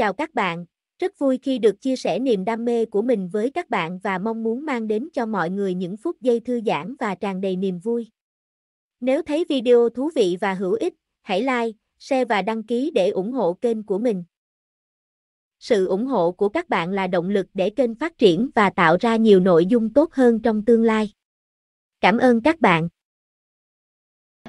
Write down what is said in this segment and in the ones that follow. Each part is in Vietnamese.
Chào các bạn, rất vui khi được chia sẻ niềm đam mê của mình với các bạn và mong muốn mang đến cho mọi người những phút giây thư giãn và tràn đầy niềm vui. Nếu thấy video thú vị và hữu ích, hãy like, share và đăng ký để ủng hộ kênh của mình. Sự ủng hộ của các bạn là động lực để kênh phát triển và tạo ra nhiều nội dung tốt hơn trong tương lai. Cảm ơn các bạn.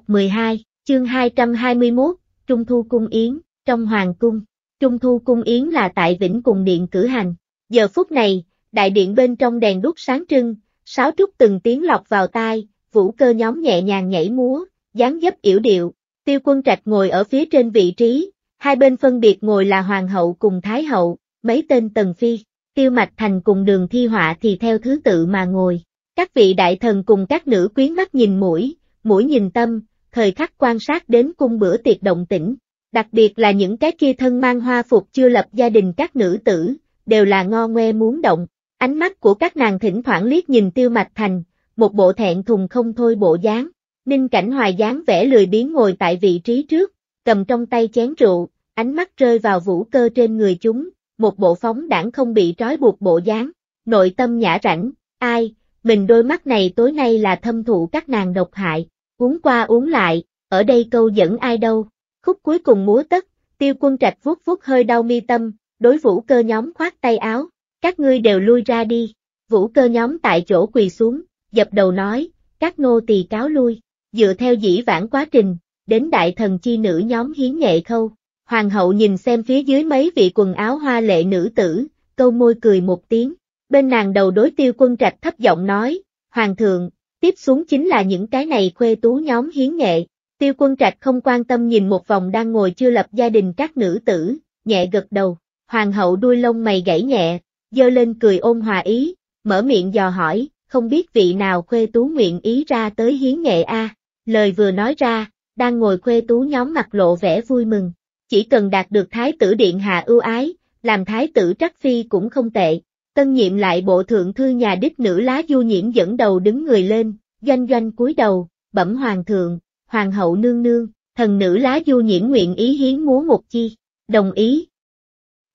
12, chương 221, Trung thu cung yến, trong hoàng cung. Trung thu cung yến là tại Vĩnh Cùng Điện cử hành. Giờ phút này, đại điện bên trong đèn đúc sáng trưng, sáo trúc từng tiếng lọc vào tai, vũ cơ nhóm nhẹ nhàng nhảy múa, dáng dấp yểu điệu. Tiêu quân trạch ngồi ở phía trên vị trí, hai bên phân biệt ngồi là hoàng hậu cùng thái hậu, mấy tên tần phi. Tiêu mạch thành cùng đường thi họa thì theo thứ tự mà ngồi. Các vị đại thần cùng các nữ quyến mắt nhìn mũi, mũi nhìn tâm, thời khắc quan sát đến cung bữa tiệc động tĩnh. Đặc biệt là những cái kia thân mang hoa phục chưa lập gia đình các nữ tử, đều là ngo ngoe muốn động. Ánh mắt của các nàng thỉnh thoảng liếc nhìn tiêu mạch thành, một bộ thẹn thùng không thôi bộ dáng. Ninh cảnh hoài dáng vẻ lười biếng ngồi tại vị trí trước, cầm trong tay chén rượu, ánh mắt rơi vào vũ cơ trên người chúng, một bộ phóng đảng không bị trói buộc bộ dáng. Nội tâm nhã rảnh, ai, mình đôi mắt này tối nay là thâm thụ các nàng độc hại, uống qua uống lại, ở đây câu dẫn ai đâu. Khúc cuối cùng múa tất, tiêu quân trạch vuốt vuốt hơi đau mi tâm, đối vũ cơ nhóm khoát tay áo, các ngươi đều lui ra đi. Vũ cơ nhóm tại chỗ quỳ xuống, dập đầu nói, các nô tỳ cáo lui, dựa theo dĩ vãng quá trình, đến đại thần chi nữ nhóm hiến nghệ khâu. Hoàng hậu nhìn xem phía dưới mấy vị quần áo hoa lệ nữ tử, câu môi cười một tiếng, bên nàng đầu đối tiêu quân trạch thấp giọng nói, Hoàng thượng, tiếp xuống chính là những cái này khuê tú nhóm hiến nghệ, Tiêu quân trạch không quan tâm nhìn một vòng đang ngồi chưa lập gia đình các nữ tử, nhẹ gật đầu, hoàng hậu đuôi lông mày gãy nhẹ, dơ lên cười ôn hòa ý, mở miệng dò hỏi, không biết vị nào khuê tú nguyện ý ra tới hiến nghệ a. Lời vừa nói ra, đang ngồi khuê tú nhóm mặt lộ vẻ vui mừng, chỉ cần đạt được thái tử điện hạ ưu ái, làm thái tử trắc phi cũng không tệ. Tân nhiệm lại bộ thượng thư nhà đích nữ lá du nhiễm dẫn đầu đứng người lên, doanh doanh cúi đầu, bẩm hoàng thượng, hoàng hậu nương nương, thần nữ lá du nhiễm nguyện ý hiến múa một chi, đồng ý.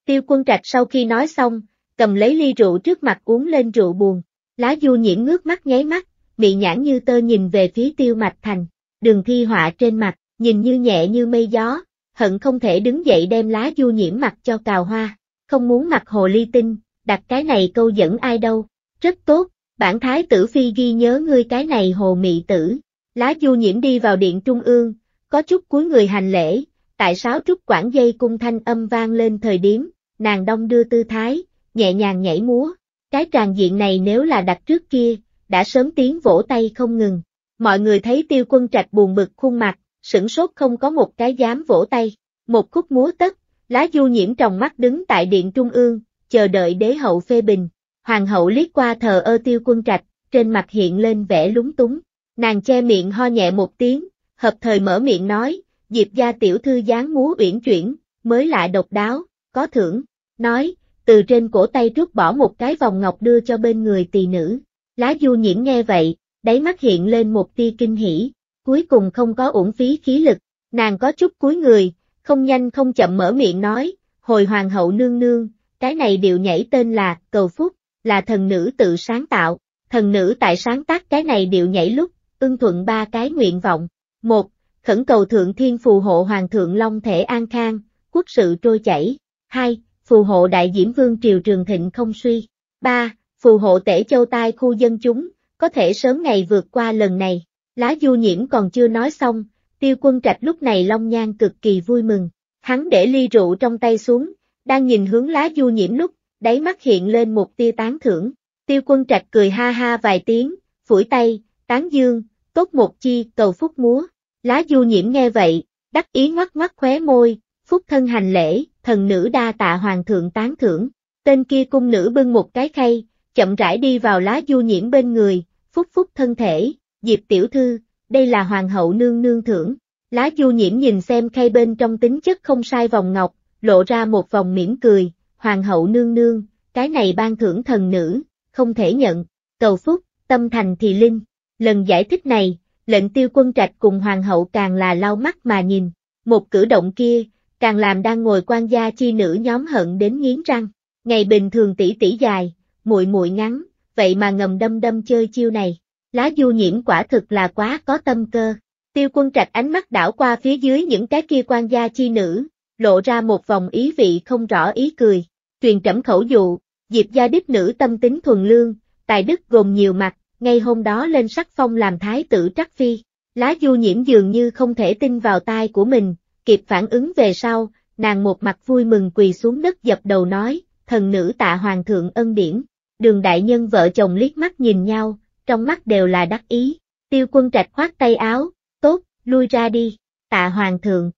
Tiêu quân trạch sau khi nói xong, cầm lấy ly rượu trước mặt uống lên rượu buồn, lá du nhiễm ngước mắt nháy mắt, bị nhãn như tơ nhìn về phía tiêu mạch thành, đường thi họa trên mặt, nhìn như nhẹ như mây gió, hận không thể đứng dậy đem lá du nhiễm mặt cho cào hoa, không muốn mặc hồ ly tinh, đặt cái này câu dẫn ai đâu, rất tốt, bản thái tử phi ghi nhớ ngươi cái này hồ mị tử, Lá du nhiễm đi vào điện trung ương, có chút cuối người hành lễ, tại sáu trúc quảng dây cung thanh âm vang lên thời điểm, nàng đông đưa tư thái, nhẹ nhàng nhảy múa. Cái tràn diện này nếu là đặt trước kia, đã sớm tiếng vỗ tay không ngừng. Mọi người thấy tiêu quân trạch buồn bực khuôn mặt, sửng sốt không có một cái dám vỗ tay. Một khúc múa tất, lá du nhiễm trong mắt đứng tại điện trung ương, chờ đợi đế hậu phê bình. Hoàng hậu liếc qua thờ ơ tiêu quân trạch, trên mặt hiện lên vẻ lúng túng. Nàng che miệng ho nhẹ một tiếng, hợp thời mở miệng nói, Diệp gia tiểu thư dáng múa uyển chuyển, mới lại độc đáo, có thưởng, nói, từ trên cổ tay rút bỏ một cái vòng ngọc đưa cho bên người tỳ nữ. Lá du nhiễm nghe vậy, đáy mắt hiện lên một tia kinh hỉ, cuối cùng không có uổng phí khí lực, nàng có chút cúi người, không nhanh không chậm mở miệng nói, hồi hoàng hậu nương nương, cái này điệu nhảy tên là cầu phúc, là thần nữ tự sáng tạo, thần nữ tại sáng tác cái này điệu nhảy lúc, ưng thuận ba cái nguyện vọng. Một, khẩn cầu thượng thiên phù hộ hoàng thượng long thể an khang, quốc sự trôi chảy. Hai, phù hộ đại diễm vương triều trường thịnh không suy. Ba, phù hộ tể châu tai khu dân chúng, có thể sớm ngày vượt qua lần này. Lá du nhiễm còn chưa nói xong, tiêu quân trạch lúc này long nhan cực kỳ vui mừng. Hắn để ly rượu trong tay xuống, đang nhìn hướng lá du nhiễm lúc, đáy mắt hiện lên một tia tán thưởng. Tiêu quân trạch cười ha ha vài tiếng, phủi tay, tán dương, tốt một chi, cầu phúc múa. Lá du nhiễm nghe vậy, đắc ý ngoắt ngoắt khóe môi, phúc thân hành lễ, thần nữ đa tạ hoàng thượng tán thưởng. Tên kia cung nữ bưng một cái khay, chậm rãi đi vào lá du nhiễm bên người, phúc phúc thân thể, diệp tiểu thư, đây là hoàng hậu nương nương thưởng. Lá du nhiễm nhìn xem khay bên trong tính chất không sai vòng ngọc, lộ ra một vòng mỉm cười, hoàng hậu nương nương, cái này ban thưởng thần nữ, không thể nhận, cầu phúc, tâm thành thì linh. Lần giải thích này, lệnh tiêu quân trạch cùng hoàng hậu càng là lau mắt mà nhìn, một cử động kia, càng làm đang ngồi quan gia chi nữ nhóm hận đến nghiến răng. Ngày bình thường tỷ tỷ dài, muội muội ngắn, vậy mà ngầm đâm đâm chơi chiêu này. Lá du nhiễm quả thực là quá có tâm cơ. Tiêu quân trạch ánh mắt đảo qua phía dưới những cái kia quan gia chi nữ, lộ ra một vòng ý vị không rõ ý cười. Truyền trẫm khẩu dụ, Diệp gia đích nữ tâm tính thuần lương, tài đức gồm nhiều mặt, ngay hôm đó lên sắc phong làm thái tử trắc phi. Lá du nhiễm dường như không thể tin vào tai của mình, kịp phản ứng về sau, nàng một mặt vui mừng quỳ xuống đất dập đầu nói, thần nữ tạ hoàng thượng ân điển. Đường đại nhân vợ chồng liếc mắt nhìn nhau, trong mắt đều là đắc ý. Tiêu quân trạch khoát tay áo, tốt, lui ra đi, tạ hoàng thượng.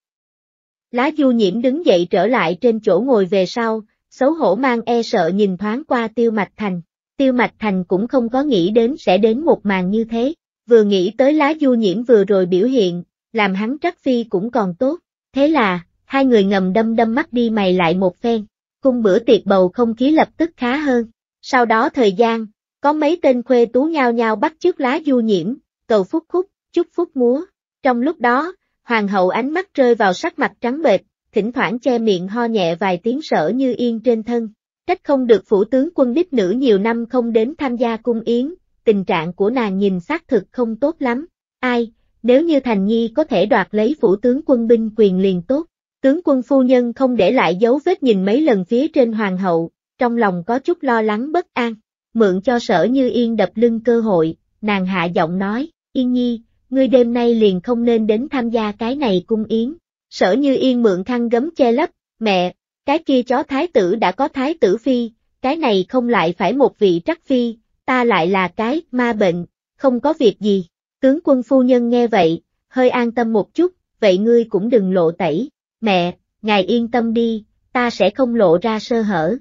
Lá du nhiễm đứng dậy trở lại trên chỗ ngồi về sau, xấu hổ mang e sợ nhìn thoáng qua tiêu mạch thành. Tiêu mạch thành cũng không có nghĩ đến sẽ đến một màn như thế, vừa nghĩ tới lá du nhiễm vừa rồi biểu hiện, làm hắn trắc phi cũng còn tốt. Thế là, hai người ngầm đâm đâm mắt đi mày lại một phen, cung bữa tiệc bầu không khí lập tức khá hơn. Sau đó thời gian, có mấy tên khuê tú nhao nhao bắt chước lá du nhiễm, cầu phúc khúc, chúc phúc múa. Trong lúc đó, hoàng hậu ánh mắt rơi vào sắc mặt trắng bệch, thỉnh thoảng che miệng ho nhẹ vài tiếng sở như yên trên thân. Trách không được phủ tướng quân đích nữ nhiều năm không đến tham gia cung yến, tình trạng của nàng nhìn xác thực không tốt lắm. Ai, nếu như Thành Nhi có thể đoạt lấy phủ tướng quân binh quyền liền tốt. Tướng quân phu nhân không để lại dấu vết nhìn mấy lần phía trên hoàng hậu, trong lòng có chút lo lắng bất an. Mượn cho sở như yên đập lưng cơ hội, nàng hạ giọng nói, Yên Nhi, ngươi đêm nay liền không nên đến tham gia cái này cung yến. Sở như yên mượn khăn gấm che lấp, mẹ, cái kia chó thái tử đã có thái tử phi, cái này không lại phải một vị trắc phi, ta lại là cái ma bệnh, không có việc gì. Tướng quân phu nhân nghe vậy, hơi an tâm một chút, vậy ngươi cũng đừng lộ tẩy, mẹ, ngài yên tâm đi, ta sẽ không lộ ra sơ hở.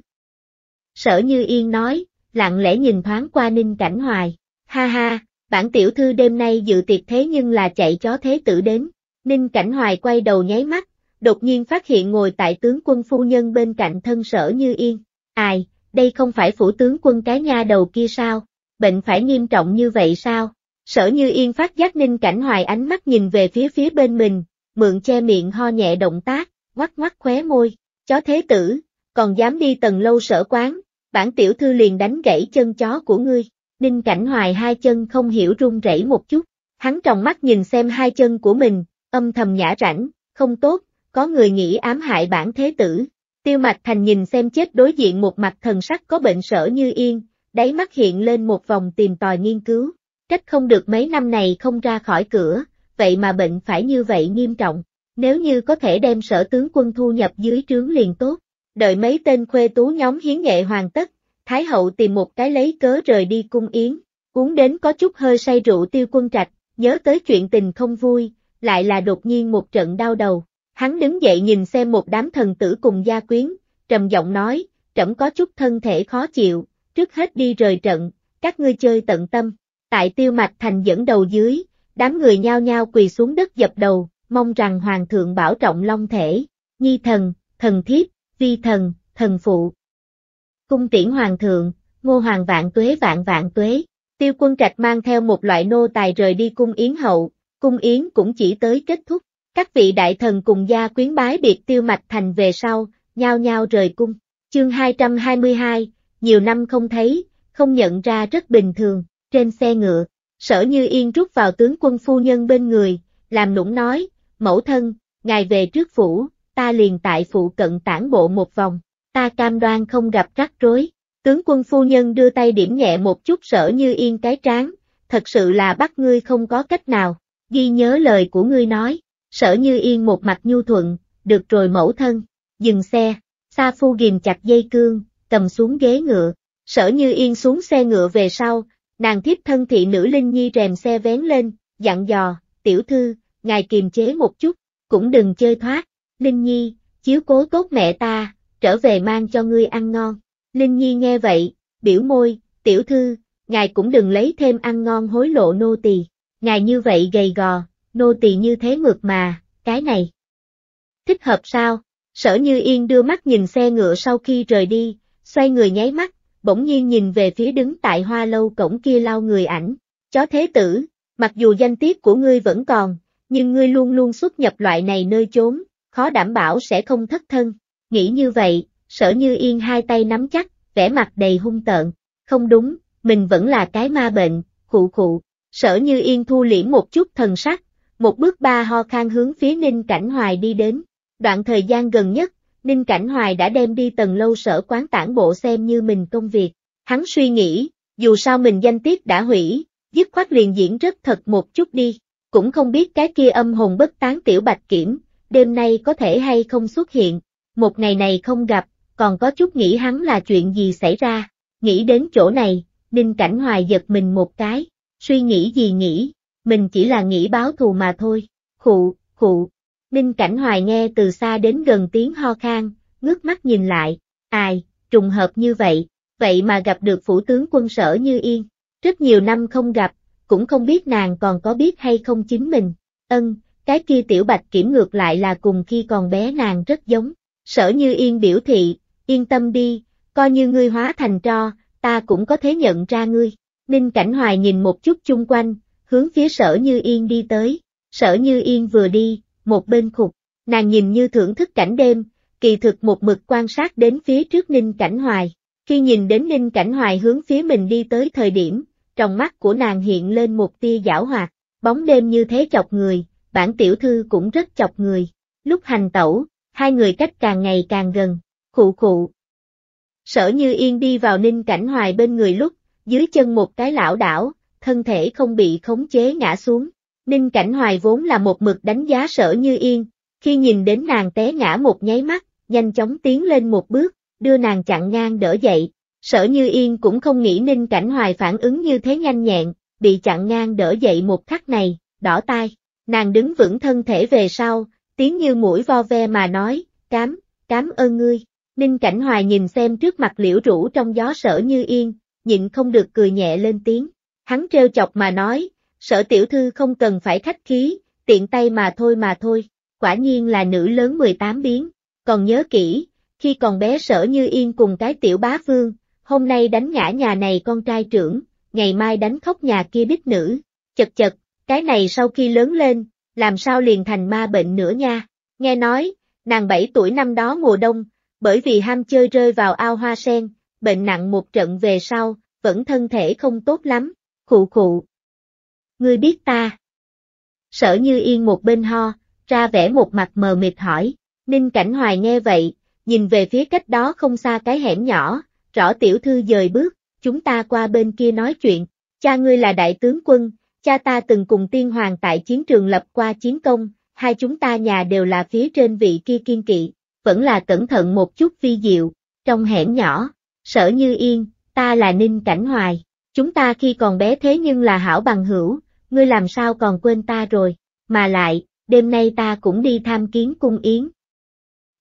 Sở Như Yên nói, lặng lẽ nhìn thoáng qua Ninh Cảnh Hoài, ha ha, bản tiểu thư đêm nay dự tiệc thế nhưng là chạy chó thế tử đến, Ninh Cảnh Hoài quay đầu nháy mắt, đột nhiên phát hiện ngồi tại tướng quân phu nhân bên cạnh thân Sở Như Yên, ai, đây không phải phủ tướng quân cái nha đầu kia sao, bệnh phải nghiêm trọng như vậy sao? Sở như yên phát giác ninh cảnh hoài ánh mắt nhìn về phía phía bên mình, mượn che miệng ho nhẹ động tác, ngoắc ngoắc khóe môi, chó thế tử, còn dám đi tầng lâu sở quán, bản tiểu thư liền đánh gãy chân chó của ngươi. Ninh cảnh hoài hai chân không hiểu run rẩy một chút, hắn tròng mắt nhìn xem hai chân của mình, âm thầm nhã rảnh, không tốt, có người nghĩ ám hại bản thế tử. Tiêu mạch thành nhìn xem chết đối diện một mặt thần sắc có bệnh sở như yên, đáy mắt hiện lên một vòng tìm tòi nghiên cứu. Trách không được mấy năm này không ra khỏi cửa, vậy mà bệnh phải như vậy nghiêm trọng. Nếu như có thể đem sở tướng quân thu nhập dưới trướng liền tốt. Đợi mấy tên khuê tú nhóm hiến nghệ hoàn tất, Thái hậu tìm một cái lấy cớ rời đi cung yến, uống đến có chút hơi say rượu tiêu quân trạch, nhớ tới chuyện tình không vui, lại là đột nhiên một trận đau đầu. Hắn đứng dậy nhìn xem một đám thần tử cùng gia quyến, trầm giọng nói, trẫm có chút thân thể khó chịu, trước hết đi rời trận, các ngươi chơi tận tâm. Tại tiêu mạch thành dẫn đầu dưới, đám người nhao nhao quỳ xuống đất dập đầu, mong rằng hoàng thượng bảo trọng long thể, nhi thần, thần thiếp, vi thần, thần phụ. Cung tiễn hoàng thượng, ngô hoàng vạn tuế vạn vạn tuế, tiêu quân trạch mang theo một loại nô tài rời đi cung yến hậu, cung yến cũng chỉ tới kết thúc, các vị đại thần cùng gia quyến bái biệt tiêu mạch thành về sau, nhao nhao rời cung. Chương 222, nhiều năm không thấy, không nhận ra rất bình thường, trên xe ngựa, sở như yên rút vào tướng quân phu nhân bên người, làm nũng nói, mẫu thân, ngài về trước phủ, ta liền tại phụ cận tản bộ một vòng, ta cam đoan không gặp rắc rối. Tướng quân phu nhân đưa tay điểm nhẹ một chút sở như yên cái trán, thật sự là bắt ngươi không có cách nào, ghi nhớ lời của ngươi nói, sở như yên một mặt nhu thuận, được rồi mẫu thân, dừng xe, Sa Phu ghim chặt dây cương, cầm xuống ghế ngựa, sở như yên xuống xe ngựa về sau, nàng thiếp thân thị nữ Linh Nhi rèm xe vén lên, dặn dò, tiểu thư, ngài kiềm chế một chút, cũng đừng chơi thoát, Linh Nhi, chiếu cố tốt mẹ ta, trở về mang cho ngươi ăn ngon. Linh Nhi nghe vậy, biểu môi, tiểu thư, ngài cũng đừng lấy thêm ăn ngon hối lộ nô tỳ, ngài như vậy gầy gò, nô tỳ như thế ngược mà, cái này. Thích hợp sao? Sở Như Yên đưa mắt nhìn xe ngựa sau khi rời đi, xoay người nháy mắt, bỗng nhiên nhìn về phía đứng tại hoa lâu cổng kia lau người ảnh. Chó thế tử, mặc dù danh tiết của ngươi vẫn còn, nhưng ngươi luôn luôn xuất nhập loại này nơi chốn, khó đảm bảo sẽ không thất thân. Nghĩ như vậy, sở như yên hai tay nắm chắc, vẻ mặt đầy hung tợn. Không đúng, mình vẫn là cái ma bệnh, khụ khụ. Sở như yên thu liễm một chút thần sắc, một bước ba ho khang hướng phía Ninh Cảnh Hoài đi đến. Đoạn thời gian gần nhất, Ninh Cảnh Hoài đã đem đi tầng lâu sở quán tản bộ xem như mình công việc. Hắn suy nghĩ, dù sao mình danh tiết đã hủy, dứt khoát liền diễn rất thật một chút đi. Cũng không biết cái kia âm hồn bất tán tiểu bạch kiểm, đêm nay có thể hay không xuất hiện. Một ngày này không gặp, còn có chút nghĩ hắn là chuyện gì xảy ra. Nghĩ đến chỗ này, Ninh Cảnh Hoài giật mình một cái, suy nghĩ gì nghĩ, mình chỉ là nghĩ báo thù mà thôi. Khụ, khụ, Ninh Cảnh Hoài nghe từ xa đến gần tiếng ho khan, ngước mắt nhìn lại, ai, trùng hợp như vậy, vậy mà gặp được phủ tướng quân sở như yên. Rất nhiều năm không gặp, cũng không biết nàng còn có biết hay không chính mình. Ân, cái kia tiểu bạch kiểm ngược lại là cùng khi còn bé nàng rất giống. Sở như yên biểu thị, yên tâm đi, coi như ngươi hóa thành tro, ta cũng có thể nhận ra ngươi. Ninh Cảnh Hoài nhìn một chút chung quanh, hướng phía sở như yên đi tới. Sở như yên vừa đi, một bên khục, nàng nhìn như thưởng thức cảnh đêm, kỳ thực một mực quan sát đến phía trước Ninh Cảnh Hoài. Khi nhìn đến Ninh Cảnh Hoài hướng phía mình đi tới thời điểm, trong mắt của nàng hiện lên một tia giảo hoạt, bóng đêm như thế chọc người, bản tiểu thư cũng rất chọc người. Lúc hành tẩu, hai người cách càng ngày càng gần, khụ khụ. Sở như yên đi vào Ninh Cảnh Hoài bên người lúc, dưới chân một cái lão đảo, thân thể không bị khống chế ngã xuống. Ninh Cảnh Hoài vốn là một mực đánh giá sở như yên, khi nhìn đến nàng té ngã một nháy mắt, nhanh chóng tiến lên một bước, đưa nàng chặn ngang đỡ dậy. Sở như yên cũng không nghĩ Ninh Cảnh Hoài phản ứng như thế nhanh nhẹn, bị chặn ngang đỡ dậy một khắc này, đỏ tai. Nàng đứng vững thân thể về sau, tiếng như mũi vo ve mà nói, cám, cám ơn ngươi. Ninh Cảnh Hoài nhìn xem trước mặt liễu rũ trong gió sở như yên, nhịn không được cười nhẹ lên tiếng. Hắn trêu chọc mà nói, sở tiểu thư không cần phải khách khí, tiện tay mà thôi mà thôi, quả nhiên là nữ lớn 18 biến, còn nhớ kỹ, khi còn bé sở như yên cùng cái tiểu bá vương, hôm nay đánh ngã nhà này con trai trưởng, ngày mai đánh khóc nhà kia đích nữ, chật chật, cái này sau khi lớn lên, làm sao liền thành ma bệnh nữa nha, nghe nói, nàng 7 tuổi năm đó mùa đông, bởi vì ham chơi rơi vào ao hoa sen, bệnh nặng một trận về sau, vẫn thân thể không tốt lắm, khụ khụ, ngươi biết ta. Sở như yên một bên ho, ra vẻ một mặt mờ mịt hỏi, Ninh Cảnh Hoài nghe vậy, nhìn về phía cách đó không xa cái hẻm nhỏ, rõ tiểu thư dời bước, chúng ta qua bên kia nói chuyện, cha ngươi là đại tướng quân, cha ta từng cùng tiên hoàng tại chiến trường lập qua chiến công, hai chúng ta nhà đều là phía trên vị kia kiên kỵ, vẫn là cẩn thận một chút vi diệu, trong hẻm nhỏ, sở như yên, ta là Ninh Cảnh Hoài, chúng ta khi còn bé thế nhưng là hảo bằng hữu, ngươi làm sao còn quên ta rồi, mà lại, đêm nay ta cũng đi tham kiến cung yến.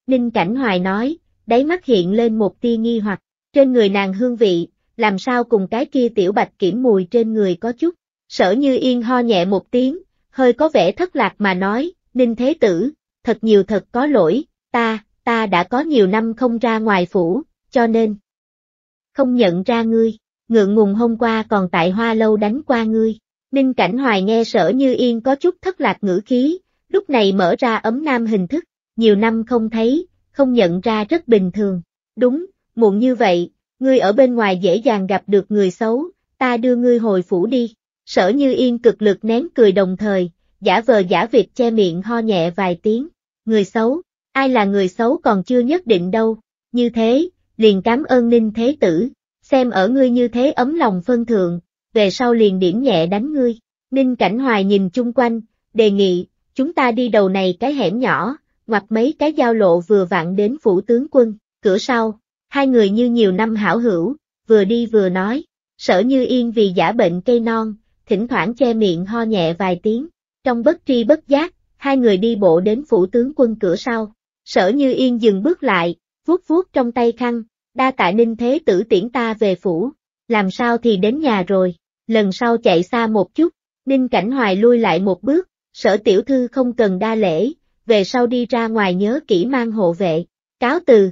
Ninh Cảnh Hoài nói, đáy mắt hiện lên một tia nghi hoặc, trên người nàng hương vị, làm sao cùng cái kia tiểu bạch kiểm mùi trên người có chút, sở như yên ho nhẹ một tiếng, hơi có vẻ thất lạc mà nói, Ninh Thế Tử, thật nhiều thật có lỗi, ta, ta đã có nhiều năm không ra ngoài phủ, cho nên không nhận ra ngươi, ngượng ngùng hôm qua còn tại hoa lâu đánh qua ngươi. Ninh Cảnh Hoài nghe sở như yên có chút thất lạc ngữ khí, lúc này mở ra ấm nam hình thức, nhiều năm không thấy, không nhận ra rất bình thường. Đúng, muộn như vậy, ngươi ở bên ngoài dễ dàng gặp được người xấu, ta đưa ngươi hồi phủ đi. Sở như yên cực lực nén cười đồng thời, giả vờ giả việc che miệng ho nhẹ vài tiếng. Người xấu, ai là người xấu còn chưa nhất định đâu. Như thế, liền cảm ơn ninh thế tử, xem ở ngươi như thế ấm lòng phân thượng, về sau liền điểm nhẹ đánh ngươi. Ninh Cảnh Hoài nhìn chung quanh, đề nghị, chúng ta đi đầu này cái hẻm nhỏ, hoặc mấy cái giao lộ vừa vặn đến phủ tướng quân, cửa sau, hai người như nhiều năm hảo hữu, vừa đi vừa nói, sở như yên vì giả bệnh cây non, thỉnh thoảng che miệng ho nhẹ vài tiếng, trong bất tri bất giác, hai người đi bộ đến phủ tướng quân cửa sau, sở như yên dừng bước lại, vuốt vuốt trong tay khăn, đa tạ ninh thế tử tiễn ta về phủ, làm sao thì đến nhà rồi, lần sau chạy xa một chút, Ninh Cảnh Hoài lui lại một bước, sở tiểu thư không cần đa lễ, về sau đi ra ngoài nhớ kỹ mang hộ vệ, cáo từ.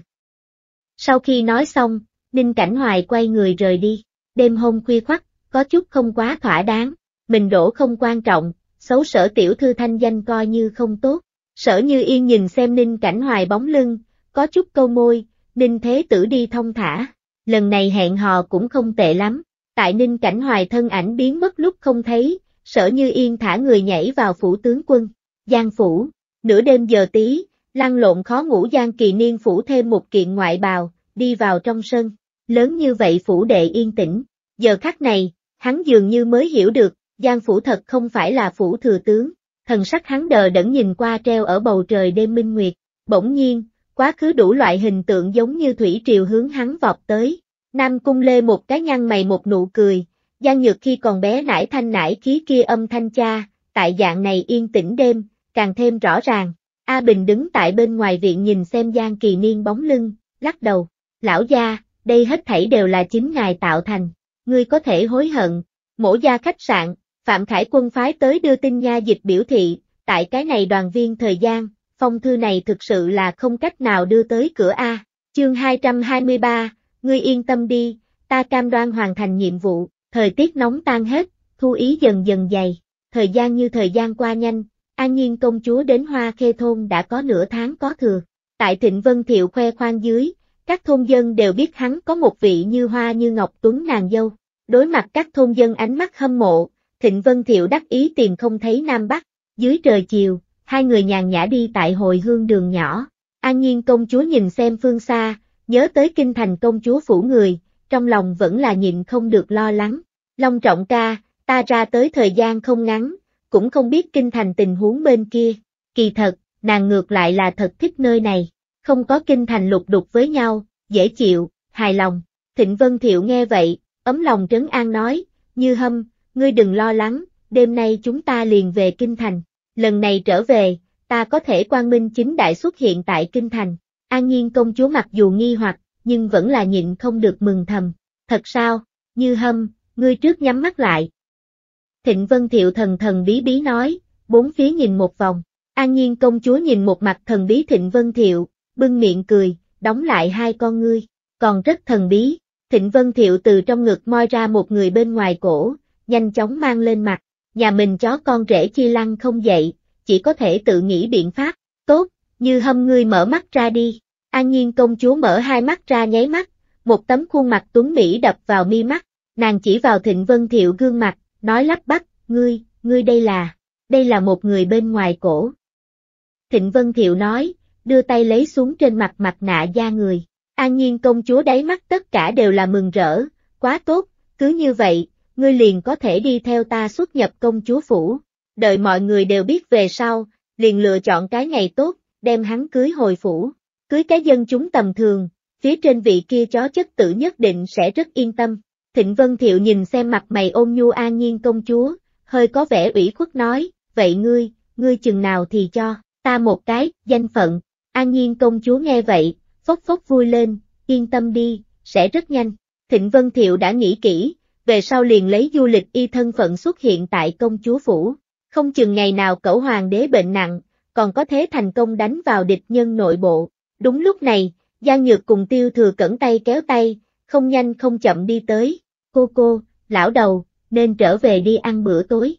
Sau khi nói xong, Ninh Cảnh Hoài quay người rời đi, đêm hôm khuya khoắt, có chút không quá thỏa đáng, mình đổ không quan trọng, xấu sở tiểu thư thanh danh coi như không tốt, Sở như yên nhìn xem Ninh Cảnh Hoài bóng lưng, có chút câu môi, Ninh Thế Tử đi thông thả, lần này hẹn hò cũng không tệ lắm, tại Ninh Cảnh Hoài thân ảnh biến mất lúc không thấy, sở như yên thả người nhảy vào phủ tướng quân, Giang Phủ, nửa đêm giờ tí, lăn lộn khó ngủ Giang Kỳ Niên phủ thêm một kiện ngoại bào, đi vào trong sân, lớn như vậy phủ đệ yên tĩnh, giờ khắc này, hắn dường như mới hiểu được, Giang Phủ thật không phải là phủ thừa tướng, thần sắc hắn đờ đẫn nhìn qua treo ở bầu trời đêm minh nguyệt, bỗng nhiên, quá khứ đủ loại hình tượng giống như thủy triều hướng hắn vọt tới. Nam cung lê một cái nhăn mày một nụ cười, Giang Nhược khi còn bé nải thanh nải khí kia âm thanh cha, tại dạng này yên tĩnh đêm, càng thêm rõ ràng. A Bình đứng tại bên ngoài viện nhìn xem Giang Kỳ Niên bóng lưng, lắc đầu. Lão gia, đây hết thảy đều là chính ngài tạo thành. Ngươi có thể hối hận. Mổ gia khách sạn, Phạm Khải quân phái tới đưa tin nha dịch biểu thị, tại cái này đoàn viên thời gian, phong thư này thực sự là không cách nào đưa tới cửa A. Chương 223, ngươi yên tâm đi, ta cam đoan hoàn thành nhiệm vụ, thời tiết nóng tan hết, thu ý dần dần dày, thời gian như thời gian qua nhanh, an nhiên công chúa đến Hoa Khê Thôn đã có nửa tháng có thừa. Tại Thịnh Vân Thiệu khoe khoang dưới, các thôn dân đều biết hắn có một vị như hoa như ngọc tuấn nàng dâu. Đối mặt các thôn dân ánh mắt hâm mộ, Thịnh Vân Thiệu đắc ý tìm không thấy Nam Bắc. Dưới trời chiều, hai người nhàn nhã đi tại hồi hương đường nhỏ. An nhiên công chúa nhìn xem phương xa, nhớ tới kinh thành công chúa phủ người, trong lòng vẫn là nhịn không được lo lắng. Long trọng ca, ta ra tới thời gian không ngắn, cũng không biết kinh thành tình huống bên kia. Kỳ thật, nàng ngược lại là thật thích nơi này, không có kinh thành lục đục với nhau, dễ chịu, hài lòng. Thịnh Vân Thiệu nghe vậy, ấm lòng trấn an nói, như hâm, ngươi đừng lo lắng, đêm nay chúng ta liền về kinh thành. Lần này trở về, ta có thể quang minh chính đại xuất hiện tại kinh thành. An nhiên công chúa mặc dù nghi hoặc, nhưng vẫn là nhịn không được mừng thầm. Thật sao, như hâm, ngươi trước nhắm mắt lại. Thịnh Vân Thiệu thần thần bí bí nói, bốn phía nhìn một vòng. An nhiên công chúa nhìn một mặt thần bí Thịnh Vân Thiệu, bưng miệng cười, đóng lại hai con ngươi, còn rất thần bí. Thịnh Vân Thiệu từ trong ngực moi ra một người bên ngoài cổ, nhanh chóng mang lên mặt. Nhà mình chó con rể chi lăng không dậy, chỉ có thể tự nghĩ biện pháp. Tốt, như hâm ngươi mở mắt ra đi. An nhiên công chúa mở hai mắt ra nháy mắt, một tấm khuôn mặt tuấn Mỹ đập vào mi mắt, nàng chỉ vào thịnh vân thiệu gương mặt, nói lắp bắp, ngươi, ngươi đây là, đây là một người bên ngoài cổ. Thịnh vân thiệu nói, đưa tay lấy xuống trên mặt mặt nạ da người. An nhiên công chúa đáy mắt tất cả đều là mừng rỡ, quá tốt, cứ như vậy, ngươi liền có thể đi theo ta xuất nhập công chúa phủ. Đợi mọi người đều biết về sau, liền lựa chọn cái ngày tốt, đem hắn cưới hồi phủ. Cưới cái dân chúng tầm thường, phía trên vị kia chó chất tử nhất định sẽ rất yên tâm. Thịnh Vân Thiệu nhìn xem mặt mày ôn nhu an nhiên công chúa, hơi có vẻ ủy khuất nói, vậy ngươi, ngươi chừng nào thì cho, ta một cái, danh phận. An nhiên công chúa nghe vậy, phốc phốc vui lên, yên tâm đi, sẽ rất nhanh. Thịnh Vân Thiệu đã nghĩ kỹ, về sau liền lấy du lịch y thân phận xuất hiện tại công chúa phủ. Không chừng ngày nào cẩu hoàng đế bệnh nặng, còn có thế thành công đánh vào địch nhân nội bộ. Đúng lúc này, Giang Nhược cùng tiêu thừa cẩn tay kéo tay, không nhanh không chậm đi tới. Cô cô, lão đầu, nên trở về đi ăn bữa tối.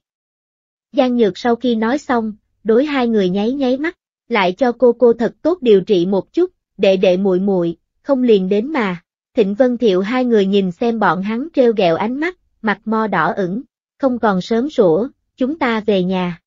Giang Nhược sau khi nói xong, đối hai người nháy nháy mắt, lại cho cô cô thật tốt điều trị một chút, đệ đệ muội muội, không liền đến mà. Thịnh Vân Thiệu hai người nhìn xem bọn hắn treo gẹo ánh mắt, mặt mo đỏ ửng, không còn sớm sủa, chúng ta về nhà.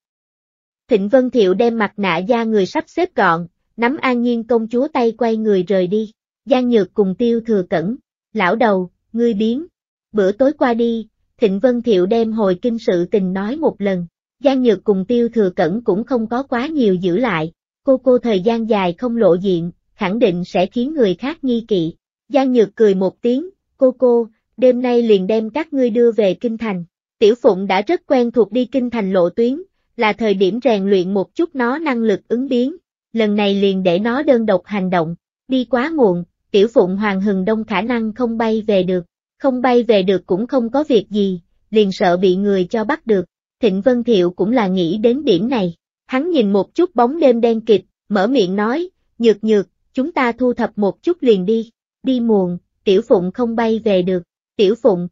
Thịnh Vân Thiệu đem mặt nạ da người sắp xếp gọn, nắm an nhiên công chúa tay quay người rời đi. Giang Nhược cùng tiêu thừa cẩn, lão đầu, ngươi biến. Bữa tối qua đi, Thịnh Vân Thiệu đem hồi kinh sự tình nói một lần. Giang Nhược cùng tiêu thừa cẩn cũng không có quá nhiều giữ lại. Cô cô thời gian dài không lộ diện, khẳng định sẽ khiến người khác nghi kỵ. Giang Nhược cười một tiếng, cô cô, đêm nay liền đem các ngươi đưa về kinh thành. Tiểu Phụng đã rất quen thuộc đi kinh thành lộ tuyến, là thời điểm rèn luyện một chút nó năng lực ứng biến. Lần này liền để nó đơn độc hành động, đi quá muộn, Tiểu Phụng Hoàng Hừng Đông khả năng không bay về được, không bay về được cũng không có việc gì, liền sợ bị người cho bắt được. Thịnh Vân Thiệu cũng là nghĩ đến điểm này. Hắn nhìn một chút bóng đêm đen kịt, mở miệng nói, nhược nhược, chúng ta thu thập một chút liền đi đi muộn, Tiểu Phụng không bay về được, Tiểu Phụng.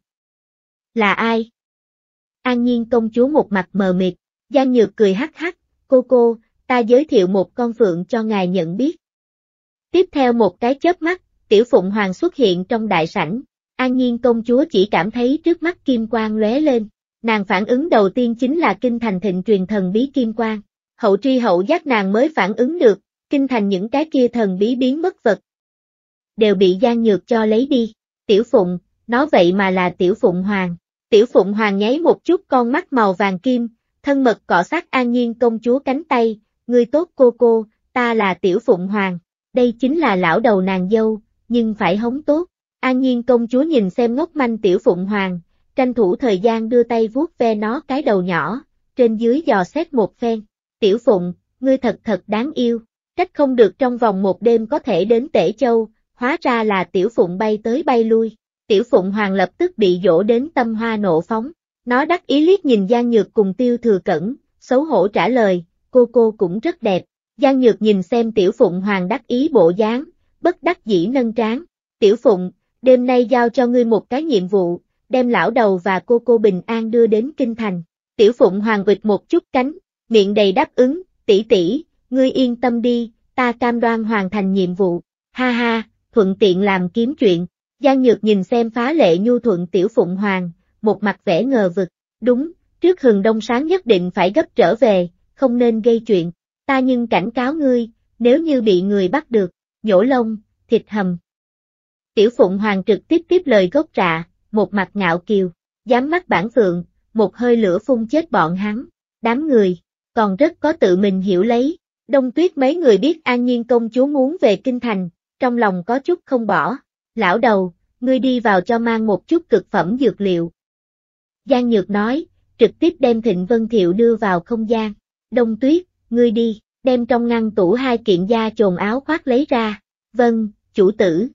Là ai? An nhiên công chúa một mặt mờ mịt, Giang Nhược cười hắc hắc, cô cô, ta giới thiệu một con phượng cho ngài nhận biết. Tiếp theo một cái chớp mắt, tiểu phụng hoàng xuất hiện trong đại sảnh, an nhiên công chúa chỉ cảm thấy trước mắt kim quang lóe lên, nàng phản ứng đầu tiên chính là kinh thành thịnh truyền thần bí kim quang, hậu tri hậu giác nàng mới phản ứng được, kinh thành những cái kia thần bí biến mất vật. Đều bị gian nhược cho lấy đi, tiểu phụng, nó vậy mà là tiểu phụng hoàng, tiểu phụng hoàng nháy một chút con mắt màu vàng kim, thân mật cọ sát an nhiên công chúa cánh tay, người tốt cô cô, ta là tiểu phụng hoàng, đây chính là lão đầu nàng dâu, nhưng phải hống tốt. An nhiên công chúa nhìn xem ngốc manh tiểu phụng hoàng, tranh thủ thời gian đưa tay vuốt ve nó cái đầu nhỏ, trên dưới dò xét một phen. Tiểu phụng, ngươi thật thật đáng yêu, cách không được trong vòng một đêm có thể đến Tể Châu, hóa ra là tiểu phụng bay tới bay lui. Tiểu phụng hoàng lập tức bị dỗ đến tâm hoa nộ phóng, nó đắc ý liếc nhìn Giang Nhược cùng tiêu thừa cẩn, xấu hổ trả lời, cô cô cũng rất đẹp. Giang Nhược nhìn xem tiểu phụng hoàng đắc ý bộ dáng, bất đắc dĩ nâng trán. Tiểu phụng, đêm nay giao cho ngươi một cái nhiệm vụ, đem lão đầu và cô cô bình an đưa đến kinh thành. Tiểu phụng hoàng vịt một chút cánh, miệng đầy đáp ứng, tỷ tỷ, ngươi yên tâm đi, ta cam đoan hoàn thành nhiệm vụ. Ha ha, thuận tiện làm kiếm chuyện. Giang Nhược nhìn xem phá lệ nhu thuận tiểu phụng hoàng, một mặt vẻ ngờ vực. Đúng, trước hừng đông sáng nhất định phải gấp trở về, không nên gây chuyện. Ta nhưng cảnh cáo ngươi, nếu như bị người bắt được, nhổ lông, thịt hầm. Tiểu Phụng Hoàng trực tiếp tiếp lời gốc trạ, một mặt ngạo kiều, dám mắt bản phượng, một hơi lửa phun chết bọn hắn, đám người, còn rất có tự mình hiểu lấy. Đông tuyết mấy người biết an nhiên công chúa muốn về kinh thành, trong lòng có chút không bỏ. Lão đầu, ngươi đi vào cho mang một chút cực phẩm dược liệu. Giang Nhược nói, trực tiếp đem Thịnh Vân Thiệu đưa vào không gian. Đông tuyết, ngươi đi, đem trong ngăn tủ hai kiện da trồn áo khoác lấy ra. Vâng, chủ tử.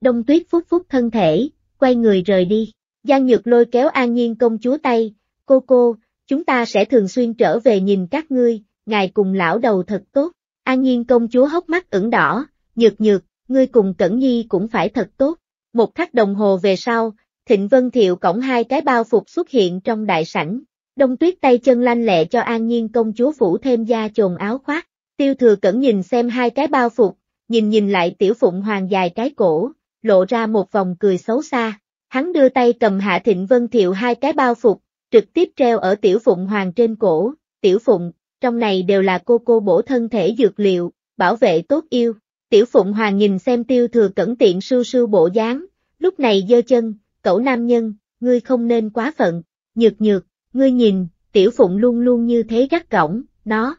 Đông tuyết phúc phúc thân thể, quay người rời đi. Giang Nhược lôi kéo an nhiên công chúa tay, cô cô, chúng ta sẽ thường xuyên trở về nhìn các ngươi, ngài cùng lão đầu thật tốt. An nhiên công chúa hốc mắt ửng đỏ, nhược nhược, ngươi cùng Cẩn Nhi cũng phải thật tốt. Một khắc đồng hồ về sau, Thịnh Vân Thiệu cổng hai cái bao phục xuất hiện trong đại sảnh. Đông tuyết tay chân lanh lẹ cho an nhiên công chúa phủ thêm da trồn áo khoác. Tiêu thừa cẩn nhìn xem hai cái bao phục, nhìn nhìn lại tiểu phụng hoàng dài cái cổ, lộ ra một vòng cười xấu xa. Hắn đưa tay cầm hạ thịnh vân thiệu hai cái bao phục, trực tiếp treo ở tiểu phụng hoàng trên cổ, tiểu phụng, trong này đều là cô cô bổ thân thể dược liệu, bảo vệ tốt yêu. Tiểu phụng hoàng nhìn xem tiêu thừa cẩn tiện sưu sưu bộ dáng, lúc này dơ chân, cậu nam nhân, ngươi không nên quá phận, nhược nhược, ngươi nhìn, tiểu phụng luôn luôn như thế gắt gỏng, nó.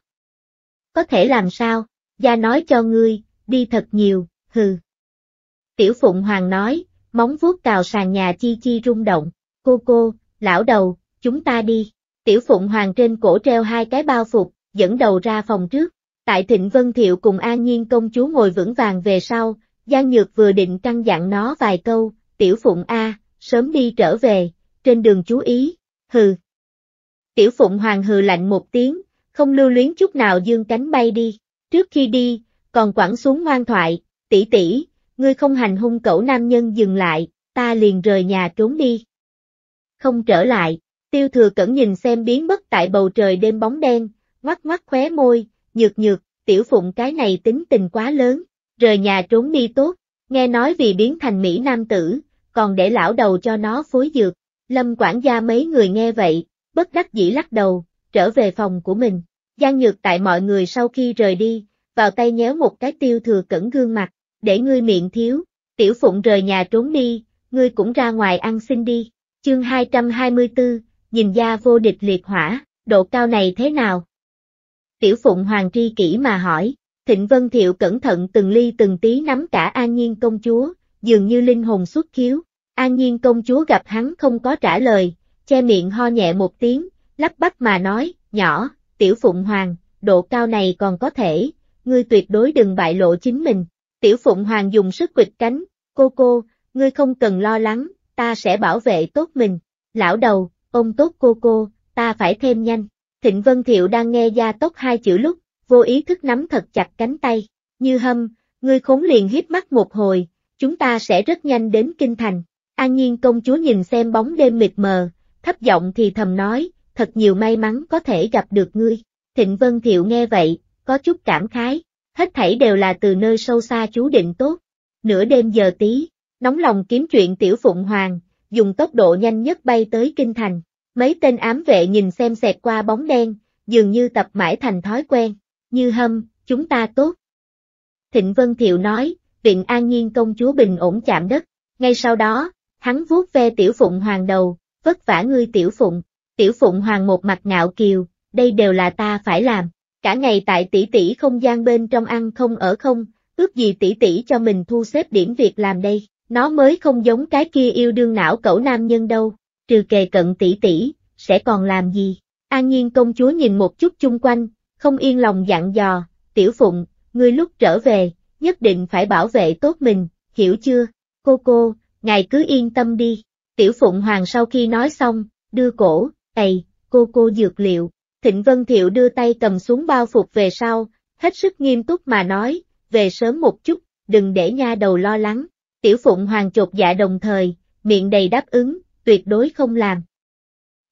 Có thể làm sao, gia nói cho ngươi, đi thật nhiều, hừ. Tiểu phụng hoàng nói, móng vuốt cào sàn nhà chi chi rung động, cô cô, lão đầu, chúng ta đi. Tiểu Phụng Hoàng trên cổ treo hai cái bao phục, dẫn đầu ra phòng trước. Tại Thịnh Vân Thiệu cùng An Nhiên công chúa ngồi vững vàng về sau, Giang Nhược vừa định căn dặn nó vài câu, Tiểu Phụng A, sớm đi trở về, trên đường chú ý, hừ. Tiểu Phụng Hoàng hừ lạnh một tiếng, không lưu luyến chút nào dương cánh bay đi, trước khi đi, còn quẳng xuống ngoan thoại, tỷ tỷ, ngươi không hành hung cẩu nam nhân dừng lại, ta liền rời nhà trốn đi. Không trở lại, Tiêu thừa cẩn nhìn xem biến mất tại bầu trời đêm bóng đen, ngoắt ngoắt khóe môi, nhược nhược, tiểu phụng cái này tính tình quá lớn, rời nhà trốn đi tốt, nghe nói vì biến thành Mỹ nam tử, còn để lão đầu cho nó phối dược. Lâm quản gia mấy người nghe vậy, bất đắc dĩ lắc đầu, trở về phòng của mình. Giang nhược tại mọi người sau khi rời đi, vào tay nhéo một cái tiêu thừa cẩn gương mặt, để ngươi miệng thiếu, tiểu phụng rời nhà trốn đi, ngươi cũng ra ngoài ăn xin đi. Chương 224, nhìn da vô địch liệt hỏa, độ cao này thế nào? Tiểu Phụng Hoàng tri kỹ mà hỏi, Thịnh Vân Thiệu cẩn thận từng ly từng tí nắm cả An Nhiên công chúa, dường như linh hồn xuất khiếu. An Nhiên công chúa gặp hắn không có trả lời, che miệng ho nhẹ một tiếng, lắp bắp mà nói, nhỏ, Tiểu Phụng Hoàng, độ cao này còn có thể, ngươi tuyệt đối đừng bại lộ chính mình. Tiểu Phụng Hoàng dùng sức quịch cánh, cô cô, ngươi không cần lo lắng, ta sẽ bảo vệ tốt mình. Lão đầu, Ông tốt cô cô, ta phải thêm nhanh. Thịnh Vân Thiệu đang nghe gia tốc hai chữ lúc, vô ý thức nắm thật chặt cánh tay. Như hâm, ngươi khốn liền hiếp mắt một hồi, chúng ta sẽ rất nhanh đến kinh thành. An nhiên công chúa nhìn xem bóng đêm mịt mờ, thấp giọng thì thầm nói, thật nhiều may mắn có thể gặp được ngươi. Thịnh Vân Thiệu nghe vậy, có chút cảm khái, hết thảy đều là từ nơi sâu xa chú định tốt. Nửa đêm giờ tí, nóng lòng kiếm chuyện Tiểu Phụng Hoàng, dùng tốc độ nhanh nhất bay tới Kinh Thành. Mấy tên ám vệ nhìn xem xẹt qua bóng đen, dường như tập mãi thành thói quen, như hâm, chúng ta tốt. Thịnh Vân Thiệu nói, viện an nhiên công chúa bình ổn chạm đất, ngay sau đó, hắn vuốt ve tiểu phụng hoàng đầu, vất vả ngươi tiểu phụng, tiểu phụng hoàng một mặt ngạo kiều, đây đều là ta phải làm, cả ngày tại tỷ tỷ không gian bên trong ăn không ở không, ước gì tỷ tỷ cho mình thu xếp điểm việc làm đây, nó mới không giống cái kia yêu đương não cẩu nam nhân đâu, trừ kề cận tỷ tỷ, sẽ còn làm gì? An Nhiên công chúa nhìn một chút chung quanh, không yên lòng dặn dò, tiểu phụng, ngươi lúc trở về, nhất định phải bảo vệ tốt mình, hiểu chưa? Cô cô, ngài cứ yên tâm đi. Tiểu phụng hoàng sau khi nói xong, đưa cổ, ầy, cô cô dược liệu. Thịnh Vân Thiệu đưa tay cầm xuống bao phục về sau, hết sức nghiêm túc mà nói, về sớm một chút, đừng để nha đầu lo lắng. Tiểu Phụng Hoàng chột dạ đồng thời, miệng đầy đáp ứng, tuyệt đối không làm.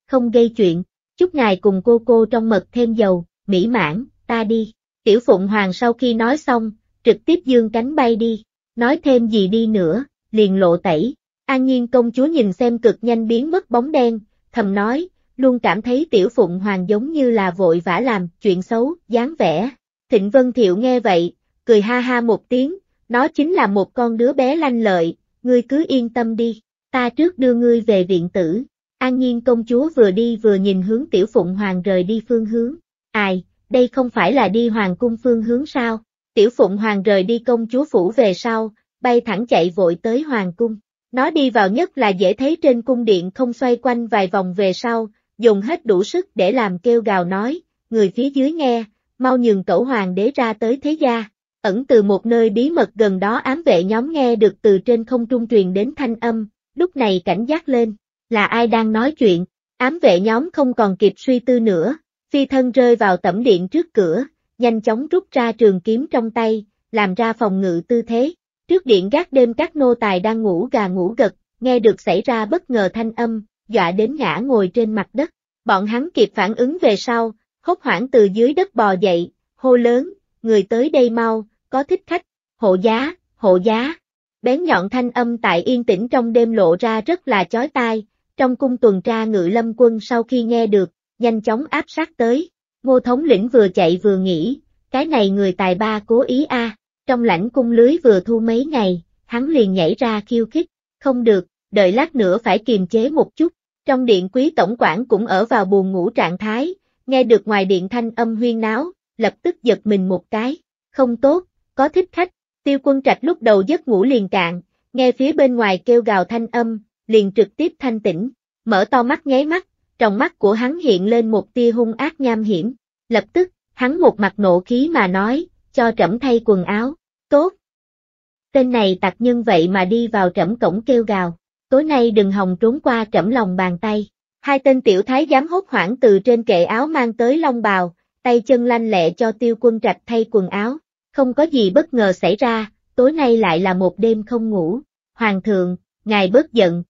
Không gây chuyện, chúc ngài cùng cô cô trong mật thêm dầu, mỹ mãn, ta đi. Tiểu Phụng Hoàng sau khi nói xong, trực tiếp dương cánh bay đi, nói thêm gì đi nữa, liền lộ tẩy. An Nhiên công chúa nhìn xem cực nhanh biến mất bóng đen, thầm nói, luôn cảm thấy Tiểu Phụng Hoàng giống như là vội vã làm chuyện xấu, dáng vẻ. Thịnh Vân Thiệu nghe vậy, cười ha ha một tiếng, nó chính là một con đứa bé lanh lợi, ngươi cứ yên tâm đi, ta trước đưa ngươi về viện tử. An Nhiên công chúa vừa đi vừa nhìn hướng Tiểu Phụng Hoàng rời đi phương hướng. Ai, đây không phải là đi Hoàng cung phương hướng sao? Tiểu Phụng Hoàng rời đi công chúa phủ về sau, bay thẳng chạy vội tới Hoàng cung. Nó đi vào nhất là dễ thấy trên cung điện không xoay quanh vài vòng về sau, dùng hết đủ sức để làm kêu gào nói, người phía dưới nghe, mau nhường cẩu hoàng đế ra tới thế gia. Ẩn từ một nơi bí mật gần đó ám vệ nhóm nghe được từ trên không trung truyền đến thanh âm, lúc này cảnh giác lên, là ai đang nói chuyện, ám vệ nhóm không còn kịp suy tư nữa, phi thân rơi vào tẩm điện trước cửa, nhanh chóng rút ra trường kiếm trong tay, làm ra phòng ngự tư thế. Trước điện gác đêm các nô tài đang ngủ gà ngủ gật, nghe được xảy ra bất ngờ thanh âm, dọa đến ngã ngồi trên mặt đất. Bọn hắn kịp phản ứng về sau, hốt hoảng từ dưới đất bò dậy, hô lớn, người tới đây mau, có thích khách, hộ giá, hộ giá. Bén nhọn thanh âm tại yên tĩnh trong đêm lộ ra rất là chói tai, trong cung tuần tra ngự lâm quân sau khi nghe được, nhanh chóng áp sát tới. Ngô thống lĩnh vừa chạy vừa nghĩ, cái này người tài ba cố ý a trong lãnh cung lưới vừa thu mấy ngày, hắn liền nhảy ra khiêu khích, không được, đợi lát nữa phải kiềm chế một chút. Trong điện quý tổng quản cũng ở vào buồn ngủ trạng thái, nghe được ngoài điện thanh âm huyên náo, lập tức giật mình một cái, không tốt, có thích khách, tiêu quân trạch lúc đầu giấc ngủ liền cạn, nghe phía bên ngoài kêu gào thanh âm, liền trực tiếp thanh tỉnh, mở to mắt nháy mắt, trong mắt của hắn hiện lên một tia hung ác nham hiểm, lập tức, hắn một mặt nộ khí mà nói, cho trẫm thay quần áo, tốt. Tên này tặc nhân vậy mà đi vào trẫm cổng kêu gào, tối nay đừng hòng trốn qua trẫm lòng bàn tay. Hai tên tiểu thái giám hốt hoảng từ trên kệ áo mang tới long bào, tay chân lanh lẹ cho tiêu quân trạch thay quần áo. Không có gì bất ngờ xảy ra, tối nay lại là một đêm không ngủ. Hoàng thượng, ngài bớt giận.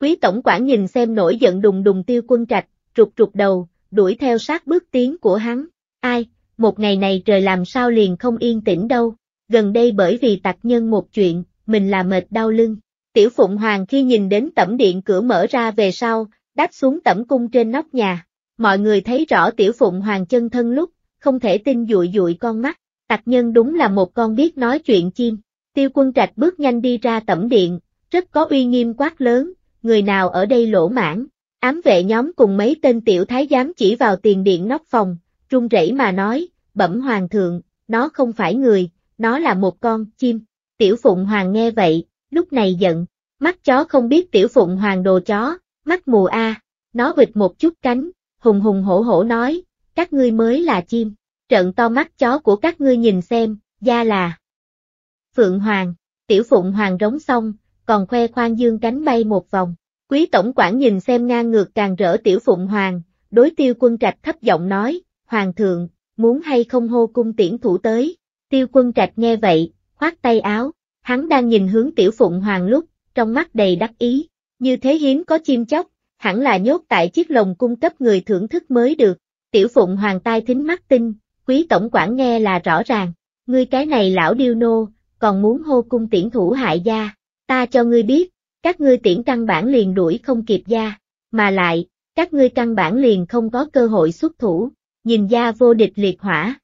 Quý tổng quản nhìn xem nổi giận đùng đùng tiêu quân trạch, trục trục đầu, đuổi theo sát bước tiến của hắn. Ai, một ngày này trời làm sao liền không yên tĩnh đâu. Gần đây bởi vì tạc nhân một chuyện, mình là mệt đau lưng. Tiểu Phụng Hoàng khi nhìn đến tẩm điện cửa mở ra về sau, đáp xuống tẩm cung trên nóc nhà. Mọi người thấy rõ Tiểu Phụng Hoàng chân thân lúc, không thể tin dụi dụi con mắt. Tặc nhân đúng là một con biết nói chuyện chim. Tiêu quân trạch bước nhanh đi ra tẩm điện, rất có uy nghiêm quát lớn, người nào ở đây lỗ mãn. Ám vệ nhóm cùng mấy tên tiểu thái giám chỉ vào tiền điện nóc phòng, trung rẩy mà nói, bẩm hoàng thượng, nó không phải người, nó là một con chim. Tiểu Phụng Hoàng nghe vậy, lúc này giận, mắt chó không biết Tiểu Phụng Hoàng đồ chó, mắt mù a, nó bịch một chút cánh, hùng hùng hổ hổ nói, các ngươi mới là chim, trợn to mắt chó của các ngươi nhìn xem, da là Phượng Hoàng, Tiểu Phụng Hoàng rống xong, còn khoe khoang dương cánh bay một vòng. Quý tổng quản nhìn xem ngang ngược càng rỡ Tiểu Phụng Hoàng, đối tiêu quân trạch thấp giọng nói, Hoàng thượng, muốn hay không hô cung tiễn thủ tới. Tiêu quân trạch nghe vậy, khoát tay áo, hắn đang nhìn hướng tiểu phụng hoàng lúc, trong mắt đầy đắc ý, như thế hiếm có chim chóc, hẳn là nhốt tại chiếc lồng cung cấp người thưởng thức mới được. Tiểu Phụng Hoàng tai thính mắt tinh, quý tổng quản nghe là rõ ràng, ngươi cái này lão điêu nô, còn muốn hô cung tiễn thủ hại gia, ta cho ngươi biết, các ngươi tiễn căn bản liền đuổi không kịp gia, mà lại, các ngươi căn bản liền không có cơ hội xuất thủ, nhìn gia vô địch liệt hỏa.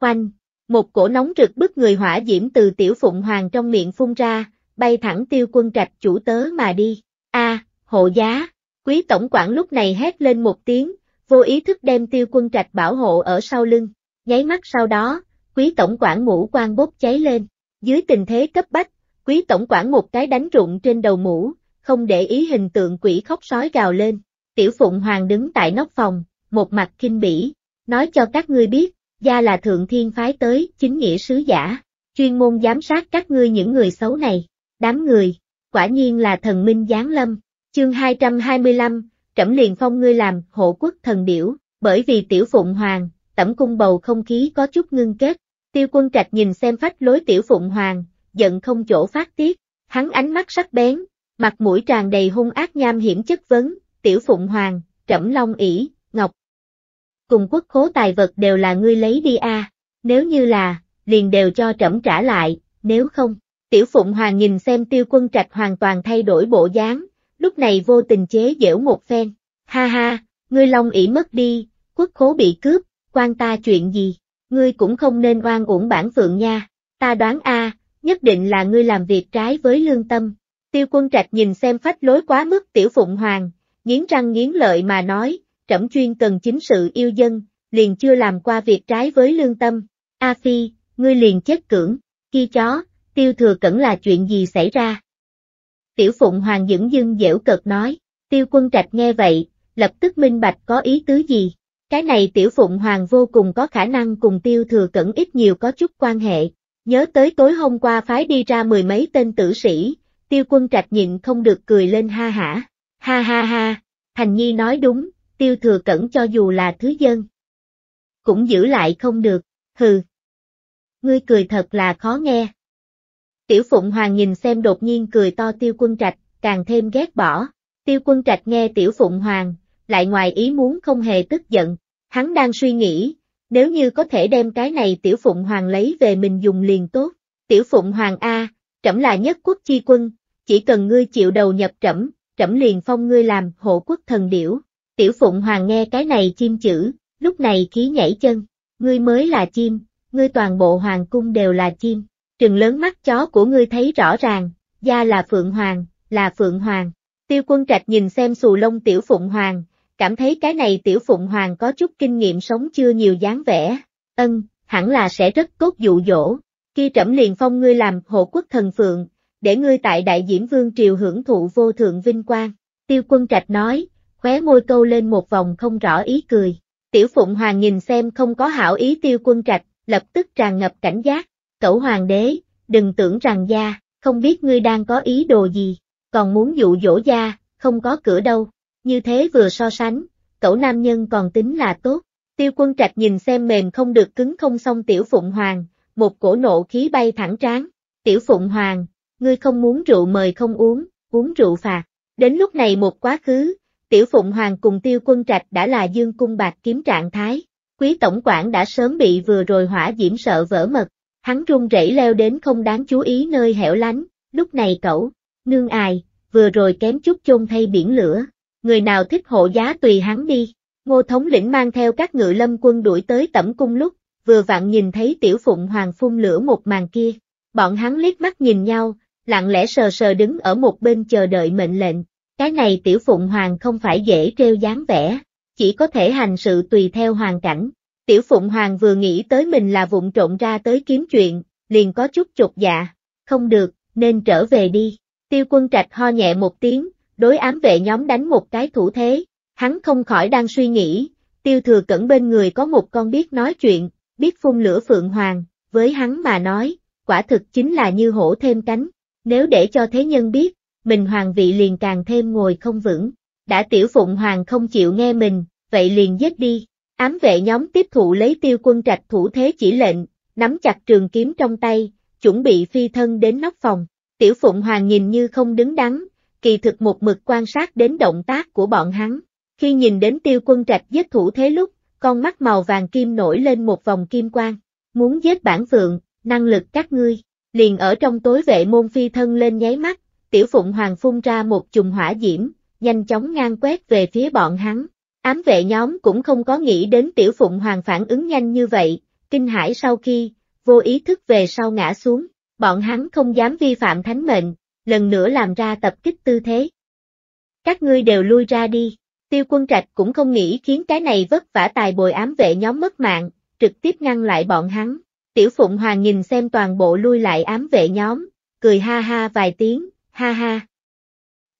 Quanh một cổ nóng rực bức người hỏa diễm từ tiểu phụng hoàng trong miệng phun ra, bay thẳng tiêu quân trạch chủ tớ mà đi. A, hộ giá, quý tổng quản lúc này hét lên một tiếng, vô ý thức đem tiêu quân trạch bảo hộ ở sau lưng. Nháy mắt sau đó, quý tổng quản mũ quan bốc cháy lên. Dưới tình thế cấp bách, quý tổng quản một cái đánh rụng trên đầu mũ, không để ý hình tượng quỷ khóc sói gào lên. Tiểu Phụng Hoàng đứng tại nóc phòng, một mặt kinh bỉ, nói cho các ngươi biết, gia là thượng thiên phái tới, chính nghĩa sứ giả, chuyên môn giám sát các ngươi những người xấu này, đám người, quả nhiên là thần minh giáng lâm, chương 225, trẫm liền phong ngươi làm hộ quốc thần điểu, bởi vì tiểu phụng hoàng, tẩm cung bầu không khí có chút ngưng kết, tiêu quân trạch nhìn xem phách lối tiểu phụng hoàng, giận không chỗ phát tiết, hắn ánh mắt sắc bén, mặt mũi tràn đầy hung ác nham hiểm chất vấn, tiểu phụng hoàng, trẫm long ỷ, ngọc. Cùng quốc khố tài vật đều là ngươi lấy đi a nếu như là, liền đều cho trẫm trả lại, nếu không. Tiểu Phụng Hoàng nhìn xem tiêu quân trạch hoàn toàn thay đổi bộ dáng, lúc này vô tình chế giễu một phen. Ha ha, ngươi long ỷ mất đi, quốc khố bị cướp, quan ta chuyện gì, ngươi cũng không nên oan uổng bản phượng nha, ta đoán a, nhất định là ngươi làm việc trái với lương tâm. Tiêu quân trạch nhìn xem phách lối quá mức tiểu phụng hoàng, nghiến răng nghiến lợi mà nói, trẫm chuyên cần chính sự yêu dân, liền chưa làm qua việc trái với lương tâm. A Phi, ngươi liền chết cưỡng, khi chó, tiêu thừa cẩn là chuyện gì xảy ra? Tiểu Phụng Hoàng dững dưng dễu cợt nói, tiêu quân trạch nghe vậy, lập tức minh bạch có ý tứ gì. Cái này Tiểu Phụng Hoàng vô cùng có khả năng cùng tiêu thừa cẩn ít nhiều có chút quan hệ. Nhớ tới tối hôm qua phái đi ra mười mấy tên tử sĩ, tiêu quân trạch nhịn không được cười lên ha hả. Ha ha ha, Thành Nhi nói đúng, tiêu thừa cẩn cho dù là thứ dân. Cũng giữ lại không được, hừ. Ngươi cười thật là khó nghe. Tiểu Phụng Hoàng nhìn xem đột nhiên cười to Tiêu Quân Trạch, càng thêm ghét bỏ. Tiêu Quân Trạch nghe Tiểu Phụng Hoàng, lại ngoài ý muốn không hề tức giận. Hắn đang suy nghĩ, nếu như có thể đem cái này Tiểu Phụng Hoàng lấy về mình dùng liền tốt. Tiểu Phụng Hoàng A, trẫm là nhất quốc chi quân, chỉ cần ngươi chịu đầu nhập trẫm, trẫm liền phong ngươi làm hộ quốc thần điểu. Tiểu Phụng Hoàng nghe cái này chim chữ, lúc này khí nhảy chân, ngươi mới là chim, ngươi toàn bộ hoàng cung đều là chim. Trừng lớn mắt chó của ngươi thấy rõ ràng, gia là Phượng Hoàng, là Phượng Hoàng. Tiêu quân trạch nhìn xem xù lông tiểu Phụng Hoàng, cảm thấy cái này tiểu Phụng Hoàng có chút kinh nghiệm sống chưa nhiều dáng vẻ. Ân, hẳn là sẽ rất cốt dụ dỗ. Khi trẫm liền phong ngươi làm hộ quốc thần Phượng, để ngươi tại đại diễm vương triều hưởng thụ vô thượng vinh quang. Tiêu quân trạch nói, khóe môi câu lên một vòng không rõ ý cười. Tiểu Phụng Hoàng nhìn xem không có hảo ý tiêu quân trạch, lập tức tràn ngập cảnh giác. Cẩu hoàng đế, đừng tưởng rằng gia, không biết ngươi đang có ý đồ gì, còn muốn dụ dỗ gia, không có cửa đâu. Như thế vừa so sánh, cẩu nam nhân còn tính là tốt. Tiêu quân trạch nhìn xem mềm không được cứng không xong tiểu phụng hoàng, một cổ nộ khí bay thẳng trán. Tiểu phụng hoàng, ngươi không muốn rượu mời không uống, uống rượu phạt. Đến lúc này một quá khứ, tiểu phụng hoàng cùng tiêu quân trạch đã là dương cung bạc kiếm trạng thái. Quý tổng quản đã sớm bị vừa rồi hỏa diễm sợ vỡ mật, Hắn run rẩy leo đến không đáng chú ý nơi hẻo lánh, lúc này cậu, nương ai vừa rồi kém chút chôn thay biển lửa, người nào thích hộ giá tùy hắn đi. Ngô thống lĩnh mang theo các ngự lâm quân đuổi tới tẩm cung lúc, vừa vặn nhìn thấy tiểu phụng hoàng phun lửa một màn kia. Bọn hắn liếc mắt nhìn nhau, lặng lẽ sờ sờ đứng ở một bên chờ đợi mệnh lệnh. Cái này tiểu phụng hoàng không phải dễ treo dáng vẻ, chỉ có thể hành sự tùy theo hoàn cảnh. Tiểu Phụng Hoàng vừa nghĩ tới mình là vụng trộn ra tới kiếm chuyện, liền có chút chột dạ, không được, nên trở về đi. Tiêu quân trạch ho nhẹ một tiếng, đối ám vệ nhóm đánh một cái thủ thế, hắn không khỏi đang suy nghĩ, tiêu thừa cẩn bên người có một con biết nói chuyện, biết phun lửa Phượng Hoàng, với hắn mà nói, quả thực chính là như hổ thêm cánh, nếu để cho thế nhân biết, mình hoàng vị liền càng thêm ngồi không vững, đã tiểu Phụng Hoàng không chịu nghe mình, vậy liền giết đi. Ám vệ nhóm tiếp thụ lấy tiêu quân trạch thủ thế chỉ lệnh, nắm chặt trường kiếm trong tay, chuẩn bị phi thân đến nóc phòng. Tiểu Phụng Hoàng nhìn như không đứng đắn, kỳ thực một mực quan sát đến động tác của bọn hắn. Khi nhìn đến tiêu quân trạch giết thủ thế lúc, con mắt màu vàng kim nổi lên một vòng kim quang. Muốn giết bản phượng, năng lực các ngươi, liền ở trong tối vệ môn phi thân lên nháy mắt, tiểu phụng hoàng phun ra một chùm hỏa diễm, nhanh chóng ngang quét về phía bọn hắn. Ám vệ nhóm cũng không có nghĩ đến tiểu phụng hoàng phản ứng nhanh như vậy, kinh hãi sau khi, vô ý thức về sau ngã xuống, bọn hắn không dám vi phạm thánh mệnh, lần nữa làm ra tập kích tư thế. Các ngươi đều lui ra đi, tiêu quân trạch cũng không nghĩ khiến cái này vất vả tài bồi ám vệ nhóm mất mạng, trực tiếp ngăn lại bọn hắn. Tiểu Phụng Hoàng nhìn xem toàn bộ lui lại ám vệ nhóm, cười ha ha vài tiếng, ha ha.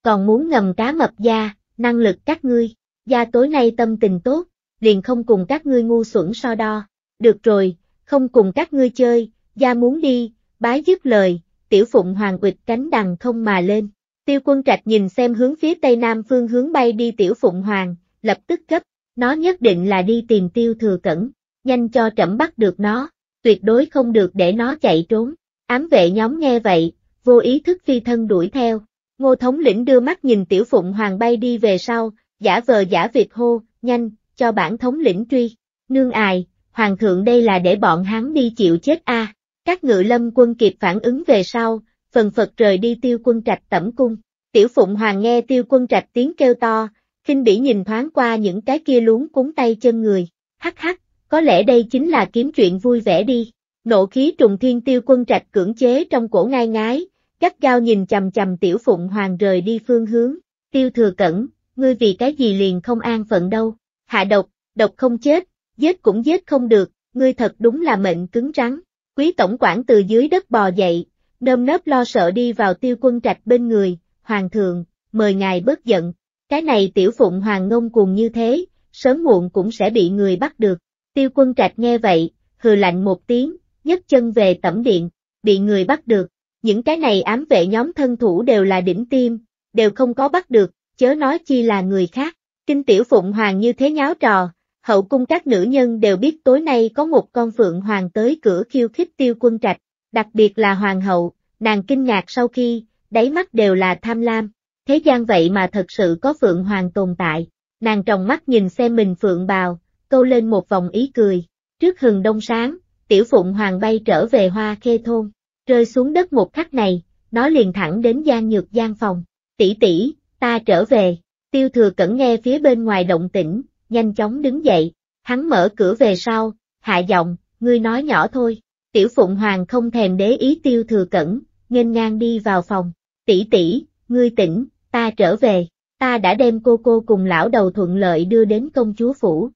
Còn muốn ngầm cá mập da, năng lực các ngươi, gia tối nay tâm tình tốt, liền không cùng các ngươi ngu xuẩn so đo. Được rồi, không cùng các ngươi chơi, gia muốn đi, bái dứt lời, tiểu phụng hoàng quịch cánh đằng không mà lên. Tiêu quân trạch nhìn xem hướng phía tây nam phương hướng bay đi tiểu phụng hoàng, lập tức gấp, nó nhất định là đi tìm tiêu thừa cẩn, nhanh cho trẫm bắt được nó, tuyệt đối không được để nó chạy trốn. Ám vệ nhóm nghe vậy, vô ý thức phi thân đuổi theo. Ngô thống lĩnh đưa mắt nhìn tiểu phụng hoàng bay đi về sau, giả vờ giả việc hô, nhanh, cho bản thống lĩnh truy. Nương ài, hoàng thượng đây là để bọn hắn đi chịu chết a. Các ngự lâm quân kịp phản ứng về sau, phần phật rời đi tiêu quân trạch tẩm cung. Tiểu phụng hoàng nghe tiêu quân trạch tiếng kêu to, kinh bỉ nhìn thoáng qua những cái kia luống cúng tay chân người. Hắc hắc, có lẽ đây chính là kiếm chuyện vui vẻ đi. Nộ khí trùng thiên tiêu quân trạch cưỡng chế trong cổ ngai ngái, gắt gao nhìn chầm chầm tiểu phụng hoàng rời đi phương hướng. Tiêu thừa cẩn, ngươi vì cái gì liền không an phận đâu. Hạ độc, độc không chết, giết cũng giết không được, ngươi thật đúng là mệnh cứng rắn. Quý tổng quản từ dưới đất bò dậy, nơm nớp lo sợ đi vào tiêu quân trạch bên người, hoàng thượng, mời ngài bớt giận. Cái này tiểu phụng hoàng ngông cuồng như thế, sớm muộn cũng sẽ bị người bắt được. Tiêu quân trạch nghe vậy, hừ lạnh một tiếng, nhấc chân về tẩm điện, bị người bắt được. Những cái này ám vệ nhóm thân thủ đều là đỉnh tim, đều không có bắt được, chớ nói chi là người khác. Kinh tiểu phụng hoàng như thế nháo trò, hậu cung các nữ nhân đều biết tối nay có một con phượng hoàng tới cửa khiêu khích tiêu quân trạch, đặc biệt là hoàng hậu, nàng kinh ngạc sau khi, đáy mắt đều là tham lam, thế gian vậy mà thật sự có phượng hoàng tồn tại, nàng tròng mắt nhìn xem mình phượng bào, câu lên một vòng ý cười, trước hừng đông sáng, tiểu phụng hoàng bay trở về hoa khê thôn, rơi xuống đất một khắc này, nó liền thẳng đến gian nhược gian phòng, tỷ tỷ, ta trở về, tiêu thừa cẩn nghe phía bên ngoài động tĩnh, nhanh chóng đứng dậy, hắn mở cửa về sau, hạ giọng, ngươi nói nhỏ thôi, tiểu phụng hoàng không thèm đế ý tiêu thừa cẩn, nghênh ngang đi vào phòng, tỷ tỷ, ngươi tỉnh, ta trở về, ta đã đem cô cô cùng lão đầu thuận lợi đưa đến công chúa phủ.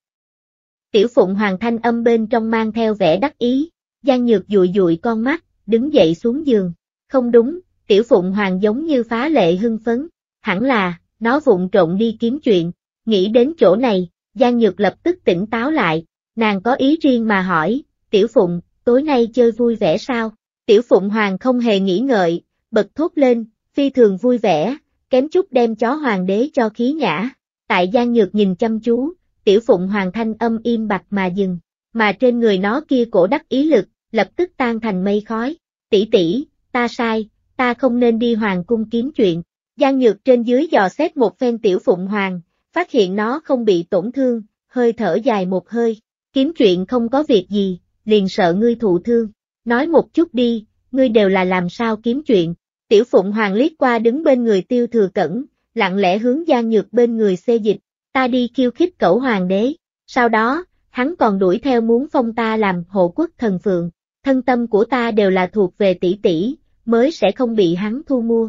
Tiểu phụng hoàng thanh âm bên trong mang theo vẻ đắc ý, Giang Nhược dụi dụi con mắt, đứng dậy xuống giường. Không đúng, tiểu phụng hoàng giống như phá lệ hưng phấn, hẳn là, nó vụng trộn đi kiếm chuyện, nghĩ đến chỗ này, Giang Nhược lập tức tỉnh táo lại, nàng có ý riêng mà hỏi, tiểu phụng, tối nay chơi vui vẻ sao? Tiểu phụng hoàng không hề nghĩ ngợi, bật thốt lên, phi thường vui vẻ, kém chút đem chó hoàng đế cho khí nhã. Tại Giang Nhược nhìn chăm chú, tiểu phụng hoàng thanh âm im bặt mà dừng, mà trên người nó kia cổ đắc ý lực, lập tức tan thành mây khói. Tỷ tỷ, ta sai, ta không nên đi hoàng cung kiếm chuyện. Giang Nhược trên dưới dò xét một phen tiểu phụng hoàng, phát hiện nó không bị tổn thương, hơi thở dài một hơi. Kiếm chuyện không có việc gì, liền sợ ngươi thụ thương. Nói một chút đi, ngươi đều là làm sao kiếm chuyện. Tiểu Phụng Hoàng liếc qua đứng bên người tiêu thừa cẩn, lặng lẽ hướng Giang Nhược bên người xê dịch, ta đi khiêu khích cẩu hoàng đế. Sau đó, hắn còn đuổi theo muốn phong ta làm hộ quốc thần phượng. Thân tâm của ta đều là thuộc về tỷ tỷ, mới sẽ không bị hắn thu mua.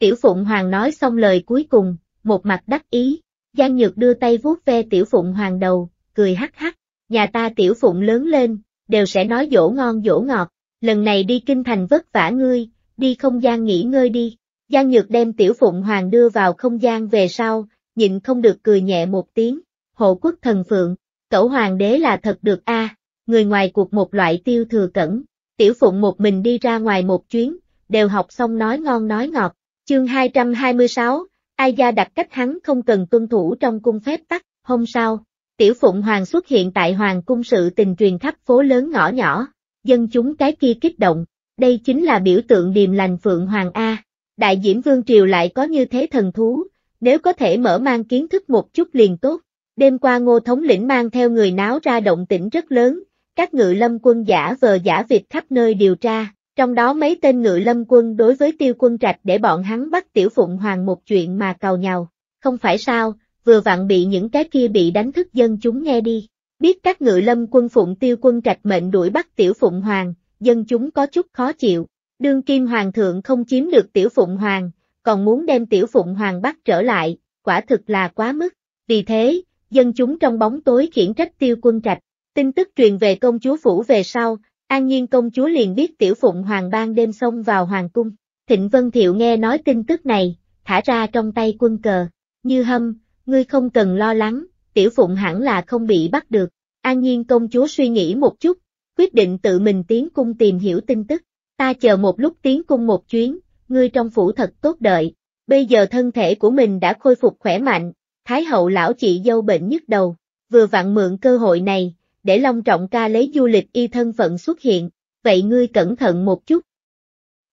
Tiểu Phụng Hoàng nói xong lời cuối cùng, một mặt đắc ý. Giang Nhược đưa tay vuốt ve Tiểu Phụng Hoàng đầu, cười hắc hắc. Nhà ta Tiểu Phụng lớn lên, đều sẽ nói dỗ ngon dỗ ngọt. Lần này đi kinh thành vất vả ngươi, đi không gian nghỉ ngơi đi. Giang Nhược đem Tiểu Phụng Hoàng đưa vào không gian về sau, nhịn không được cười nhẹ một tiếng. Hộ quốc thần phượng, cẩu hoàng đế là thật được a người ngoài cuộc một loại tiêu thừa cẩn. Tiểu Phụng một mình đi ra ngoài một chuyến, đều học xong nói ngon nói ngọt. Chương 226, Ai gia đặt cách hắn không cần tuân thủ trong cung phép tắc, hôm sau, Tiểu Phụng Hoàng xuất hiện tại Hoàng cung sự tình truyền khắp phố lớn ngõ nhỏ, dân chúng cái kia kích động, đây chính là biểu tượng điềm lành Phượng Hoàng A. Đại Diễm Vương Triều lại có như thế thần thú, nếu có thể mở mang kiến thức một chút liền tốt. Đêm qua ngô thống lĩnh mang theo người náo ra động tĩnh rất lớn, các ngự lâm quân giả vờ giả vịt khắp nơi điều tra, trong đó mấy tên ngự lâm quân đối với tiêu quân trạch để bọn hắn bắt tiểu phụng hoàng một chuyện mà cào nhào, không phải sao, vừa vặn bị những cái kia bị đánh thức dân chúng nghe đi. Biết các ngự lâm quân phụng tiêu quân trạch mệnh đuổi bắt tiểu phụng hoàng, dân chúng có chút khó chịu. Đương kim hoàng thượng không chiếm được tiểu phụng hoàng, còn muốn đem tiểu phụng hoàng bắt trở lại, quả thực là quá mức. Vì thế, dân chúng trong bóng tối khiển trách tiêu quân trạch. Tin tức truyền về công chúa phủ về sau, an nhiên công chúa liền biết tiểu phụng hoàng ban đêm xông vào hoàng cung. Thịnh Vân Thiệu nghe nói tin tức này, thả ra trong tay quân cờ. Như hâm, ngươi không cần lo lắng, tiểu phụng hẳn là không bị bắt được. An nhiên công chúa suy nghĩ một chút, quyết định tự mình tiến cung tìm hiểu tin tức. Ta chờ một lúc tiến cung một chuyến, ngươi trong phủ thật tốt đợi. Bây giờ thân thể của mình đã khôi phục khỏe mạnh, Thái hậu lão chị dâu bệnh nhức đầu, vừa vặn mượn cơ hội này, để Long Trọng ca lấy du lịch y thân phận xuất hiện, vậy ngươi cẩn thận một chút.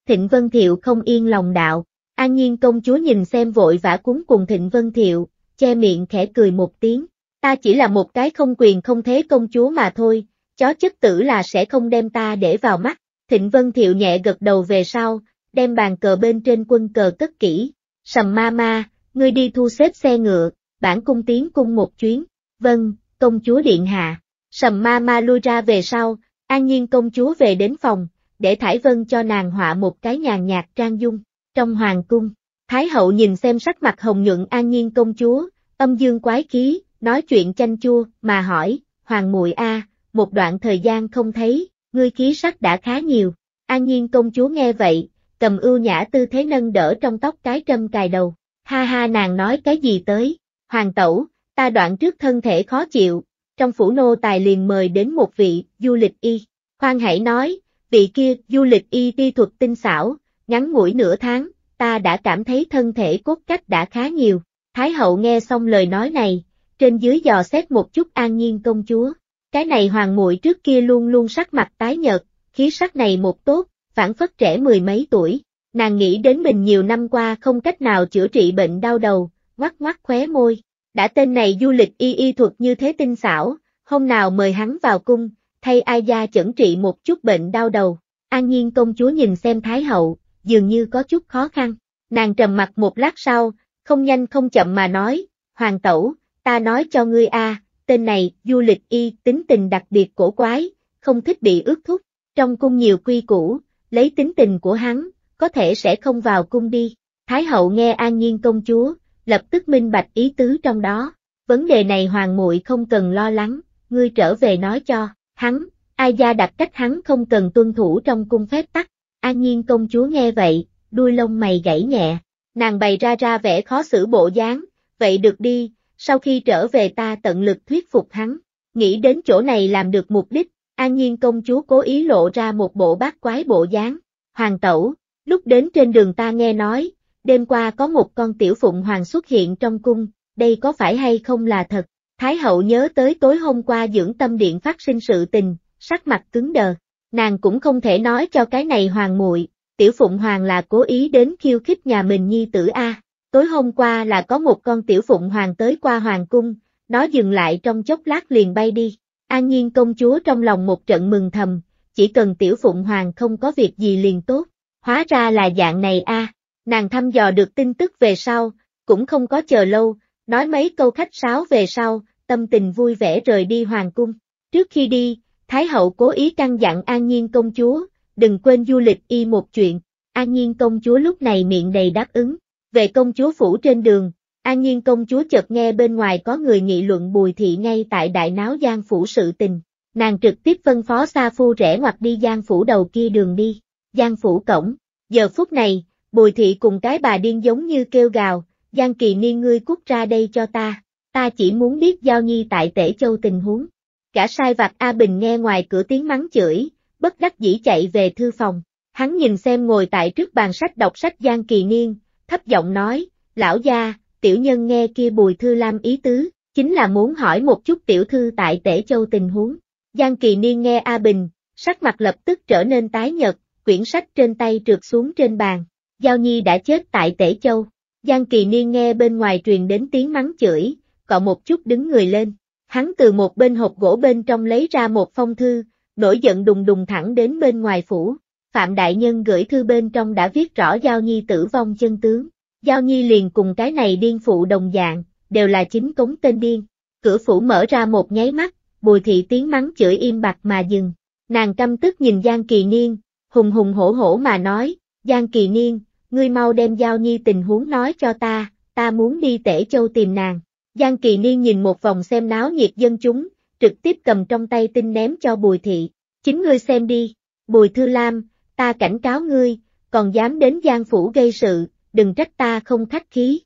Thịnh Vân Thiệu không yên lòng đạo, an nhiên công chúa nhìn xem vội vã cúng cùng Thịnh Vân Thiệu, che miệng khẽ cười một tiếng, ta chỉ là một cái không quyền không thế công chúa mà thôi, chó chất tử là sẽ không đem ta để vào mắt. Thịnh Vân Thiệu nhẹ gật đầu về sau, đem bàn cờ bên trên quân cờ cất kỹ. Sầm ma ma, ngươi đi thu xếp xe ngựa, bản cung tiến cung một chuyến. Vâng, công chúa điện hạ. Sầm ma ma lui ra về sau, an nhiên công chúa về đến phòng, để Thải Vân cho nàng họa một cái nhàn nhạt trang dung. Trong hoàng cung, Thái hậu nhìn xem sắc mặt hồng nhuận an nhiên công chúa, âm dương quái khí, nói chuyện chanh chua, mà hỏi, hoàng muội a, một đoạn thời gian không thấy, ngươi khí sắc đã khá nhiều. An nhiên công chúa nghe vậy, cầm ưu nhã tư thế nâng đỡ trong tóc cái trâm cài đầu. Ha ha nàng nói cái gì tới? Hoàng tẩu, ta đoạn trước thân thể khó chịu, trong phủ nô tài liền mời đến một vị, du lịch y. Khoan hãy nói, vị kia, du lịch y ti thuật tinh xảo, ngắn ngủi nửa tháng, ta đã cảm thấy thân thể cốt cách đã khá nhiều. Thái hậu nghe xong lời nói này, trên dưới dò xét một chút an nhiên công chúa. Cái này hoàng muội trước kia luôn luôn sắc mặt tái nhợt, khí sắc này một tốt, phản phất trẻ mười mấy tuổi. Nàng nghĩ đến mình nhiều năm qua không cách nào chữa trị bệnh đau đầu, ngoắc ngoắc khóe môi. Đã tên này du lịch y y thuật như thế tinh xảo, hôm nào mời hắn vào cung, thay ai gia chẩn trị một chút bệnh đau đầu. An nhiên công chúa nhìn xem Thái hậu, dường như có chút khó khăn. Nàng trầm mặt một lát sau, không nhanh không chậm mà nói, Hoàng tẩu, ta nói cho ngươi a, tên này, du lịch y, tính tình đặc biệt cổ quái, không thích bị ước thúc, trong cung nhiều quy củ, lấy tính tình của hắn, có thể sẽ không vào cung đi. Thái hậu nghe an nhiên công chúa, lập tức minh bạch ý tứ trong đó. Vấn đề này hoàng muội không cần lo lắng, ngươi trở về nói cho, hắn, ai gia đặt cách hắn không cần tuân thủ trong cung phép tắc. An nhiên công chúa nghe vậy, đuôi lông mày gãy nhẹ, nàng bày ra ra vẻ khó xử bộ dáng, vậy được đi, sau khi trở về ta tận lực thuyết phục hắn, nghĩ đến chỗ này làm được mục đích, an nhiên công chúa cố ý lộ ra một bộ bát quái bộ dáng, hoàng tẩu, lúc đến trên đường ta nghe nói, đêm qua có một con tiểu phụng hoàng xuất hiện trong cung, đây có phải hay không là thật, Thái hậu nhớ tới tối hôm qua dưỡng tâm điện phát sinh sự tình, sắc mặt cứng đờ, nàng cũng không thể nói cho cái này hoàng muội, tiểu phụng hoàng là cố ý đến khiêu khích nhà mình nhi tử A. Tối hôm qua là có một con tiểu phụng hoàng tới qua hoàng cung, nó dừng lại trong chốc lát liền bay đi. An nhiên công chúa trong lòng một trận mừng thầm, chỉ cần tiểu phụng hoàng không có việc gì liền tốt. Hóa ra là dạng này a nàng thăm dò được tin tức về sau, cũng không có chờ lâu, nói mấy câu khách sáo về sau, tâm tình vui vẻ rời đi hoàng cung. Trước khi đi, Thái hậu cố ý căn dặn An Nhiên công chúa, đừng quên du lịch y một chuyện. An Nhiên công chúa lúc này miệng đầy đáp ứng. Về công chúa phủ trên đường, An Nhiên công chúa chợt nghe bên ngoài có người nghị luận bùi thị ngay tại đại náo giang phủ sự tình. Nàng trực tiếp phân phó Sa Phu rẽ ngoặt đi giang phủ đầu kia đường đi. Giang phủ cổng. Giờ phút này, bùi thị cùng cái bà điên giống như kêu gào, Giang kỳ niên ngươi cút ra đây cho ta. Ta chỉ muốn biết giao nhi tại tể châu tình huống. Cả sai vặt A Bình nghe ngoài cửa tiếng mắng chửi, bất đắc dĩ chạy về thư phòng. Hắn nhìn xem ngồi tại trước bàn sách đọc sách Giang Kỳ Niên, thấp giọng nói, lão gia, tiểu nhân nghe kia Bùi Thư Lam ý tứ, chính là muốn hỏi một chút tiểu thư tại Tể Châu tình huống. Giang Kỳ Niên nghe A Bình, sắc mặt lập tức trở nên tái nhợt, quyển sách trên tay trượt xuống trên bàn. Giao Nhi đã chết tại Tể Châu. Giang Kỳ Niên nghe bên ngoài truyền đến tiếng mắng chửi, cọ một chút đứng người lên. Hắn từ một bên hộp gỗ bên trong lấy ra một phong thư, nổi giận đùng đùng thẳng đến bên ngoài phủ. Phạm Đại Nhân gửi thư bên trong đã viết rõ Giao Nhi tử vong chân tướng. Giao Nhi liền cùng cái này điên phụ đồng dạng, đều là chính cống tên điên. Cửa phủ mở ra một nháy mắt, bùi thị tiếng mắng chửi im bặt mà dừng. Nàng căm tức nhìn Giang Kỳ Niên, hùng hùng hổ hổ mà nói, Giang Kỳ Niên, ngươi mau đem Giao Nhi tình huống nói cho ta, ta muốn đi tể châu tìm nàng. Giang Kỳ Niên nhìn một vòng xem náo nhiệt dân chúng, trực tiếp cầm trong tay tin ném cho Bùi Thị. Chính ngươi xem đi, Bùi Thư Lam, ta cảnh cáo ngươi, còn dám đến Giang Phủ gây sự, đừng trách ta không khách khí.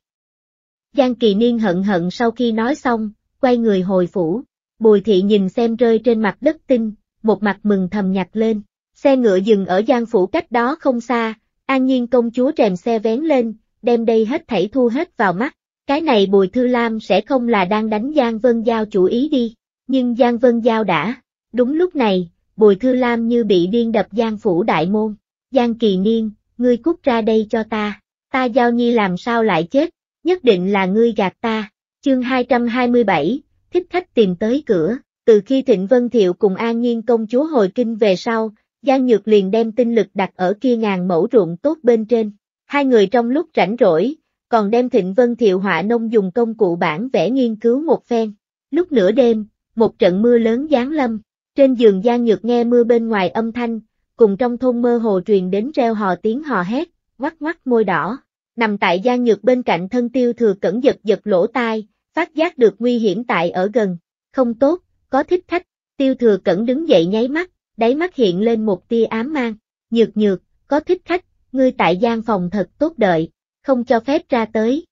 Giang Kỳ Niên hận hận sau khi nói xong, quay người hồi phủ. Bùi Thị nhìn xem rơi trên mặt đất tinh, một mặt mừng thầm nhặt lên. Xe ngựa dừng ở Giang Phủ cách đó không xa, an nhiên công chúa rèm xe vén lên, đem đây hết thảy thu hết vào mắt. Cái này Bùi Thư Lam sẽ không là đang đánh Giang Vân Giao chủ ý đi, nhưng Giang Vân Giao đã. Đúng lúc này, Bùi Thư Lam như bị điên đập Giang Phủ Đại Môn. Giang Kỳ Niên, ngươi cút ra đây cho ta, ta Giao Nhi làm sao lại chết, nhất định là ngươi gạt ta. Chương 227, thích khách tìm tới cửa, từ khi Thịnh Vân Thiệu cùng An Nhiên công chúa hồi kinh về sau, Giang Nhược liền đem tinh lực đặt ở kia ngàn mẫu ruộng tốt bên trên. Hai người trong lúc rảnh rỗi, còn đem Thịnh Vân Thiệu họa nông dùng công cụ bản vẽ nghiên cứu một phen. Lúc nửa đêm, một trận mưa lớn giáng lâm, trên giường Giang Nhược nghe mưa bên ngoài âm thanh, cùng trong thôn mơ hồ truyền đến reo hò tiếng hò hét, ngoắc ngoắc môi đỏ. Nằm tại Giang Nhược bên cạnh thân tiêu thừa cẩn giật giật lỗ tai, phát giác được nguy hiểm tại ở gần. Không tốt, có thích khách, tiêu thừa cẩn đứng dậy nháy mắt, đáy mắt hiện lên một tia ám mang. Nhược nhược, có thích khách, ngươi tại gian phòng thật tốt đợi, không cho phép ra tới.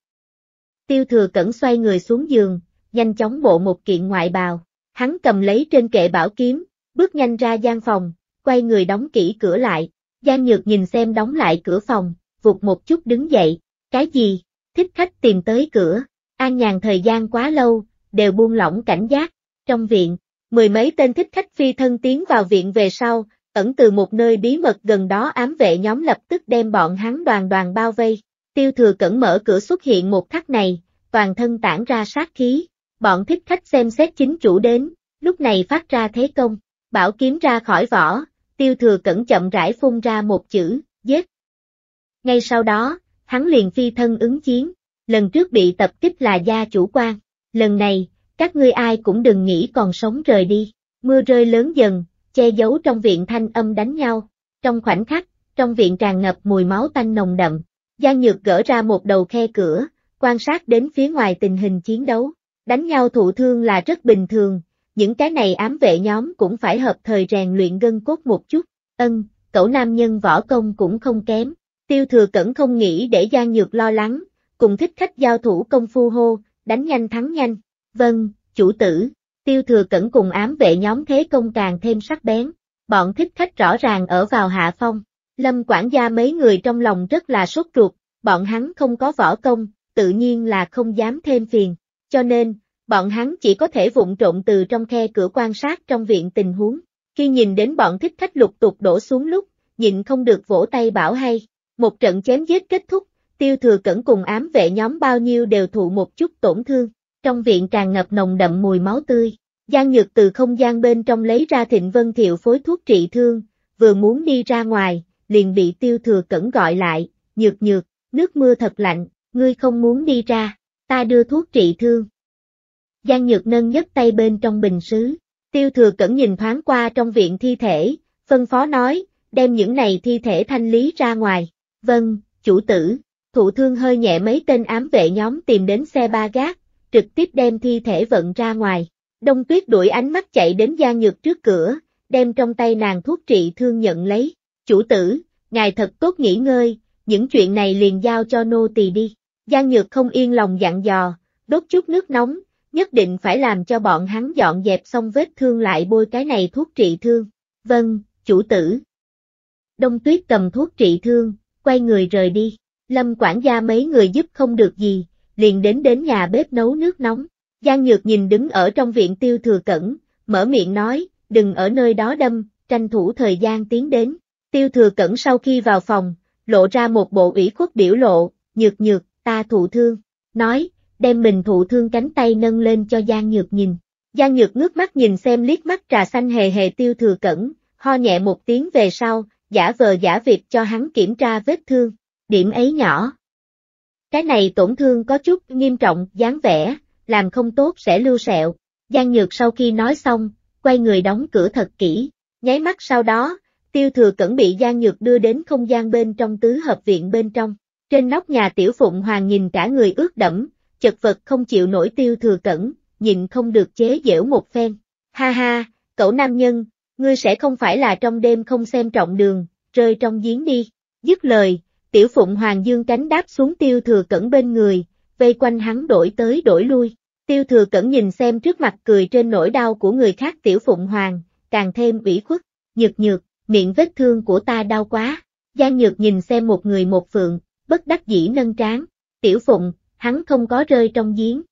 Tiêu thừa cẩn xoay người xuống giường, nhanh chóng bộ một kiện ngoại bào. Hắn cầm lấy trên kệ bảo kiếm, bước nhanh ra gian phòng, quay người đóng kỹ cửa lại. Giang Nhược nhìn xem đóng lại cửa phòng, vụt một chút đứng dậy. Cái gì? Thích khách tìm tới cửa. An nhàn thời gian quá lâu, đều buông lỏng cảnh giác. Trong viện, mười mấy tên thích khách phi thân tiến vào viện về sau, ẩn từ một nơi bí mật gần đó ám vệ nhóm lập tức đem bọn hắn đoàn đoàn bao vây. Tiêu thừa cẩn mở cửa xuất hiện một khắc này, toàn thân tản ra sát khí, bọn thích khách xem xét chính chủ đến, lúc này phát ra thế công, bảo kiếm ra khỏi vỏ, tiêu thừa cẩn chậm rãi phun ra một chữ, giết. Ngay sau đó, hắn liền phi thân ứng chiến, lần trước bị tập kích là gia chủ quan, lần này, các ngươi ai cũng đừng nghĩ còn sống rời đi, mưa rơi lớn dần, che giấu trong viện thanh âm đánh nhau, trong khoảnh khắc, trong viện tràn ngập mùi máu tanh nồng đậm, Giang Nhược gỡ ra một đầu khe cửa, quan sát đến phía ngoài tình hình chiến đấu, đánh nhau thụ thương là rất bình thường, những cái này ám vệ nhóm cũng phải hợp thời rèn luyện gân cốt một chút, ân, cậu nam nhân võ công cũng không kém, tiêu thừa cẩn không nghĩ để Giang Nhược lo lắng, cùng thích khách giao thủ công phu hô, đánh nhanh thắng nhanh, vâng, chủ tử, tiêu thừa cẩn cùng ám vệ nhóm thế công càng thêm sắc bén, bọn thích khách rõ ràng ở vào hạ phong, lâm quản gia mấy người trong lòng rất là sốt ruột, bọn hắn không có võ công, tự nhiên là không dám thêm phiền, cho nên, bọn hắn chỉ có thể vụng trộn từ trong khe cửa quan sát trong viện tình huống. Khi nhìn đến bọn thích khách lục tục đổ xuống lúc, nhịn không được vỗ tay bảo hay. Một trận chém giết kết thúc, tiêu thừa cẩn cùng ám vệ nhóm bao nhiêu đều thụ một chút tổn thương. Trong viện tràn ngập nồng đậm mùi máu tươi. Giang Nhược từ không gian bên trong lấy ra thịnh vân thiệu phối thuốc trị thương, vừa muốn đi ra ngoài, liền bị tiêu thừa cẩn gọi lại, nhược nhược, nước mưa thật lạnh, ngươi không muốn đi ra, ta đưa thuốc trị thương. Giang Nhược nâng nhấc tay bên trong bình sứ, tiêu thừa cẩn nhìn thoáng qua trong viện thi thể, phân phó nói, đem những này thi thể thanh lý ra ngoài. Vâng, chủ tử, thụ thương hơi nhẹ mấy tên ám vệ nhóm tìm đến xe ba gác, trực tiếp đem thi thể vận ra ngoài. Đông tuyết đuổi ánh mắt chạy đến Giang Nhược trước cửa, đem trong tay nàng thuốc trị thương nhận lấy. Chủ tử, ngài thật tốt nghỉ ngơi, những chuyện này liền giao cho nô tỳ đi. Giang Nhược không yên lòng dặn dò, đốt chút nước nóng, nhất định phải làm cho bọn hắn dọn dẹp xong vết thương lại bôi cái này thuốc trị thương. Vâng, chủ tử. Đông tuyết cầm thuốc trị thương, quay người rời đi. Lâm quản gia mấy người giúp không được gì, liền đến đến nhà bếp nấu nước nóng. Giang Nhược nhìn đứng ở trong viện tiêu thừa cẩn, mở miệng nói, đừng ở nơi đó đâm, tranh thủ thời gian tiến đến. Tiêu thừa cẩn sau khi vào phòng, lộ ra một bộ ủy khuất biểu lộ, nhược nhược, ta thụ thương. Nói, đem mình thụ thương cánh tay nâng lên cho Giang Nhược nhìn. Giang Nhược ngước mắt nhìn xem liếc mắt trà xanh hề hề tiêu thừa cẩn, ho nhẹ một tiếng về sau, giả vờ giả việc cho hắn kiểm tra vết thương, điểm ấy nhỏ. Cái này tổn thương có chút nghiêm trọng, dáng vẻ, làm không tốt sẽ lưu sẹo. Giang Nhược sau khi nói xong, quay người đóng cửa thật kỹ, nháy mắt sau đó, tiêu thừa cẩn bị Giang Nhược đưa đến không gian bên trong tứ hợp viện bên trong. Trên nóc nhà tiểu phụng hoàng nhìn cả người ướt đẫm, chật vật không chịu nổi tiêu thừa cẩn, nhìn không được chế giễu một phen. Ha ha, cậu nam nhân, ngươi sẽ không phải là trong đêm không xem trọng đường, rơi trong giếng đi. Dứt lời, tiểu phụng hoàng dương cánh đáp xuống tiêu thừa cẩn bên người, vây quanh hắn đổi tới đổi lui. Tiêu thừa cẩn nhìn xem trước mặt cười trên nỗi đau của người khác tiểu phụng hoàng, càng thêm ủy khuất, nhược nhược, miệng vết thương của ta đau quá. Giang nhược nhìn xem một người một phượng, bất đắc dĩ nâng trán, tiểu phụng, hắn không có rơi trong giếng.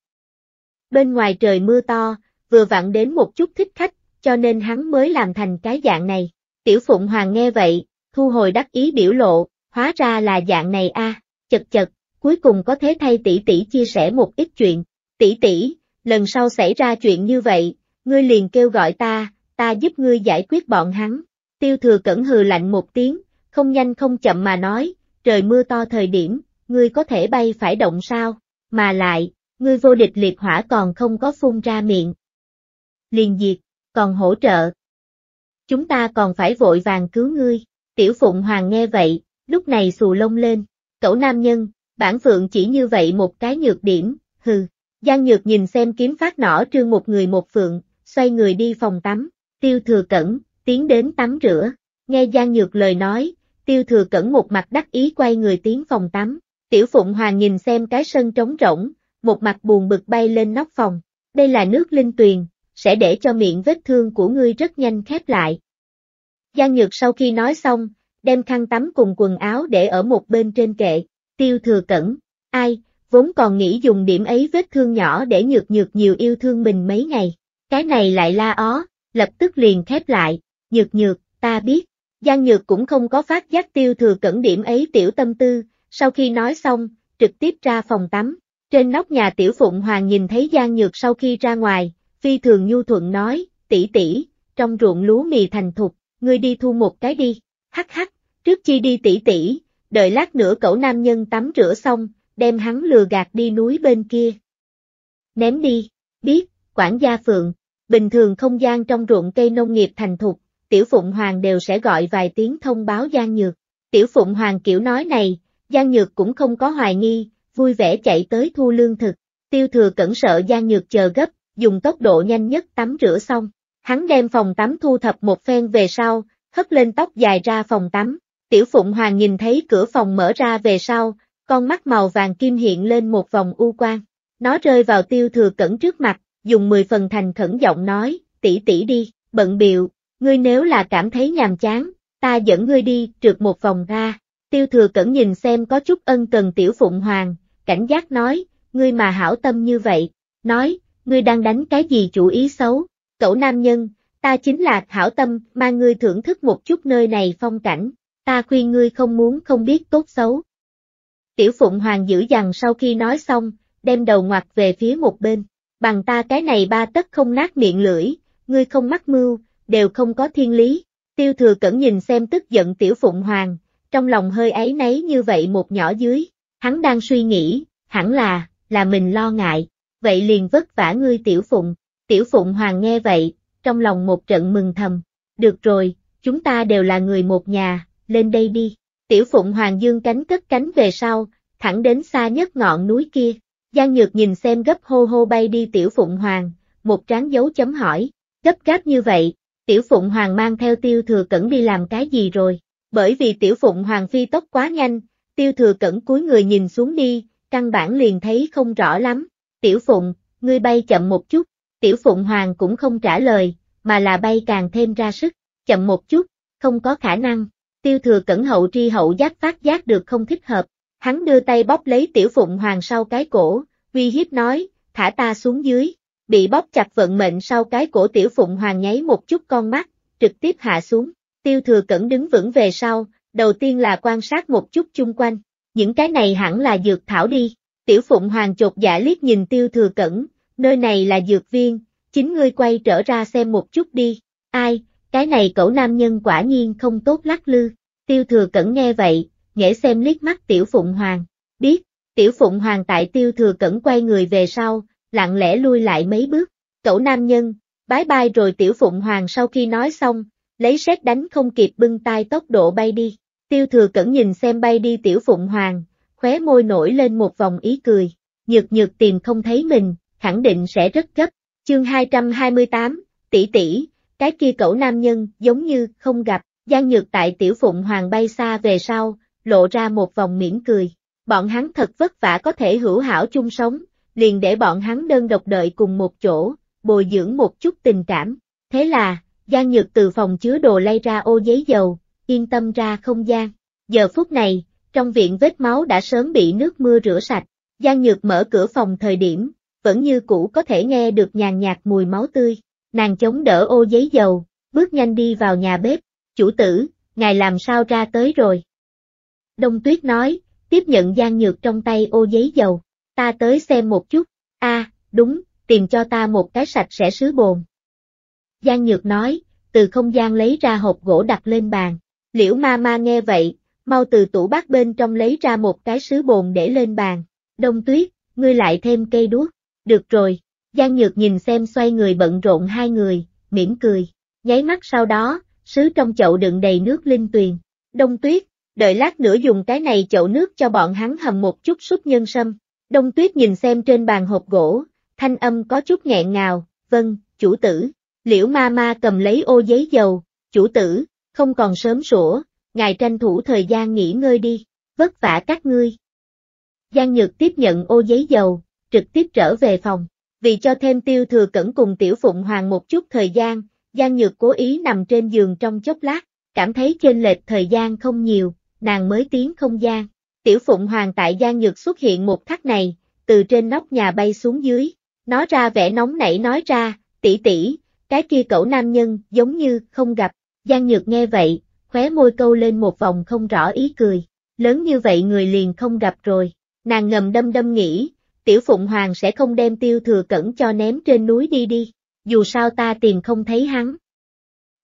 Bên ngoài trời mưa to, vừa vặn đến một chút thích khách, cho nên hắn mới làm thành cái dạng này. Tiểu Phụng Hoàng nghe vậy, thu hồi đắc ý biểu lộ, hóa ra là dạng này a, chật chật, cuối cùng có thế thay tỷ tỷ chia sẻ một ít chuyện. Tỷ tỷ, lần sau xảy ra chuyện như vậy, ngươi liền kêu gọi ta, ta giúp ngươi giải quyết bọn hắn. Tiêu thừa cẩn hừ lạnh một tiếng, không nhanh không chậm mà nói, trời mưa to thời điểm, ngươi có thể bay phải động sao, mà lại, ngươi vô địch liệt hỏa còn không có phun ra miệng. Liền diệt, còn hỗ trợ. Chúng ta còn phải vội vàng cứu ngươi, tiểu phụng hoàng nghe vậy, lúc này xù lông lên, cẩu nam nhân, bản phượng chỉ như vậy một cái nhược điểm, hừ. Giang Nhược nhìn xem kiếm phát nỏ trương một người một phượng, xoay người đi phòng tắm, tiêu thừa cẩn, tiến đến tắm rửa, nghe Giang Nhược lời nói, tiêu thừa cẩn một mặt đắc ý quay người tiến phòng tắm, tiểu phụng hoàng nhìn xem cái sân trống rỗng, một mặt buồn bực bay lên nóc phòng, đây là nước linh tuyền, sẽ để cho miệng vết thương của ngươi rất nhanh khép lại. Giang Nhược sau khi nói xong, đem khăn tắm cùng quần áo để ở một bên trên kệ, tiêu thừa cẩn, ai, vốn còn nghĩ dùng điểm ấy vết thương nhỏ để nhược nhược nhiều yêu thương mình mấy ngày, cái này lại la ó, lập tức liền khép lại, nhược nhược, ta biết, Giang Nhược cũng không có phát giác tiêu thừa cẩn điểm ấy tiểu tâm tư, sau khi nói xong, trực tiếp ra phòng tắm, trên nóc nhà tiểu phụng hoàng nhìn thấy Giang Nhược sau khi ra ngoài, phi thường nhu thuận nói, tỷ tỷ, trong ruộng lúa mì thành thục, ngươi đi thu một cái đi, hắc hắc, trước chi đi tỷ tỷ, đợi lát nữa cậu nam nhân tắm rửa xong, đem hắn lừa gạt đi núi bên kia. Ném đi, biết, quản gia phượng, bình thường không gian trong ruộng cây nông nghiệp thành thục, tiểu phụng hoàng đều sẽ gọi vài tiếng thông báo Giang Nhược. Tiểu phụng hoàng kiểu nói này, Giang Nhược cũng không có hoài nghi, vui vẻ chạy tới thu lương thực. Tiêu thừa cẩn sợ Giang Nhược chờ gấp, dùng tốc độ nhanh nhất tắm rửa xong. Hắn đem phòng tắm thu thập một phen về sau, hất lên tóc dài ra phòng tắm. Tiểu Phụng Hoàng nhìn thấy cửa phòng mở ra về sau, con mắt màu vàng kim hiện lên một vòng u quang. Nó rơi vào tiêu thừa cẩn trước mặt, dùng mười phần thành khẩn giọng nói, tỷ tỷ đi, bận biệu, ngươi nếu là cảm thấy nhàm chán, ta dẫn ngươi đi, trượt một vòng ra. Tiêu thừa cẩn nhìn xem có chút ân cần tiểu phụng hoàng, cảnh giác nói, ngươi mà hảo tâm như vậy, nói, ngươi đang đánh cái gì chủ ý xấu, cậu nam nhân, ta chính là hảo tâm, mang ngươi thưởng thức một chút nơi này phong cảnh, ta khuyên ngươi không muốn không biết tốt xấu. Tiểu Phụng Hoàng giữ dằn sau khi nói xong, đem đầu ngoặt về phía một bên, bằng ta cái này ba tất không nát miệng lưỡi, ngươi không mắc mưu, đều không có thiên lý. Tiêu thừa cẩn nhìn xem tức giận Tiểu Phụng Hoàng, trong lòng hơi ấy nấy như vậy một nhỏ dưới, hắn đang suy nghĩ, hẳn là, là mình lo ngại, vậy liền vất vả ngươi tiểu phụng, tiểu phụng hoàng nghe vậy, trong lòng một trận mừng thầm, được rồi, chúng ta đều là người một nhà, lên đây đi, tiểu phụng hoàng dương cánh cất cánh về sau, thẳng đến xa nhất ngọn núi kia, Giang Nhược nhìn xem gấp hô hô bay đi tiểu phụng hoàng, một tráng dấu chấm hỏi, gấp gáp như vậy, tiểu phụng hoàng mang theo tiêu thừa cẩn đi làm cái gì rồi, bởi vì tiểu phụng hoàng phi tốc quá nhanh, tiêu thừa cẩn cúi người nhìn xuống đi, căn bản liền thấy không rõ lắm. Tiểu Phụng, ngươi bay chậm một chút, Tiểu Phụng Hoàng cũng không trả lời, mà là bay càng thêm ra sức, chậm một chút, không có khả năng. Tiêu thừa cẩn hậu tri hậu giác phát giác được không thích hợp, hắn đưa tay bóp lấy Tiểu Phụng Hoàng sau cái cổ, uy hiếp nói, thả ta xuống dưới, bị bóp chặt vận mệnh sau cái cổ Tiểu Phụng Hoàng nháy một chút con mắt, trực tiếp hạ xuống. Tiêu thừa cẩn đứng vững về sau, đầu tiên là quan sát một chút chung quanh, những cái này hẳn là dược thảo đi. Tiểu Phụng Hoàng chột dạ liếc nhìn Tiêu Thừa Cẩn, nơi này là dược viên, chính ngươi quay trở ra xem một chút đi, ai, cái này cậu nam nhân quả nhiên không tốt lắc lư, Tiêu Thừa Cẩn nghe vậy, nghễ xem liếc mắt Tiểu Phụng Hoàng, biết, Tiểu Phụng Hoàng tại Tiêu Thừa Cẩn quay người về sau, lặng lẽ lui lại mấy bước, cậu nam nhân, bái bai rồi Tiểu Phụng Hoàng sau khi nói xong, lấy sét đánh không kịp bưng tay tốc độ bay đi, Tiêu Thừa Cẩn nhìn xem bay đi Tiểu Phụng Hoàng, khóe môi nổi lên một vòng ý cười, nhược nhược tìm không thấy mình, khẳng định sẽ rất gấp, chương 228, tỷ tỷ, cái kia cẩu nam nhân giống như không gặp, Giang Nhược tại Tiểu Phụng Hoàng bay xa về sau, lộ ra một vòng mỉm cười. Bọn hắn thật vất vả có thể hữu hảo chung sống, liền để bọn hắn đơn độc đợi cùng một chỗ, bồi dưỡng một chút tình cảm. Thế là, Giang Nhược từ phòng chứa đồ lay ra ô giấy dầu, yên tâm ra không gian. Giờ phút này, trong viện vết máu đã sớm bị nước mưa rửa sạch. Giang Nhược mở cửa phòng thời điểm, vẫn như cũ có thể nghe được nhàn nhạt mùi máu tươi. Nàng chống đỡ ô giấy dầu, bước nhanh đi vào nhà bếp. Chủ tử, ngài làm sao ra tới rồi? Đông Tuyết nói, tiếp nhận gian Nhược trong tay ô giấy dầu, ta tới xem một chút, a đúng, tìm cho ta một cái sạch sẽ sứ bồn. Giang Nhược nói, từ không gian lấy ra hộp gỗ đặt lên bàn, liễu ma ma nghe vậy, mau từ tủ bát bên trong lấy ra một cái sứ bồn để lên bàn, đông tuyết, ngươi lại thêm cây đuốc, được rồi, Giang Nhược nhìn xem xoay người bận rộn hai người, mỉm cười, nháy mắt sau đó, sứ trong chậu đựng đầy nước linh tuyền, đông tuyết, đợi lát nữa dùng cái này chậu nước cho bọn hắn hầm một chút súp nhân sâm. Đông tuyết nhìn xem trên bàn hộp gỗ, thanh âm có chút nghẹn ngào, vâng, chủ tử. Liễu ma ma cầm lấy ô giấy dầu, chủ tử, không còn sớm sủa, ngài tranh thủ thời gian nghỉ ngơi đi, vất vả các ngươi. Giang Nhược tiếp nhận ô giấy dầu, trực tiếp trở về phòng. Vì cho thêm tiêu thừa cẩn cùng tiểu phụng hoàng một chút thời gian, Giang Nhược cố ý nằm trên giường trong chốc lát, cảm thấy chênh lệch thời gian không nhiều, nàng mới tiến không gian. Tiểu Phụng Hoàng tại Giang Nhược xuất hiện một khắc này, từ trên nóc nhà bay xuống dưới, nó ra vẻ nóng nảy nói ra, tỷ tỷ, cái kia cậu nam nhân, giống như, không gặp, Giang Nhược nghe vậy, khóe môi câu lên một vòng không rõ ý cười, lớn như vậy người liền không gặp rồi, nàng ngầm đâm đâm nghĩ, tiểu Phụng Hoàng sẽ không đem tiêu thừa cẩn cho ném trên núi đi đi, dù sao ta tìm không thấy hắn.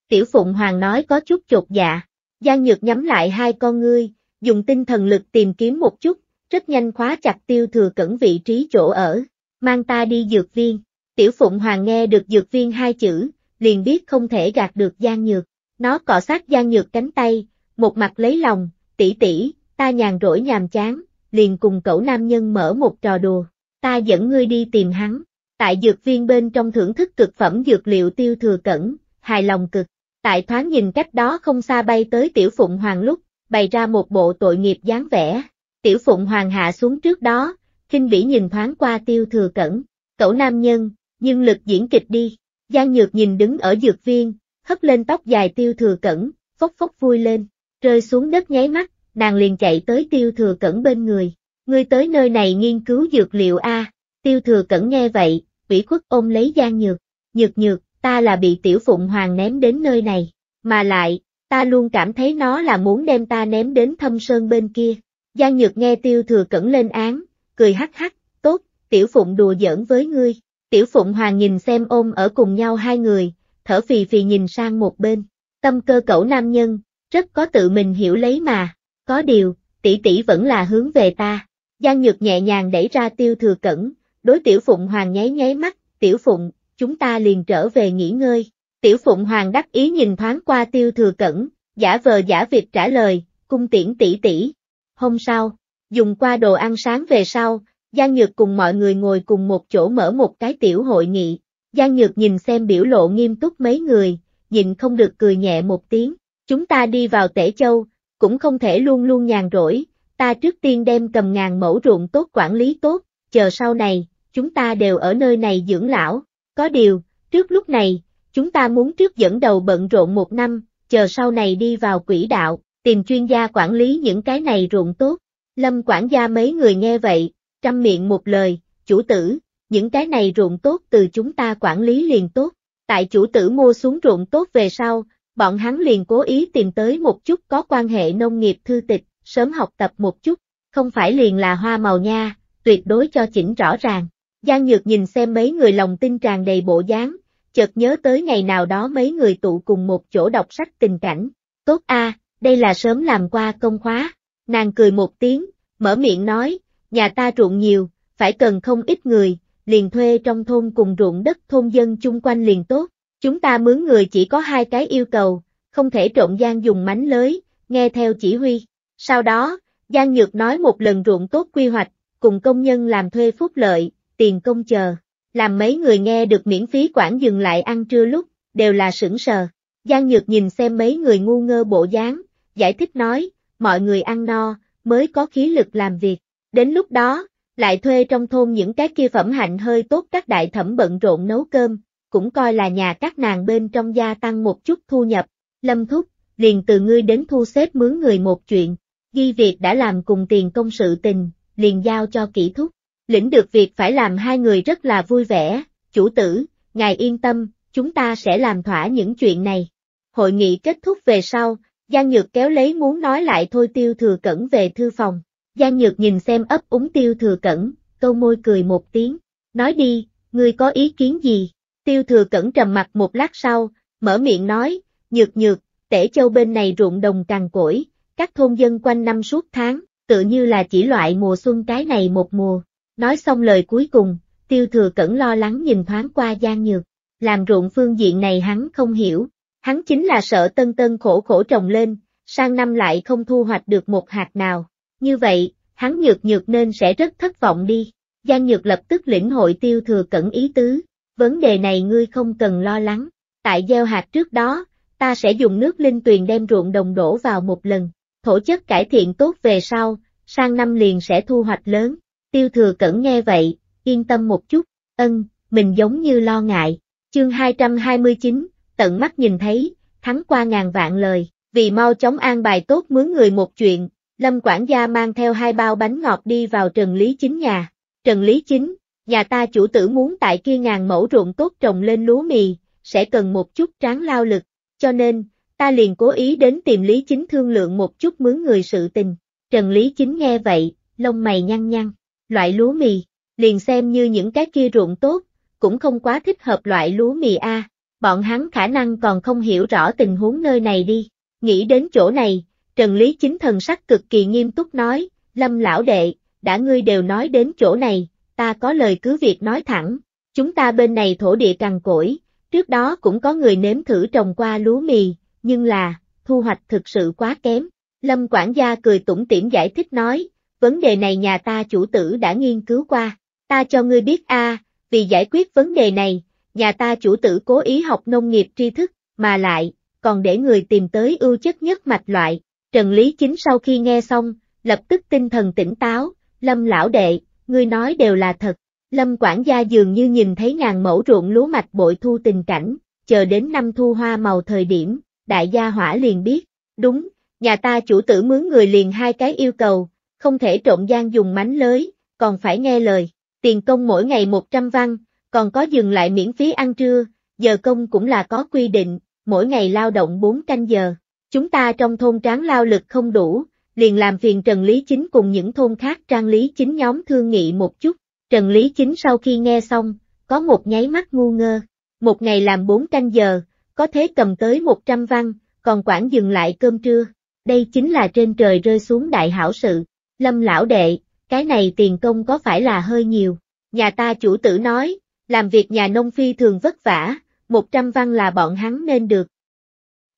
Tiểu Phụng Hoàng nói có chút chột dạ, Giang Nhược nhắm lại hai con ngươi, dùng tinh thần lực tìm kiếm một chút, rất nhanh khóa chặt tiêu thừa cẩn vị trí chỗ ở, mang ta đi dược viên. Tiểu Phụng Hoàng nghe được dược viên hai chữ, liền biết không thể gạt được Giang Nhược. Nó cọ sát Giang Nhược cánh tay, một mặt lấy lòng, tỷ tỷ, ta nhàn rỗi nhàm chán, liền cùng cậu nam nhân mở một trò đùa. Ta dẫn ngươi đi tìm hắn. Tại dược viên bên trong thưởng thức cực phẩm dược liệu tiêu thừa cẩn, hài lòng cực. Tại thoáng nhìn cách đó không xa bay tới tiểu phụng hoàng lúc, bày ra một bộ tội nghiệp dáng vẻ. Tiểu phụng hoàng hạ xuống trước đó, kinh bỉ nhìn thoáng qua tiêu thừa cẩn. Cậu nam nhân, nhưng lực diễn kịch đi. Giang Nhược nhìn đứng ở dược viên, hất lên tóc dài tiêu thừa cẩn, phốc phốc vui lên, rơi xuống đất nháy mắt, nàng liền chạy tới tiêu thừa cẩn bên người. Ngươi tới nơi này nghiên cứu dược liệu A, tiêu thừa cẩn nghe vậy, ủy khuất ôm lấy gian Nhược. Nhược nhược, ta là bị tiểu phụng hoàng ném đến nơi này, mà lại, ta luôn cảm thấy nó là muốn đem ta ném đến thâm sơn bên kia. Giang Nhược nghe tiêu thừa cẩn lên án, cười hắc hắc, tốt, tiểu phụng đùa giỡn với ngươi. Tiểu phụng hoàng nhìn xem ôm ở cùng nhau hai người, thở phì phì nhìn sang một bên. Tâm cơ cẩu nam nhân, rất có tự mình hiểu lấy mà. Có điều, tỷ tỷ vẫn là hướng về ta. Giang Nhược nhẹ nhàng đẩy ra tiêu thừa cẩn, đối tiểu phụng hoàng nháy nháy mắt, tiểu phụng, chúng ta liền trở về nghỉ ngơi. Tiểu Phụng Hoàng đắc ý nhìn thoáng qua tiêu thừa cẩn, giả vờ giả việc trả lời, cung tiễn tỷ tỷ. Hôm sau, dùng qua đồ ăn sáng về sau, Giang Nhược cùng mọi người ngồi cùng một chỗ mở một cái tiểu hội nghị. Giang Nhược nhìn xem biểu lộ nghiêm túc mấy người, nhìn không được cười nhẹ một tiếng. Chúng ta đi vào Tể Châu, cũng không thể luôn luôn nhàn rỗi, ta trước tiên đem cầm ngàn mẫu ruộng tốt quản lý tốt, chờ sau này, chúng ta đều ở nơi này dưỡng lão. Có điều, trước lúc này, chúng ta muốn trước dẫn đầu bận rộn một năm, chờ sau này đi vào quỹ đạo, tìm chuyên gia quản lý những cái này ruộng tốt. Lâm quản gia mấy người nghe vậy, trăm miệng một lời, chủ tử, những cái này ruộng tốt từ chúng ta quản lý liền tốt. Tại chủ tử mua xuống ruộng tốt về sau, bọn hắn liền cố ý tìm tới một chút có quan hệ nông nghiệp thư tịch, sớm học tập một chút, không phải liền là hoa màu nha, tuyệt đối cho chỉnh rõ ràng. Giang Nhược nhìn xem mấy người lòng tin tràn đầy bộ dáng, chợt nhớ tới ngày nào đó mấy người tụ cùng một chỗ đọc sách tình cảnh. Tốt a, đây là sớm làm qua công khóa. Nàng cười một tiếng, mở miệng nói, nhà ta ruộng nhiều, phải cần không ít người, liền thuê trong thôn cùng ruộng đất thôn dân chung quanh liền tốt. Chúng ta mướn người chỉ có hai cái yêu cầu, không thể trộn gian dùng mánh lới, nghe theo chỉ huy. Sau đó, Giang Nhược nói một lần ruộng tốt quy hoạch, cùng công nhân làm thuê phúc lợi, tiền công chờ. Làm mấy người nghe được miễn phí quản dừng lại ăn trưa lúc, đều là sững sờ. Giang Nhược nhìn xem mấy người ngu ngơ bộ dáng, giải thích nói, mọi người ăn no, mới có khí lực làm việc. Đến lúc đó, lại thuê trong thôn những cái kia phẩm hạnh hơi tốt các đại thẩm bận rộn nấu cơm, cũng coi là nhà các nàng bên trong gia tăng một chút thu nhập. Lâm Thúc, liền từ ngươi đến thu xếp mướn người một chuyện, ghi việc đã làm cùng tiền công sự tình, liền giao cho kỹ thúc. Lĩnh được việc phải làm hai người rất là vui vẻ, chủ tử, ngài yên tâm, chúng ta sẽ làm thỏa những chuyện này. Hội nghị kết thúc về sau, Giang Nhược kéo lấy muốn nói lại thôi tiêu thừa cẩn về thư phòng. Giang Nhược nhìn xem ấp úng tiêu thừa cẩn, câu môi cười một tiếng, nói đi, ngươi có ý kiến gì? Tiêu thừa cẩn trầm mặt một lát sau, mở miệng nói, nhược nhược, tể châu bên này ruộng đồng càng cỗi, các thôn dân quanh năm suốt tháng, tự như là chỉ loại mùa xuân cái này một mùa. Nói xong lời cuối cùng, tiêu thừa cẩn lo lắng nhìn thoáng qua Giang Nhược, làm ruộng phương diện này hắn không hiểu, hắn chính là sợ tân tân khổ khổ trồng lên, sang năm lại không thu hoạch được một hạt nào. Như vậy, hắn nhược nhược nên sẽ rất thất vọng đi. Giang Nhược lập tức lĩnh hội tiêu thừa cẩn ý tứ, vấn đề này ngươi không cần lo lắng, tại gieo hạt trước đó, ta sẽ dùng nước linh tuyền đem ruộng đồng đổ vào một lần, thổ chất cải thiện tốt về sau, sang năm liền sẽ thu hoạch lớn. Tiêu thừa cẩn nghe vậy, yên tâm một chút, ân, mình giống như lo ngại. Chương 229, tận mắt nhìn thấy, thắng qua ngàn vạn lời, vì mau chóng an bài tốt mướn người một chuyện, Lâm quản gia mang theo hai bao bánh ngọt đi vào Trần Lý Chính nhà. Trần Lý Chính, nhà ta chủ tử muốn tại kia ngàn mẫu ruộng tốt trồng lên lúa mì, sẽ cần một chút tráng lao lực, cho nên, ta liền cố ý đến tìm Lý Chính thương lượng một chút mướn người sự tình. Trần Lý Chính nghe vậy, lông mày nhăn nhăn, loại lúa mì, liền xem như những cái kia ruộng tốt, cũng không quá thích hợp loại lúa mì A, bọn hắn khả năng còn không hiểu rõ tình huống nơi này đi. Nghĩ đến chỗ này, Trần Lý Chính thần sắc cực kỳ nghiêm túc nói, Lâm lão đệ, đã ngươi đều nói đến chỗ này, ta có lời cứ việc nói thẳng, chúng ta bên này thổ địa cằn cỗi, trước đó cũng có người nếm thử trồng qua lúa mì, nhưng là, thu hoạch thực sự quá kém. Lâm quản gia cười tủm tỉm giải thích nói, vấn đề này nhà ta chủ tử đã nghiên cứu qua, ta cho ngươi biết a, vì giải quyết vấn đề này, nhà ta chủ tử cố ý học nông nghiệp tri thức, mà lại, còn để người tìm tới ưu chất nhất mạch loại. Trần Lý Chính sau khi nghe xong, lập tức tinh thần tỉnh táo, Lâm lão đệ, ngươi nói đều là thật. Lâm quản gia dường như nhìn thấy ngàn mẫu ruộng lúa mạch bội thu tình cảnh, chờ đến năm thu hoa màu thời điểm, đại gia hỏa liền biết, đúng, nhà ta chủ tử mướn người liền hai cái yêu cầu, không thể trộn gian dùng mánh lới, còn phải nghe lời, tiền công mỗi ngày 100 văn, còn có dừng lại miễn phí ăn trưa, giờ công cũng là có quy định, mỗi ngày lao động 4 canh giờ. Chúng ta trong thôn tráng lao lực không đủ, liền làm phiền Trần Lý Chính cùng những thôn khác trang Lý Chính nhóm thương nghị một chút. Trần Lý Chính sau khi nghe xong, có một nháy mắt ngu ngơ. Một ngày làm 4 canh giờ, có thế cầm tới 100 văn, còn quản dừng lại cơm trưa. Đây chính là trên trời rơi xuống đại hảo sự. Lâm lão đệ, cái này tiền công có phải là hơi nhiều? Nhà ta chủ tử nói, làm việc nhà nông phi thường vất vả, 100 văn là bọn hắn nên được.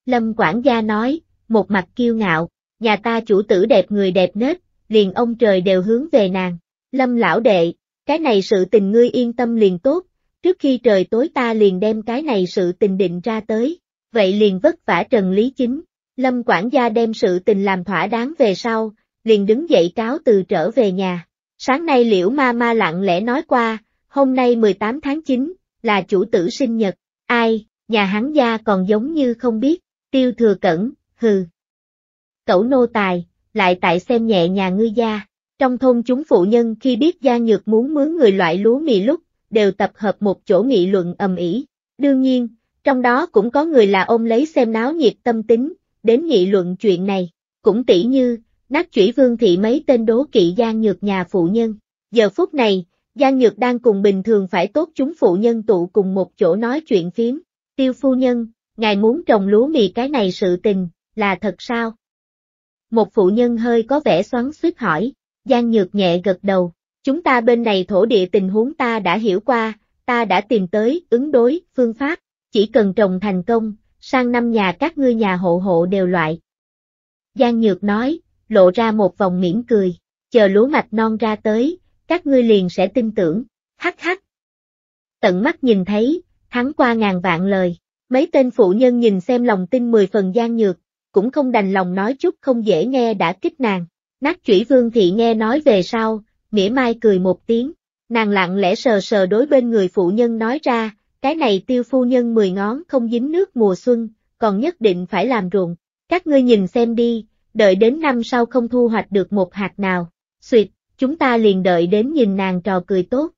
Lâm quản gia nói, một mặt kiêu ngạo, nhà ta chủ tử đẹp người đẹp nết, liền ông trời đều hướng về nàng. Lâm lão đệ, cái này sự tình ngươi yên tâm liền tốt, trước khi trời tối ta liền đem cái này sự tình định ra tới, vậy liền vất vả Trần Lý Chính. Lâm quản gia đem sự tình làm thỏa đáng về sau, liền đứng dậy cáo từ trở về nhà. Sáng nay liễu ma ma lặng lẽ nói qua, hôm nay 18 tháng 9, là chủ tử sinh nhật, ai, nhà hắn gia còn giống như không biết, tiêu thừa cẩn, hừ. Cẩu nô tài, lại tại xem nhẹ nhà ngươi gia. Trong thôn chúng phụ nhân khi biết gia nhược muốn mướn người loại lúa mì lúc, đều tập hợp một chỗ nghị luận ầm ĩ. Đương nhiên, trong đó cũng có người là ôm lấy xem náo nhiệt tâm tính, đến nghị luận chuyện này, cũng tỷ như, nát chủy vương thị mấy tên đố kỵ gia nhược nhà phụ nhân. Giờ phút này, gia Nhược đang cùng bình thường phải tốt chúng phụ nhân tụ cùng một chỗ nói chuyện phiếm. Tiêu phu nhân, ngài muốn trồng lúa mì cái này sự tình, là thật sao? Một phụ nhân hơi có vẻ xoắn suýt hỏi, Giang Nhược nhẹ gật đầu, chúng ta bên này thổ địa tình huống ta đã hiểu qua, ta đã tìm tới, ứng đối, phương pháp, chỉ cần trồng thành công, sang năm nhà các ngươi nhà hộ hộ đều loại. Giang Nhược nói, lộ ra một vòng mỉm cười, chờ lúa mạch non ra tới, các ngươi liền sẽ tin tưởng, hắc hắc. Tận mắt nhìn thấy, thắng qua ngàn vạn lời, mấy tên phụ nhân nhìn xem lòng tin mười phần Giang Nhược, cũng không đành lòng nói chút không dễ nghe đã kích nàng. Nát chủy vương thị nghe nói về sau, mỉa mai cười một tiếng, nàng lặng lẽ sờ sờ đối bên người phụ nhân nói ra, cái này tiêu phu nhân mười ngón không dính nước mùa xuân, còn nhất định phải làm ruộng. Các ngươi nhìn xem đi, đợi đến năm sau không thu hoạch được một hạt nào. suyệt, chúng ta liền đợi đến nhìn nàng trò cười tốt.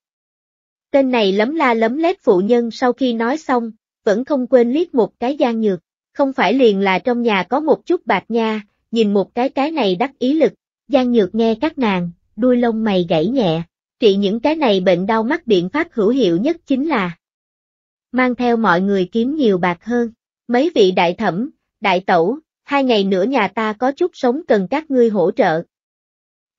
Tên này lấm la lấm lét phụ nhân sau khi nói xong, vẫn không quên liếc một cái gian nhược. Không phải liền là trong nhà có một chút bạc nha, nhìn một cái cái này đắc ý lực. Giang nhược nghe các nàng, đuôi lông mày gãy nhẹ. Trị những cái này bệnh đau mắt biện pháp hữu hiệu nhất chính là mang theo mọi người kiếm nhiều bạc hơn. Mấy vị đại thẩm, đại tẩu, hai ngày nữa nhà ta có chút sống cần các ngươi hỗ trợ.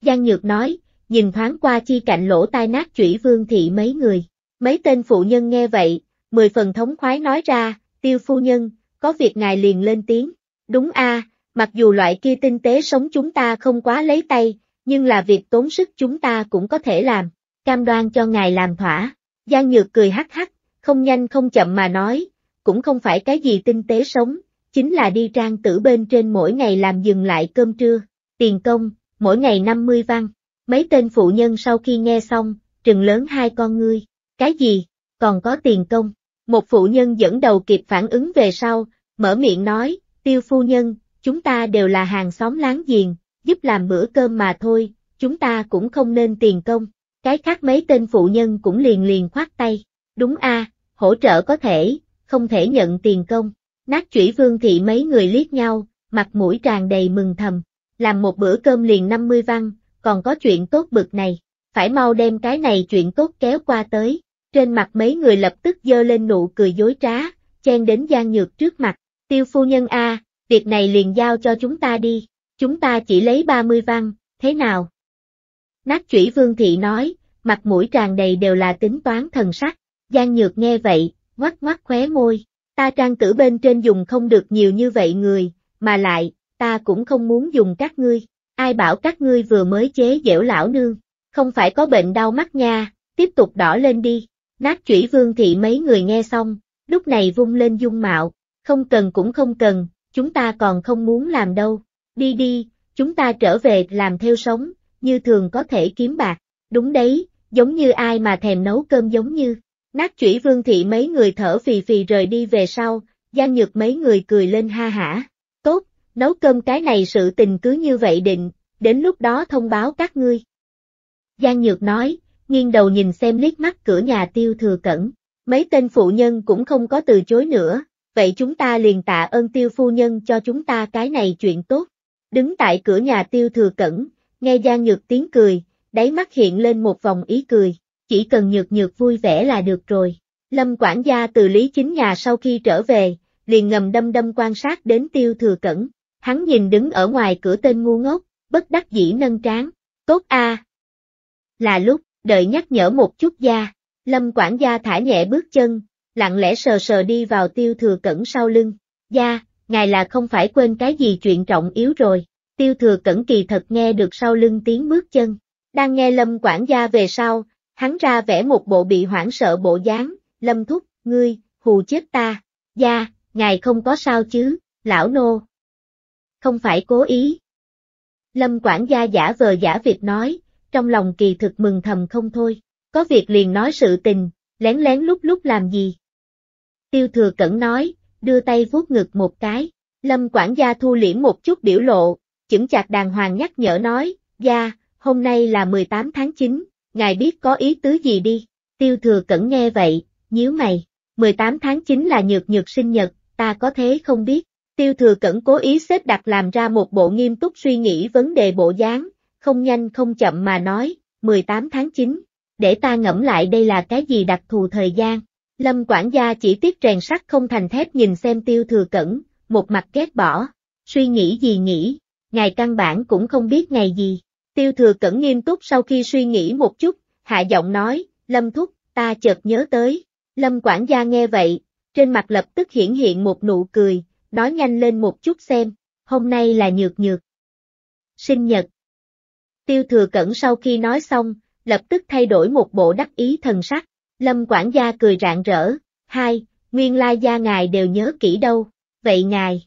Giang Nhược nói, nhìn thoáng qua chi cạnh lỗ tai nát chủy vương thị mấy người. Mấy tên phụ nhân nghe vậy, mười phần thống khoái nói ra, tiêu phu nhân, có việc ngài liền lên tiếng. Đúng a, mặc dù loại kia tinh tế sống chúng ta không quá lấy tay, nhưng là việc tốn sức chúng ta cũng có thể làm. Cam đoan cho ngài làm thỏa. Giang Nhược cười hắc hắc, không nhanh không chậm mà nói, cũng không phải cái gì tinh tế sống, chính là đi trang tử bên trên mỗi ngày làm dừng lại cơm trưa, tiền công, mỗi ngày 50 văn. Mấy tên phụ nhân sau khi nghe xong, trừng lớn hai con ngươi, cái gì, còn có tiền công. Một phụ nhân dẫn đầu kịp phản ứng về sau, mở miệng nói, tiêu phu nhân, chúng ta đều là hàng xóm láng giềng, giúp làm bữa cơm mà thôi, chúng ta cũng không nên tiền công. Cái khác mấy tên phụ nhân cũng liền liền khoát tay, đúng a, hỗ trợ có thể, không thể nhận tiền công. Nát chủy vương thị mấy người liếc nhau, mặt mũi tràn đầy mừng thầm, làm một bữa cơm liền 50 văn, còn có chuyện tốt bực này, phải mau đem cái này chuyện tốt kéo qua tới. Trên mặt mấy người lập tức dơ lên nụ cười dối trá, chen đến Giang Nhược trước mặt, tiêu phu nhân A, việc này liền giao cho chúng ta đi, chúng ta chỉ lấy 30 văn, thế nào? Nát chủy vương thị nói, mặt mũi tràn đầy đều là tính toán thần sắc, Giang Nhược nghe vậy, ngoắc ngoắc khóe môi, ta trang tử bên trên dùng không được nhiều như vậy người, mà lại, ta cũng không muốn dùng các ngươi, ai bảo các ngươi vừa mới chế dẻo lão nương, không phải có bệnh đau mắt nha, tiếp tục đỏ lên đi, nát chủy vương thị mấy người nghe xong, lúc này vung lên dung mạo, không cần cũng không cần, chúng ta còn không muốn làm đâu, đi đi, chúng ta trở về làm theo sống, như thường có thể kiếm bạc, đúng đấy, giống như ai mà thèm nấu cơm giống như. Nát chủy vương thị mấy người thở phì phì rời đi về sau, Giang Nhược mấy người cười lên ha hả. Tốt, nấu cơm cái này sự tình cứ như vậy định, đến lúc đó thông báo các ngươi. Giang Nhược nói, nghiêng đầu nhìn xem liếc mắt cửa nhà tiêu thừa cẩn. Mấy tên phụ nhân cũng không có từ chối nữa, vậy chúng ta liền tạ ơn tiêu phu nhân cho chúng ta cái này chuyện tốt. Đứng tại cửa nhà tiêu thừa cẩn, nghe Giang Nhược tiếng cười, đáy mắt hiện lên một vòng ý cười, chỉ cần nhược nhược vui vẻ là được rồi. Lâm quản gia từ lý chính nhà sau khi trở về, liền ngầm đâm đâm quan sát đến tiêu thừa cẩn. Hắn nhìn đứng ở ngoài cửa tên ngu ngốc, bất đắc dĩ nâng trán. Tốt a. Là lúc, đợi nhắc nhở một chút gia. Lâm quản gia thả nhẹ bước chân, lặng lẽ sờ sờ đi vào tiêu thừa cẩn sau lưng. Gia, ngài là không phải quên cái gì chuyện trọng yếu rồi. Tiêu thừa cẩn kỳ thật nghe được sau lưng tiếng bước chân. Đang nghe lâm quản gia về sau, hắn ra vẽ một bộ bị hoảng sợ bộ dáng, lâm thúc, ngươi, hù chết ta, gia, ngài không có sao chứ, lão nô. Không phải cố ý. Lâm quản gia giả vờ giả việc nói, trong lòng kỳ thực mừng thầm không thôi, có việc liền nói sự tình, lén lén lúc lúc làm gì. Tiêu thừa cẩn nói, đưa tay vuốt ngực một cái, lâm quản gia thu liễm một chút biểu lộ, chững chạc đàng hoàng nhắc nhở nói, gia, hôm nay là 18 tháng 9, ngài biết có ý tứ gì đi, tiêu thừa cẩn nghe vậy, nhíu mày, 18 tháng 9 là nhược nhược sinh nhật, ta có thế không biết, tiêu thừa cẩn cố ý xếp đặt làm ra một bộ nghiêm túc suy nghĩ vấn đề bộ dáng, không nhanh không chậm mà nói, 18 tháng 9. Để ta ngẫm lại đây là cái gì đặc thù thời gian. Lâm quản gia chỉ tiếc rèn sắt không thành thép nhìn xem tiêu thừa cẩn, một mặt ghét bỏ. Suy nghĩ gì nghĩ, ngài căn bản cũng không biết ngày gì. Tiêu thừa cẩn nghiêm túc sau khi suy nghĩ một chút, hạ giọng nói, Lâm thúc, ta chợt nhớ tới. Lâm quản gia nghe vậy, trên mặt lập tức hiển hiện một nụ cười, nói nhanh lên một chút xem, hôm nay là nhược nhược. Sinh nhật. Tiêu thừa cẩn sau khi nói xong, lập tức thay đổi một bộ đắc ý thần sắc, lâm quản gia cười rạng rỡ, hai, nguyên lai gia ngài đều nhớ kỹ đâu, vậy ngài.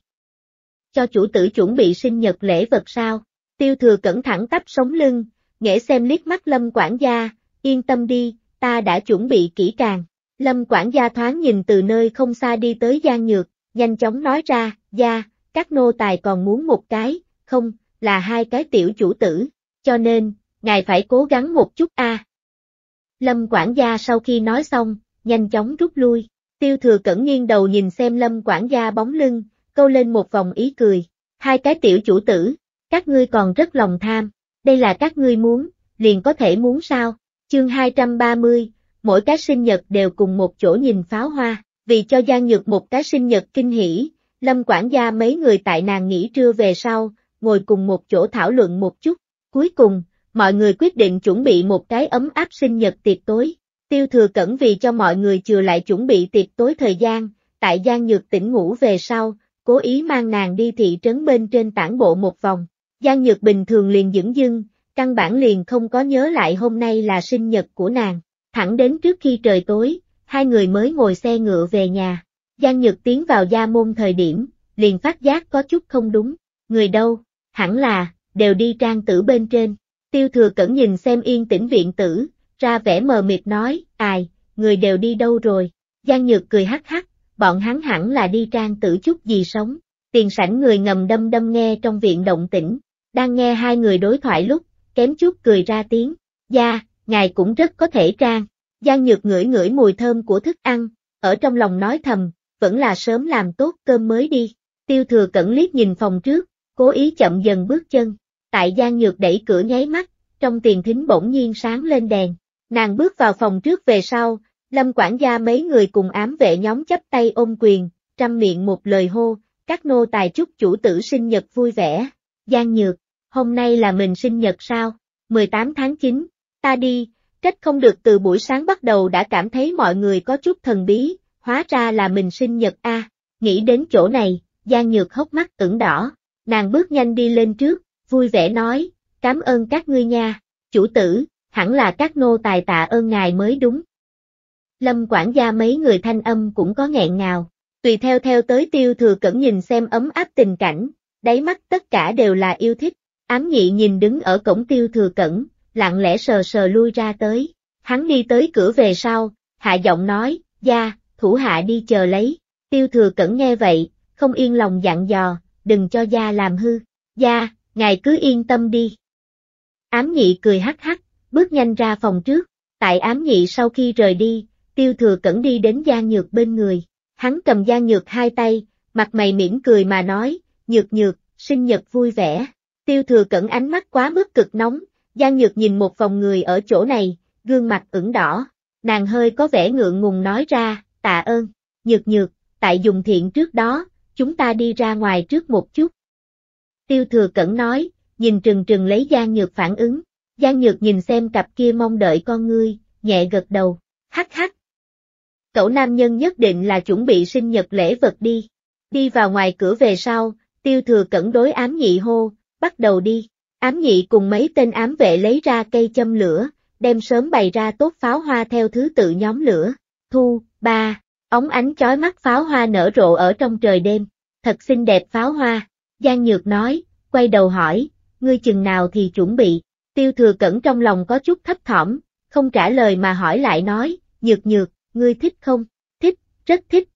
Cho chủ tử chuẩn bị sinh nhật lễ vật sao, tiêu thừa cẩn thẳng tắp sống lưng, nghệ xem liếc mắt lâm quản gia, yên tâm đi, ta đã chuẩn bị kỹ càng. Lâm quản gia thoáng nhìn từ nơi không xa đi tới Giang Nhược, nhanh chóng nói ra, gia, các nô tài còn muốn một cái, không, là hai cái tiểu chủ tử, cho nên, ngài phải cố gắng một chút a. Lâm quản gia sau khi nói xong, nhanh chóng rút lui, tiêu thừa cẩn nghiêng đầu nhìn xem lâm quản gia bóng lưng, câu lên một vòng ý cười, hai cái tiểu chủ tử, các ngươi còn rất lòng tham, đây là các ngươi muốn, liền có thể muốn sao, chương 230, mỗi cái sinh nhật đều cùng một chỗ nhìn pháo hoa, vì cho Giang Nhược một cái sinh nhật kinh hỉ, Lâm quản gia mấy người tại nàng nghỉ trưa về sau, ngồi cùng một chỗ thảo luận một chút, cuối cùng, mọi người quyết định chuẩn bị một cái ấm áp sinh nhật tiệc tối. Tiêu thừa cẩn vì cho mọi người chừa lại chuẩn bị tiệc tối thời gian, tại Giang Nhược tỉnh ngủ về sau, cố ý mang nàng đi thị trấn bên trên tản bộ một vòng. Giang Nhược bình thường liền dững dưng, căn bản liền không có nhớ lại hôm nay là sinh nhật của nàng. Thẳng đến trước khi trời tối, hai người mới ngồi xe ngựa về nhà. Giang Nhược tiến vào gia môn thời điểm, liền phát giác có chút không đúng. Người đâu? Hẳn là, đều đi trang tử bên trên. Tiêu thừa cẩn nhìn xem yên tĩnh viện tử, ra vẻ mờ mịt nói, ai, người đều đi đâu rồi? Giang Nhược cười hắc hắc, bọn hắn hẳn là đi trang tử chút gì sống. Tiền sảnh người ngầm đâm đâm nghe trong viện động tĩnh, đang nghe hai người đối thoại lúc, kém chút cười ra tiếng, gia, ngài cũng rất có thể trang. Giang Nhược ngửi ngửi mùi thơm của thức ăn, ở trong lòng nói thầm, vẫn là sớm làm tốt cơm mới đi. Tiêu thừa cẩn liếc nhìn phòng trước, cố ý chậm dần bước chân. Tại Giang Nhược đẩy cửa nháy mắt, trong tiền thính bỗng nhiên sáng lên đèn. Nàng bước vào phòng trước về sau, lâm quản gia mấy người cùng ám vệ nhóm chấp tay ôm quyền, trăm miệng một lời hô, các nô tài chúc chủ tử sinh nhật vui vẻ. Giang Nhược, hôm nay là mình sinh nhật sao? 18 tháng 9, ta đi, trách không được từ buổi sáng bắt đầu đã cảm thấy mọi người có chút thần bí, hóa ra là mình sinh nhật a. Nghĩ đến chỗ này, Giang Nhược hốc mắt ửng đỏ, nàng bước nhanh đi lên trước, vui vẻ nói, cảm ơn các ngươi nha, chủ tử, hẳn là các nô tài tạ ơn ngài mới đúng. Lâm quản gia mấy người thanh âm cũng có nghẹn ngào, tùy theo theo tới tiêu thừa cẩn nhìn xem ấm áp tình cảnh, đáy mắt tất cả đều là yêu thích, ám nhị nhìn đứng ở cổng tiêu thừa cẩn, lặng lẽ sờ sờ lui ra tới, hắn đi tới cửa về sau, hạ giọng nói, gia, thủ hạ đi chờ lấy, tiêu thừa cẩn nghe vậy, không yên lòng dặn dò, đừng cho gia làm hư, gia, ngài cứ yên tâm đi. Ám nhị cười hắc hắc, bước nhanh ra phòng trước, tại ám nhị sau khi rời đi, tiêu thừa cẩn đi đến Giang Nhược bên người, hắn cầm Giang Nhược hai tay, mặt mày mỉm cười mà nói, nhược nhược, sinh nhật vui vẻ, tiêu thừa cẩn ánh mắt quá mức cực nóng, Giang Nhược nhìn một vòng người ở chỗ này, gương mặt ửng đỏ, nàng hơi có vẻ ngượng ngùng nói ra, tạ ơn, nhược nhược, tại dùng thiện trước đó, chúng ta đi ra ngoài trước một chút. Tiêu thừa cẩn nói, nhìn trừng trừng lấy Giang Nhược phản ứng, Giang Nhược nhìn xem cặp kia mong đợi con ngươi, nhẹ gật đầu, hắc hắc. Cậu nam nhân nhất định là chuẩn bị sinh nhật lễ vật đi. Đi vào ngoài cửa về sau, tiêu thừa cẩn đối ám nhị hô, bắt đầu đi. Ám nhị cùng mấy tên ám vệ lấy ra cây châm lửa, đem sớm bày ra tốt pháo hoa theo thứ tự nhóm lửa. Thu, ba, ống ánh chói mắt pháo hoa nở rộ ở trong trời đêm. Thật xinh đẹp pháo hoa. Giang Nhược nói, quay đầu hỏi, ngươi chừng nào thì chuẩn bị. Tiêu thừa cẩn trong lòng có chút thấp thỏm, không trả lời mà hỏi lại nói, nhược nhược, ngươi thích không? Thích, rất thích.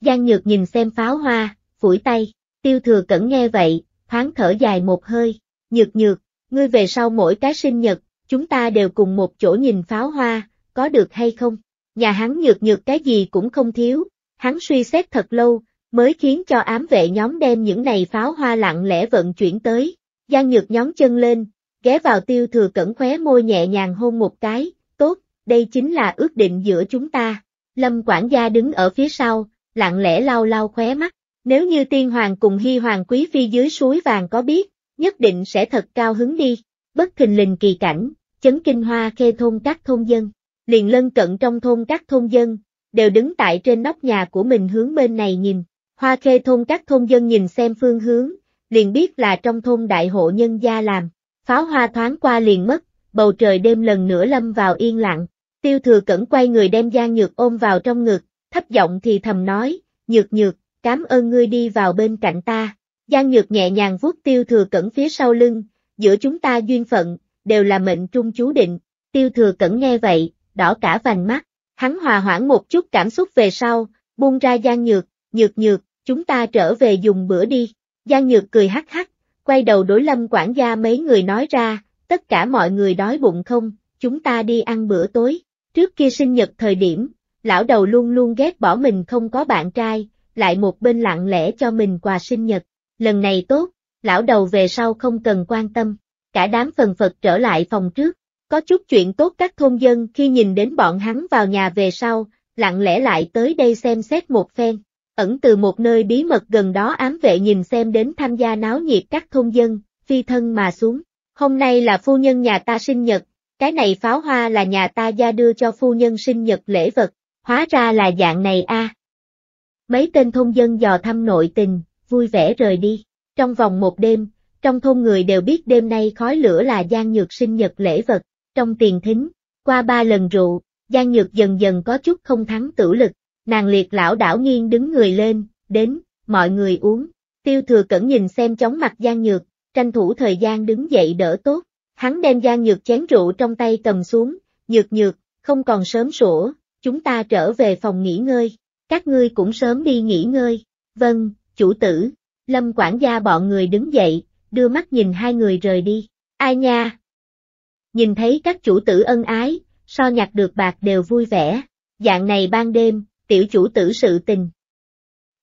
Giang nhược nhìn xem pháo hoa, phủi tay, tiêu thừa cẩn nghe vậy, thoáng thở dài một hơi, nhược nhược, ngươi về sau mỗi cái sinh nhật, chúng ta đều cùng một chỗ nhìn pháo hoa, có được hay không? Nhà hắn nhược nhược cái gì cũng không thiếu, hắn suy xét thật lâu, mới khiến cho ám vệ nhóm đem những này pháo hoa lặng lẽ vận chuyển tới. Giang nhược nhóm chân lên, ghé vào tiêu thừa cẩn khóe môi nhẹ nhàng hôn một cái, tốt, đây chính là ước định giữa chúng ta. Lâm quản gia đứng ở phía sau, lặng lẽ lau lau khóe mắt, nếu như tiên hoàng cùng hy hoàng quý phi dưới suối vàng có biết, nhất định sẽ thật cao hứng đi, bất thình lình kỳ cảnh, chấn kinh hoa khê thôn các thôn dân, liền lân cận trong thôn các thôn dân, đều đứng tại trên nóc nhà của mình hướng bên này nhìn, hoa khê thôn các thôn dân nhìn xem phương hướng, liền biết là trong thôn đại hộ nhân gia làm, pháo hoa thoáng qua liền mất, bầu trời đêm lần nữa lâm vào yên lặng, tiêu thừa cẩn quay người đem Giang Nhược ôm vào trong ngực, thấp giọng thì thầm nói, Nhược Nhược, cảm ơn ngươi đi vào bên cạnh ta, Giang Nhược nhẹ nhàng vuốt tiêu thừa cẩn phía sau lưng, giữa chúng ta duyên phận, đều là mệnh trung chú định, tiêu thừa cẩn nghe vậy, đỏ cả vành mắt, hắn hòa hoãn một chút cảm xúc về sau, buông ra Giang Nhược, Nhược Nhược, chúng ta trở về dùng bữa đi, Giang Nhược cười hắc hắc, quay đầu đối lâm quản gia mấy người nói ra, tất cả mọi người đói bụng không, chúng ta đi ăn bữa tối, trước kia sinh nhật thời điểm, lão đầu luôn luôn ghét bỏ mình không có bạn trai, lại một bên lặng lẽ cho mình quà sinh nhật, lần này tốt, lão đầu về sau không cần quan tâm, cả đám phần phật trở lại phòng trước, có chút chuyện tốt các thôn dân khi nhìn đến bọn hắn vào nhà về sau, lặng lẽ lại tới đây xem xét một phen, ẩn từ một nơi bí mật gần đó ám vệ nhìn xem đến tham gia náo nhiệt các thôn dân, phi thân mà xuống. Hôm nay là phu nhân nhà ta sinh nhật, cái này pháo hoa là nhà ta gia đưa cho phu nhân sinh nhật lễ vật, hóa ra là dạng này a. Mấy tên thôn dân dò thăm nội tình, vui vẻ rời đi. Trong vòng một đêm, trong thôn người đều biết đêm nay khói lửa là Giang Nhược sinh nhật lễ vật, trong tiền thính, qua ba lần rượu, Giang Nhược dần dần có chút không thắng tử lực, nàng liệt lão đảo nghiêng đứng người lên, đến, mọi người uống, tiêu thừa cẩn nhìn xem chóng mặt Giang Nhược, tranh thủ thời gian đứng dậy đỡ tốt, hắn đem Giang Nhược chén rượu trong tay cầm xuống, nhược nhược, không còn sớm sủa, chúng ta trở về phòng nghỉ ngơi, các ngươi cũng sớm đi nghỉ ngơi, vâng, chủ tử, lâm quản gia bọn người đứng dậy, đưa mắt nhìn hai người rời đi, ai nha? Nhìn thấy các chủ tử ân ái, so nhặt được bạc đều vui vẻ, dạng này ban đêm, tiểu chủ tử sự tình.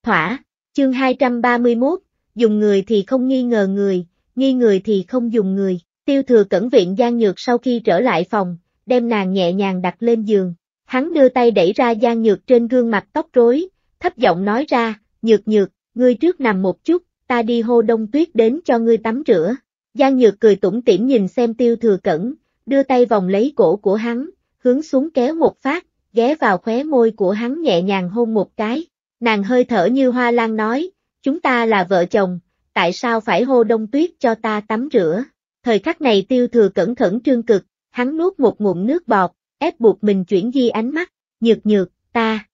Thỏa, chương 231, dùng người thì không nghi ngờ người, nghi người thì không dùng người, tiêu thừa cẩn viện Giang Nhược sau khi trở lại phòng, đem nàng nhẹ nhàng đặt lên giường, hắn đưa tay đẩy ra Giang Nhược trên gương mặt tóc rối, thấp giọng nói ra, Nhược Nhược, ngươi trước nằm một chút, ta đi hô đông tuyết đến cho ngươi tắm rửa. Giang Nhược cười tủm tỉm nhìn xem tiêu thừa cẩn, đưa tay vòng lấy cổ của hắn, hướng xuống kéo một phát, ghé vào khóe môi của hắn nhẹ nhàng hôn một cái. Nàng hơi thở như hoa lan nói, chúng ta là vợ chồng, tại sao phải hô đông tuyết cho ta tắm rửa. Thời khắc này tiêu thừa cẩn thận trương cực, hắn nuốt một ngụm nước bọt, ép buộc mình chuyển di ánh mắt, nhược nhược, ta.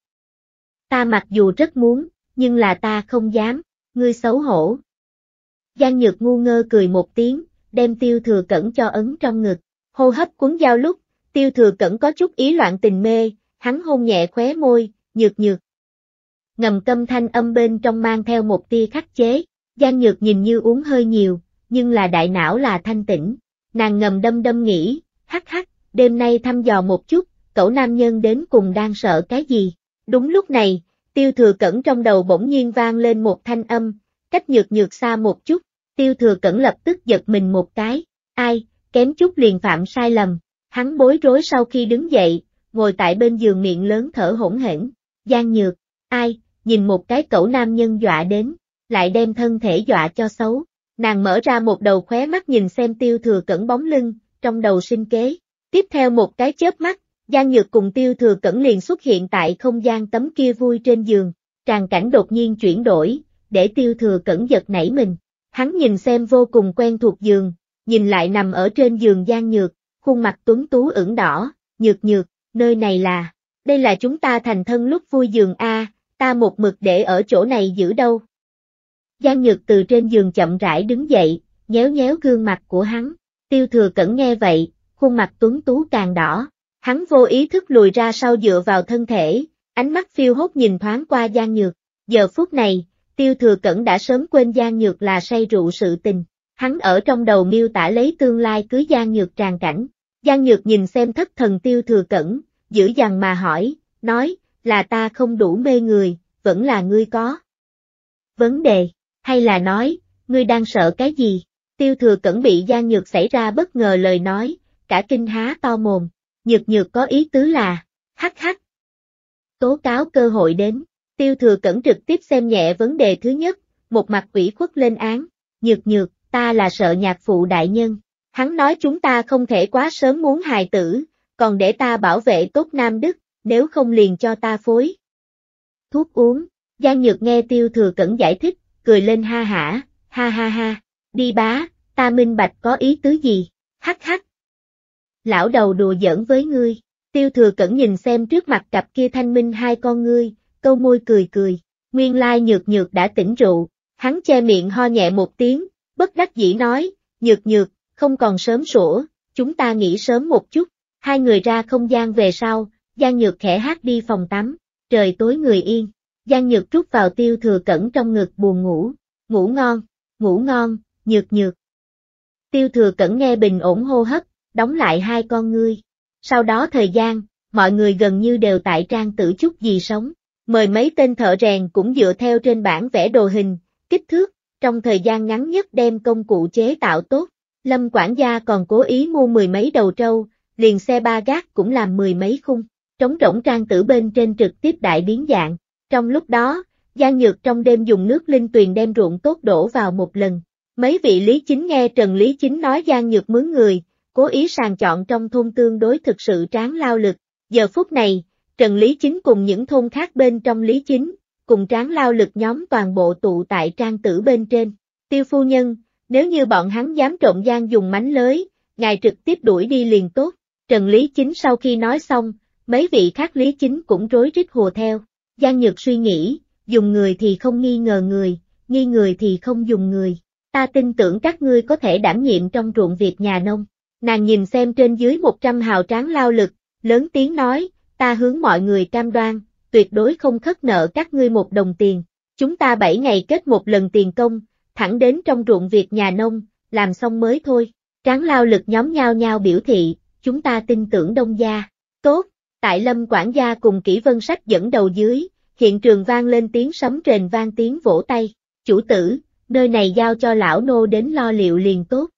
Ta mặc dù rất muốn, nhưng là ta không dám, ngươi xấu hổ. Giang nhược ngu ngơ cười một tiếng, đem tiêu thừa cẩn cho ấn trong ngực, hô hấp cuốn dao lúc, tiêu thừa cẩn có chút ý loạn tình mê, hắn hôn nhẹ khóe môi, nhược nhược. Ngầm câm thanh âm bên trong mang theo một tia khắc chế, Giang Nhược nhìn như uống hơi nhiều, nhưng là đại não là thanh tĩnh. Nàng ngầm đâm đâm nghĩ, hắc hắc, đêm nay thăm dò một chút, cậu nam nhân đến cùng đang sợ cái gì. Đúng lúc này, tiêu thừa cẩn trong đầu bỗng nhiên vang lên một thanh âm, cách nhược nhược xa một chút, tiêu thừa cẩn lập tức giật mình một cái, ai, kém chút liền phạm sai lầm, hắn bối rối sau khi đứng dậy, ngồi tại bên giường miệng lớn thở hỗn hển, Giang Nhược, ai, nhìn một cái cẩu nam nhân dọa đến, lại đem thân thể dọa cho xấu, nàng mở ra một đầu khóe mắt nhìn xem tiêu thừa cẩn bóng lưng, trong đầu sinh kế, tiếp theo một cái chớp mắt, Giang Nhược cùng tiêu thừa cẩn liền xuất hiện tại không gian tấm kia vui trên giường, tràn cảnh đột nhiên chuyển đổi, để tiêu thừa cẩn giật nảy mình, hắn nhìn xem vô cùng quen thuộc giường, nhìn lại nằm ở trên giường Giang Nhược, khuôn mặt tuấn tú ửng đỏ, nhược nhược, nơi này là, đây là chúng ta thành thân lúc vui giường A, ta một mực để ở chỗ này giữ đâu. Giang Nhược từ trên giường chậm rãi đứng dậy, nhéo nhéo gương mặt của hắn, tiêu thừa cẩn nghe vậy, khuôn mặt tuấn tú càng đỏ, hắn vô ý thức lùi ra sau dựa vào thân thể, ánh mắt phiêu hốt nhìn thoáng qua Giang Nhược, giờ phút này, tiêu thừa cẩn đã sớm quên Giang Nhược là say rượu sự tình, hắn ở trong đầu miêu tả lấy tương lai cưới Giang Nhược tràn cảnh, Giang Nhược nhìn xem thất thần tiêu thừa cẩn, dữ dằn mà hỏi, nói, là ta không đủ mê người, vẫn là ngươi có. Vấn đề, hay là nói, ngươi đang sợ cái gì? Tiêu thừa cẩn bị Giang Nhược xảy ra bất ngờ lời nói, cả kinh há to mồm, nhược nhược có ý tứ là, hắc hắc. Tố cáo cơ hội đến, tiêu thừa cẩn trực tiếp xem nhẹ vấn đề thứ nhất, một mặt ủy khuất lên án, nhược nhược, ta là sợ nhạc phụ đại nhân. Hắn nói chúng ta không thể quá sớm muốn hài tử, còn để ta bảo vệ tốt Nam Đức, nếu không liền cho ta phối. Thuốc uống, Giang Nhược nghe tiêu thừa cẩn giải thích, cười lên ha hả, ha ha ha, đi bá, ta minh bạch có ý tứ gì, hắc hắc. Lão đầu đùa giỡn với ngươi, tiêu thừa cẩn nhìn xem trước mặt cặp kia thanh minh hai con ngươi, câu môi cười cười, nguyên lai nhược nhược đã tỉnh rượu, hắn che miệng ho nhẹ một tiếng, bất đắc dĩ nói, nhược nhược, không còn sớm sủa, chúng ta nghỉ sớm một chút, hai người ra không gian về sau, Giang Nhược khẽ hát đi phòng tắm, trời tối người yên, Giang Nhược rút vào tiêu thừa cẩn trong ngực buồn ngủ, ngủ ngon, ngủ ngon, nhược nhược. Tiêu thừa cẩn nghe bình ổn hô hấp, đóng lại hai con ngươi. Sau đó thời gian, mọi người gần như đều tại trang tử chút gì sống. Mời mấy tên thợ rèn cũng dựa theo trên bản vẽ đồ hình, kích thước, trong thời gian ngắn nhất đem công cụ chế tạo tốt. Lâm quản gia còn cố ý mua mười mấy đầu trâu, liền xe ba gác cũng làm mười mấy khung, trống rỗng trang tử bên trên trực tiếp đại biến dạng. Trong lúc đó, Giang Nhược trong đêm dùng nước linh tuyền đem ruộng tốt đổ vào một lần. Mấy vị Lý Chính nghe Trần Lý Chính nói Giang Nhược mướn người, cố ý sàng chọn trong thôn tương đối thực sự tráng lao lực. Giờ phút này, Trần Lý Chính cùng những thôn khác bên trong Lý Chính, cùng tráng lao lực nhóm toàn bộ tụ tại trang tử bên trên. Tiêu phu nhân, nếu như bọn hắn dám trộm gian dùng mánh lới, ngài trực tiếp đuổi đi liền tốt. Trần Lý Chính sau khi nói xong, mấy vị khác Lý Chính cũng rối rít hùa theo. Giang Nhược suy nghĩ, dùng người thì không nghi ngờ người, nghi người thì không dùng người. Ta tin tưởng các ngươi có thể đảm nhiệm trong ruộng việc nhà nông. Nàng nhìn xem trên dưới 100 hào tráng lao lực, lớn tiếng nói, ta hướng mọi người cam đoan, tuyệt đối không khất nợ các ngươi một đồng tiền. Chúng ta bảy ngày kết một lần tiền công, thẳng đến trong ruộng việc nhà nông, làm xong mới thôi. Tráng lao lực nhóm nhau nhau biểu thị, chúng ta tin tưởng đông gia. Tốt, tại lâm quản gia cùng kỹ vân sách dẫn đầu dưới, hiện trường vang lên tiếng sấm rền vang tiếng vỗ tay. Chủ tử, nơi này giao cho lão nô đến lo liệu liền tốt.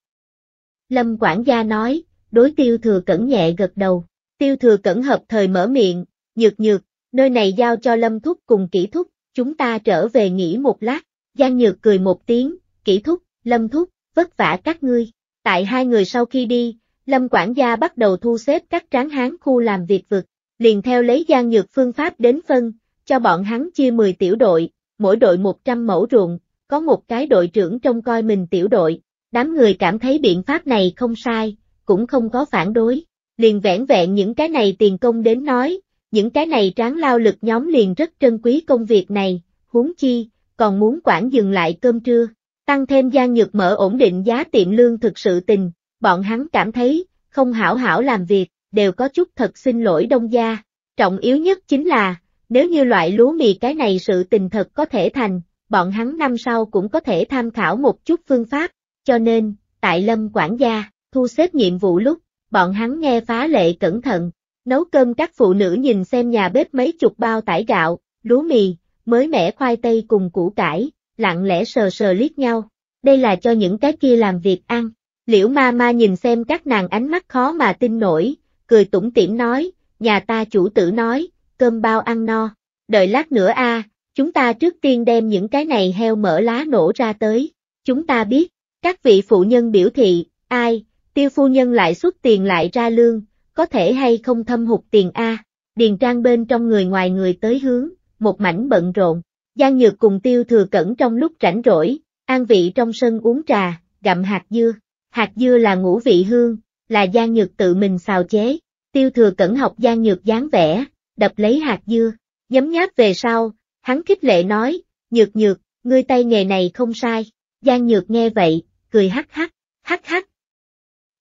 Lâm quản gia nói, đối tiêu thừa cẩn nhẹ gật đầu. Tiêu thừa cẩn hợp thời mở miệng, nhược nhược, nơi này giao cho lâm thúc cùng kỹ thúc, chúng ta trở về nghỉ một lát. Giang nhược cười một tiếng, kỹ thúc, lâm thúc, vất vả các ngươi. Tại hai người sau khi đi, lâm quản gia bắt đầu thu xếp các tráng hán khu làm việc vực, liền theo lấy Giang nhược phương pháp đến phân, cho bọn hắn chia 10 tiểu đội, mỗi đội 100 mẫu ruộng, có một cái đội trưởng trông coi mình tiểu đội. Đám người cảm thấy biện pháp này không sai, cũng không có phản đối. Liền vẻn vẹn những cái này tiền công đến nói, những cái này tráng lao lực nhóm liền rất trân quý công việc này, huống chi, còn muốn quản dừng lại cơm trưa. Tăng thêm gia nhược mở ổn định giá tiệm lương thực sự tình, bọn hắn cảm thấy, không hảo hảo làm việc, đều có chút thật xin lỗi đông gia. Trọng yếu nhất chính là, nếu như loại lúa mì cái này sự tình thật có thể thành, bọn hắn năm sau cũng có thể tham khảo một chút phương pháp, cho nên, tại lâm quản gia, thu xếp nhiệm vụ lúc, bọn hắn nghe phá lệ cẩn thận, nấu cơm các phụ nữ nhìn xem nhà bếp mấy chục bao tải gạo, lúa mì, mới mẻ khoai tây cùng củ cải, lặng lẽ sờ sờ liếc nhau, đây là cho những cái kia làm việc ăn. Liễu ma ma nhìn xem các nàng ánh mắt khó mà tin nổi, cười tủm tỉm nói, nhà ta chủ tử nói, cơm bao ăn no, đợi lát nữa a, chúng ta trước tiên đem những cái này heo mỡ lá nổ ra tới, chúng ta biết, các vị phụ nhân biểu thị, ai, tiêu phu nhân lại xuất tiền lại ra lương, có thể hay không thâm hụt tiền A, điền trang bên trong người ngoài người tới hướng, một mảnh bận rộn, Giang Nhược cùng tiêu thừa cẩn trong lúc rảnh rỗi, an vị trong sân uống trà, gặm hạt dưa, hạt dưa là ngũ vị hương, là Giang Nhược tự mình xào chế, tiêu thừa cẩn học Giang Nhược dáng vẻ, đập lấy hạt dưa, nhấm nháp về sau, hắn khích lệ nói, nhược nhược, ngươi tay nghề này không sai, Giang Nhược nghe vậy, cười hắc hắc, hắc hắc.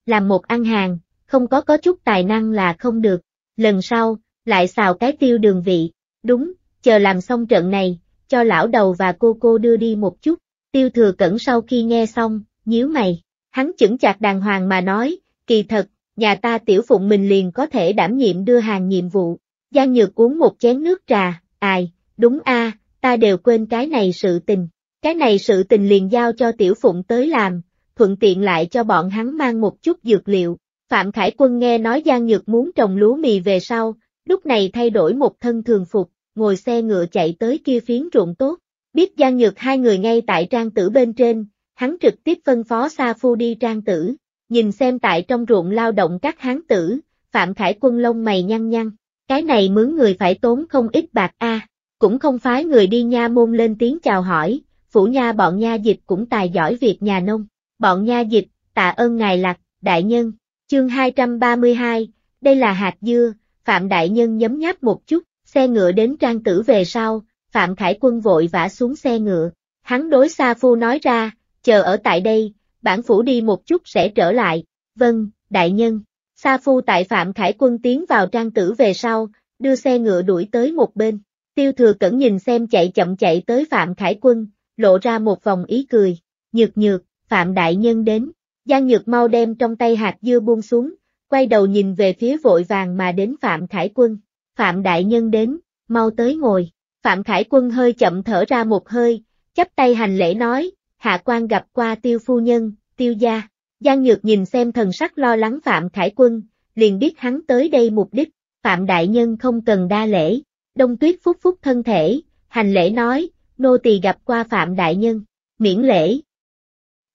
Làm một ăn hàng, không có có chút tài năng là không được, lần sau, lại xào cái tiêu đường vị, đúng, chờ làm xong trận này, cho lão đầu và cô cô đưa đi một chút, tiêu thừa cẩn sau khi nghe xong, nhíu mày, hắn chững chạc đàng hoàng mà nói, kỳ thật, nhà ta tiểu phụng mình liền có thể đảm nhiệm đưa hàng nhiệm vụ, Giang Nhược uống một chén nước trà, ai, đúng a, ta đều quên cái này sự tình, cái này sự tình liền giao cho tiểu phụng tới làm, thuận tiện lại cho bọn hắn mang một chút dược liệu. Phạm Khải Quân nghe nói Giang Nhược muốn trồng lúa mì về sau, lúc này thay đổi một thân thường phục, ngồi xe ngựa chạy tới kia phiến ruộng tốt. Biết Giang Nhược hai người ngay tại trang tử bên trên, hắn trực tiếp phân phó Sa Phu đi trang tử, nhìn xem tại trong ruộng lao động các hán tử, Phạm Khải Quân lông mày nhăn nhăn, cái này mướn người phải tốn không ít bạc a, cũng không phái người đi nha môn lên tiếng chào hỏi, phủ nha bọn nha dịch cũng tài giỏi việc nhà nông, bọn nha dịch, tạ ơn ngài lạc, đại nhân, chương 232, đây là hạt dưa, Phạm đại nhân nhấm nháp một chút, xe ngựa đến trang tử về sau, Phạm Khải Quân vội vã xuống xe ngựa, hắn đối Sa Phu nói ra, chờ ở tại đây, bản phủ đi một chút sẽ trở lại, vâng, đại nhân. Sa Phu tại Phạm Khải Quân tiến vào trang tử về sau, đưa xe ngựa đuổi tới một bên. Tiêu thừa cẩn nhìn xem chạy chậm chạy tới Phạm Khải Quân, lộ ra một vòng ý cười. Nhược nhược, Phạm Đại Nhân đến. Giang Nhược mau đem trong tay hạt dưa buông xuống, quay đầu nhìn về phía vội vàng mà đến Phạm Khải Quân. Phạm Đại Nhân đến, mau tới ngồi. Phạm Khải Quân hơi chậm thở ra một hơi, chắp tay hành lễ nói, hạ quan gặp qua tiêu phu nhân, tiêu gia. Giang Nhược nhìn xem thần sắc lo lắng Phạm Khải Quân, liền biết hắn tới đây mục đích, Phạm Đại Nhân không cần đa lễ. Đông Tuyết phúc phúc thân thể, hành lễ nói, nô tỳ gặp qua Phạm Đại Nhân, miễn lễ.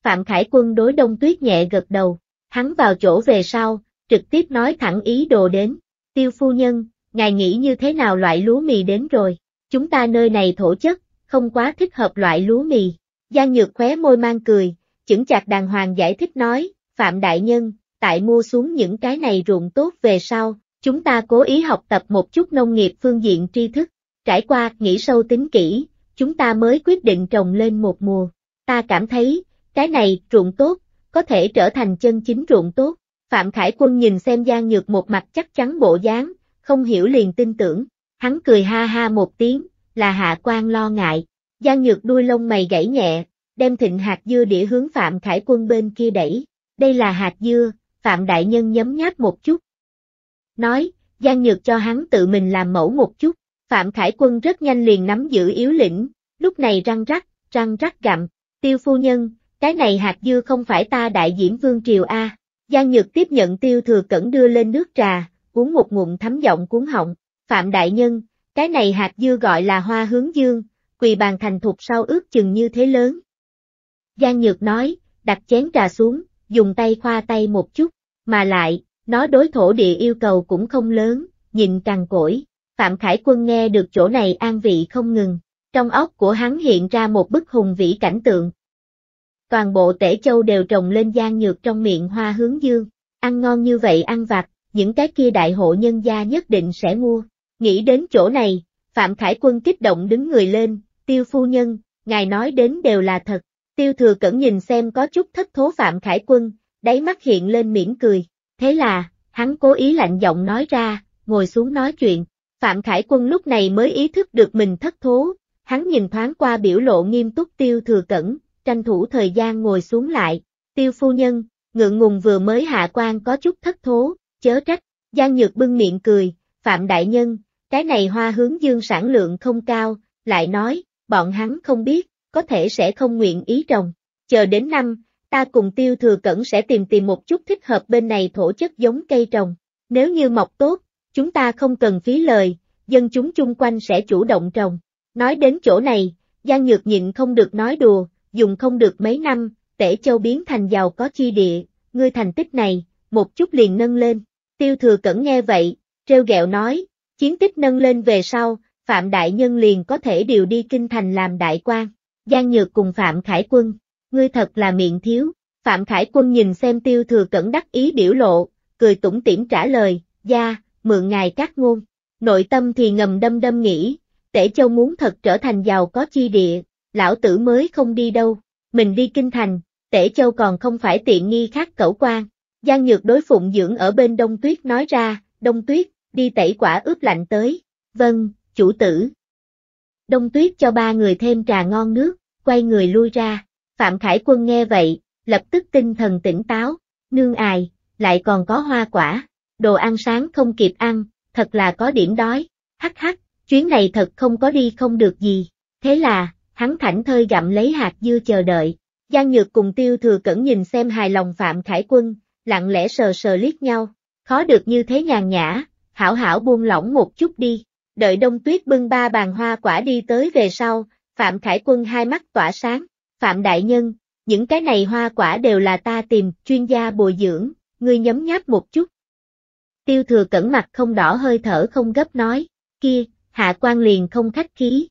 Phạm Khải Quân đối Đông Tuyết nhẹ gật đầu, hắn vào chỗ về sau, trực tiếp nói thẳng ý đồ đến, tiêu phu nhân, ngài nghĩ như thế nào loại lúa mì đến rồi, chúng ta nơi này thổ chất, không quá thích hợp loại lúa mì. Giang Nhược khóe môi mang cười, chững chạc đàng hoàng giải thích nói, Phạm Đại Nhân, tại mua xuống những cái này ruộng tốt về sau, chúng ta cố ý học tập một chút nông nghiệp phương diện tri thức, trải qua, nghĩ sâu tính kỹ, chúng ta mới quyết định trồng lên một mùa. Ta cảm thấy, cái này, ruộng tốt, có thể trở thành chân chính ruộng tốt. Phạm Khải Quân nhìn xem Giang Nhược một mặt chắc chắn bộ dáng, không hiểu liền tin tưởng, hắn cười ha ha một tiếng, là hạ quan lo ngại. Giang Nhược đuôi lông mày gãy nhẹ, đem thịnh hạt dưa đĩa hướng Phạm Khải Quân bên kia đẩy. Đây là hạt dưa, Phạm Đại Nhân nhấm nháp một chút. Nói, Giang Nhược cho hắn tự mình làm mẫu một chút. Phạm Khải Quân rất nhanh liền nắm giữ yếu lĩnh, lúc này răng rắc, răng rắc gặm. Tiêu phu nhân, cái này hạt dưa không phải ta đại diễm vương triều A. Giang Nhược tiếp nhận tiêu thừa cẩn đưa lên nước trà, uống một ngụm thấm giọng cuốn họng. Phạm Đại Nhân, cái này hạt dưa gọi là hoa hướng dương, quỳ bàn thành thục sau ước chừng như thế lớn. Giang Nhược nói, đặt chén trà xuống, dùng tay khoa tay một chút, mà lại, nó đối thổ địa yêu cầu cũng không lớn, nhìn càng cỗi. Phạm Khải Quân nghe được chỗ này an vị không ngừng, trong óc của hắn hiện ra một bức hùng vĩ cảnh tượng. Toàn bộ tể châu đều trồng lên gian nhược trong miệng hoa hướng dương, ăn ngon như vậy ăn vặt, những cái kia đại hộ nhân gia nhất định sẽ mua. Nghĩ đến chỗ này, Phạm Khải Quân kích động đứng người lên, tiêu phu nhân, ngài nói đến đều là thật. Tiêu thừa cẩn nhìn xem có chút thất thố Phạm Khải Quân, đáy mắt hiện lên mỉm cười. Thế là, hắn cố ý lạnh giọng nói ra, ngồi xuống nói chuyện. Phạm Khải Quân lúc này mới ý thức được mình thất thố, hắn nhìn thoáng qua biểu lộ nghiêm túc tiêu thừa cẩn, tranh thủ thời gian ngồi xuống lại. Tiêu phu nhân, ngượng ngùng vừa mới hạ quan có chút thất thố, chớ trách. Giang Nhược bưng miệng cười, Phạm Đại Nhân, cái này hoa hướng dương sản lượng không cao, lại nói, bọn hắn không biết, có thể sẽ không nguyện ý trồng. Chờ đến năm, ta cùng tiêu thừa cẩn sẽ tìm tìm một chút thích hợp bên này thổ chất giống cây trồng. Nếu như mọc tốt, chúng ta không cần phí lời, dân chúng chung quanh sẽ chủ động trồng. Nói đến chỗ này, Giang Nhược nhịn không được nói đùa, dùng không được mấy năm, tể châu biến thành giàu có chi địa, ngươi thành tích này, một chút liền nâng lên. Tiêu thừa cẩn nghe vậy, treo gẹo nói, chiến tích nâng lên về sau, Phạm Đại Nhân liền có thể điều đi kinh thành làm đại quan. Giang Nhược cùng Phạm Khải Quân, ngươi thật là miệng thiếu. Phạm Khải Quân nhìn xem tiêu thừa cẩn đắc ý biểu lộ, cười tủm tỉm trả lời, gia, mượn ngài các ngôn. Nội tâm thì ngầm đâm đâm nghĩ, tể châu muốn thật trở thành giàu có chi địa, lão tử mới không đi đâu, mình đi kinh thành, tể châu còn không phải tiện nghi khác cẩu quan. Giang Nhược đối phụng dưỡng ở bên Đông Tuyết nói ra, Đông Tuyết, đi tẩy quả ướp lạnh tới. Vâng, chủ tử. Đông tuyết cho ba người thêm trà ngon nước, quay người lui ra. Phạm Khải Quân nghe vậy, lập tức tinh thần tỉnh táo, nương ài, lại còn có hoa quả, đồ ăn sáng không kịp ăn, thật là có điểm đói, hắc hắc, chuyến này thật không có đi không được gì. Thế là, hắn thảnh thơi gặm lấy hạt dưa chờ đợi, Giang Nhược cùng Tiêu Thừa Cẩn nhìn xem hài lòng Phạm Khải Quân, lặng lẽ sờ sờ liếc nhau, khó được như thế nhàn nhã, hảo hảo buông lỏng một chút đi. Đợi đông tuyết bưng ba bàn hoa quả đi tới về sau, Phạm Khải Quân hai mắt tỏa sáng, Phạm Đại Nhân, những cái này hoa quả đều là ta tìm, chuyên gia bồi dưỡng, ngươi nhấm nháp một chút. Tiêu thừa cẩn mặt không đỏ hơi thở không gấp nói, kia, hạ quan liền không khách khí.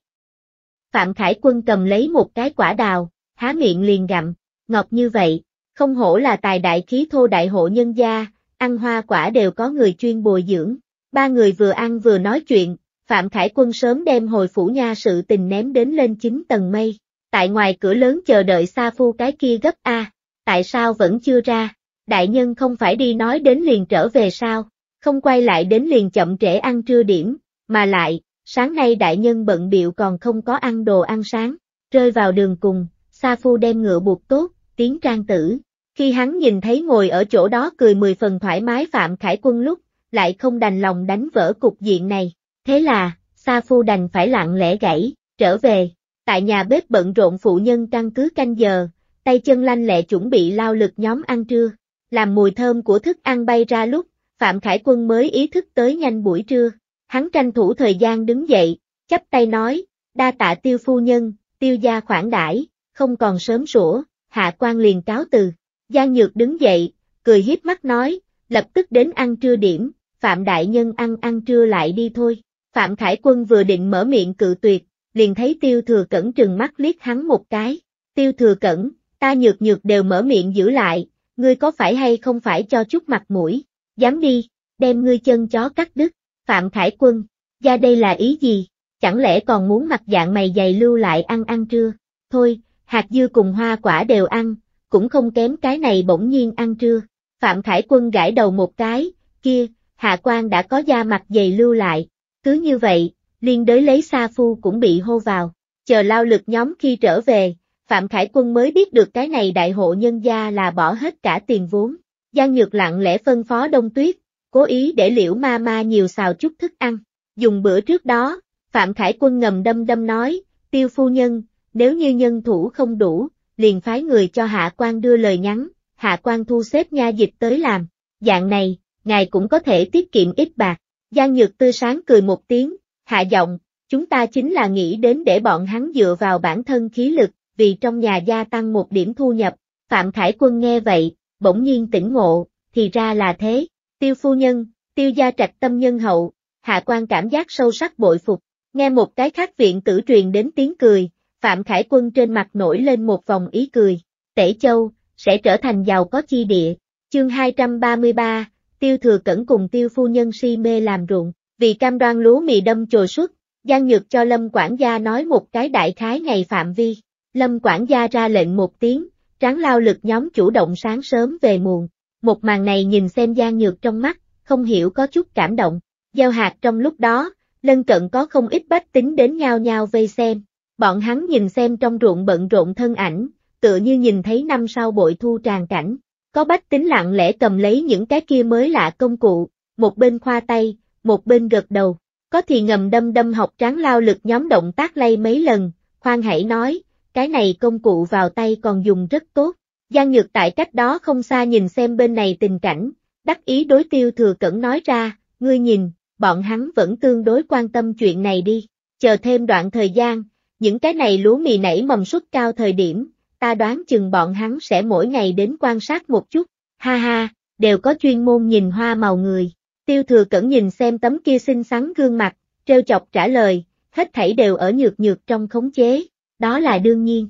Phạm Khải Quân cầm lấy một cái quả đào, há miệng liền gặm, ngọt như vậy, không hổ là tài đại khí thô đại hộ nhân gia, ăn hoa quả đều có người chuyên bồi dưỡng. Ba người vừa ăn vừa nói chuyện, Phạm Khải Quân sớm đem hồi phủ nha sự tình ném đến lên chín tầng mây. Tại ngoài cửa lớn chờ đợi Sa Phu cái kia gấp A, tại sao vẫn chưa ra? Đại nhân không phải đi nói đến liền trở về sao? Không quay lại đến liền chậm trễ ăn trưa điểm, mà lại, sáng nay đại nhân bận biệu còn không có ăn đồ ăn sáng, rơi vào đường cùng, Sa Phu đem ngựa buộc tốt, tiếng trang tử. Khi hắn nhìn thấy ngồi ở chỗ đó cười mười phần thoải mái Phạm Khải Quân lúc, lại không đành lòng đánh vỡ cục diện này. Thế là, Sa Phu đành phải lặng lẽ gãy, trở về. Tại nhà bếp bận rộn phụ nhân căn cứ canh giờ, tay chân lanh lẹ chuẩn bị lao lực nhóm ăn trưa. Làm mùi thơm của thức ăn bay ra lúc, Phạm Khải Quân mới ý thức tới nhanh buổi trưa. Hắn tranh thủ thời gian đứng dậy, chắp tay nói, đa tạ tiêu phu nhân, tiêu gia khoản đãi, không còn sớm sủa, hạ quan liền cáo từ. Giang Nhược đứng dậy, cười hiếp mắt nói, lập tức đến ăn trưa điểm, Phạm Đại Nhân ăn ăn trưa lại đi thôi. Phạm Khải Quân vừa định mở miệng cự tuyệt, liền thấy Tiêu Thừa Cẩn trừng mắt liếc hắn một cái. Tiêu Thừa Cẩn, ta nhược nhược đều mở miệng giữ lại, ngươi có phải hay không phải cho chút mặt mũi, dám đi, đem ngươi chân chó cắt đứt. Phạm Khải Quân, ra đây là ý gì? Chẳng lẽ còn muốn mặt dạng mày dày lưu lại ăn ăn trưa? Thôi, hạt dưa cùng hoa quả đều ăn, cũng không kém cái này bỗng nhiên ăn trưa. Phạm Khải Quân gãi đầu một cái, kia, hạ quan đã có da mặt dày lưu lại. Cứ như vậy, liên đới lấy Sa Phu cũng bị hô vào. Chờ lao lực nhóm khi trở về, Phạm Khải Quân mới biết được cái này đại hộ nhân gia là bỏ hết cả tiền vốn. Giang Nhược lặng lẽ phân phó đông tuyết, cố ý để liễu ma ma nhiều xào chút thức ăn. Dùng bữa trước đó, Phạm Khải Quân ngầm đâm đâm nói, tiêu phu nhân, nếu như nhân thủ không đủ, liền phái người cho hạ quan đưa lời nhắn, hạ quan thu xếp nha dịch tới làm. Dạng này, ngài cũng có thể tiết kiệm ít bạc. Giang Nhược Tư sáng cười một tiếng, hạ giọng, chúng ta chính là nghĩ đến để bọn hắn dựa vào bản thân khí lực, vì trong nhà gia tăng một điểm thu nhập. Phạm Khải Quân nghe vậy, bỗng nhiên tỉnh ngộ, thì ra là thế. Tiêu phu nhân, tiêu gia trạch tâm nhân hậu, hạ quan cảm giác sâu sắc bội phục. Nghe một cái khác viện tử truyền đến tiếng cười, Phạm Khải Quân trên mặt nổi lên một vòng ý cười. Tể Châu, sẽ trở thành giàu có chi địa. Chương 233, Tiêu Thừa Cẩn cùng Tiêu Phu Nhân si mê làm ruộng, vì cam đoan lúa mì đâm trồi xuất, Giang Nhược cho Lâm quản gia nói một cái đại khái ngày phạm vi. Lâm quản gia ra lệnh một tiếng, tráng lao lực nhóm chủ động sáng sớm về muộn. Một màn này nhìn xem Giang Nhược trong mắt, không hiểu có chút cảm động. Gieo hạt trong lúc đó, lân cận có không ít bách tính đến nhau nhau vây xem. Bọn hắn nhìn xem trong ruộng bận rộn thân ảnh, tựa như nhìn thấy năm sau bội thu tràn cảnh. Có bách tính lặng lẽ cầm lấy những cái kia mới lạ công cụ, một bên khoa tay, một bên gật đầu. Có thì ngầm đâm đâm học tráng lao lực nhóm động tác lay mấy lần, khoan hãy nói, cái này công cụ vào tay còn dùng rất tốt. Giang Nhược tại cách đó không xa nhìn xem bên này tình cảnh, đắc ý đối tiêu thừa cẩn nói ra, ngươi nhìn, bọn hắn vẫn tương đối quan tâm chuyện này đi, chờ thêm đoạn thời gian, những cái này lúa mì nảy mầm suất cao thời điểm, ta đoán chừng bọn hắn sẽ mỗi ngày đến quan sát một chút, ha ha, đều có chuyên môn nhìn hoa màu người. Tiêu thừa cẩn nhìn xem tấm kia xinh xắn gương mặt, treo chọc trả lời, hết thảy đều ở nhược nhược trong khống chế, đó là đương nhiên.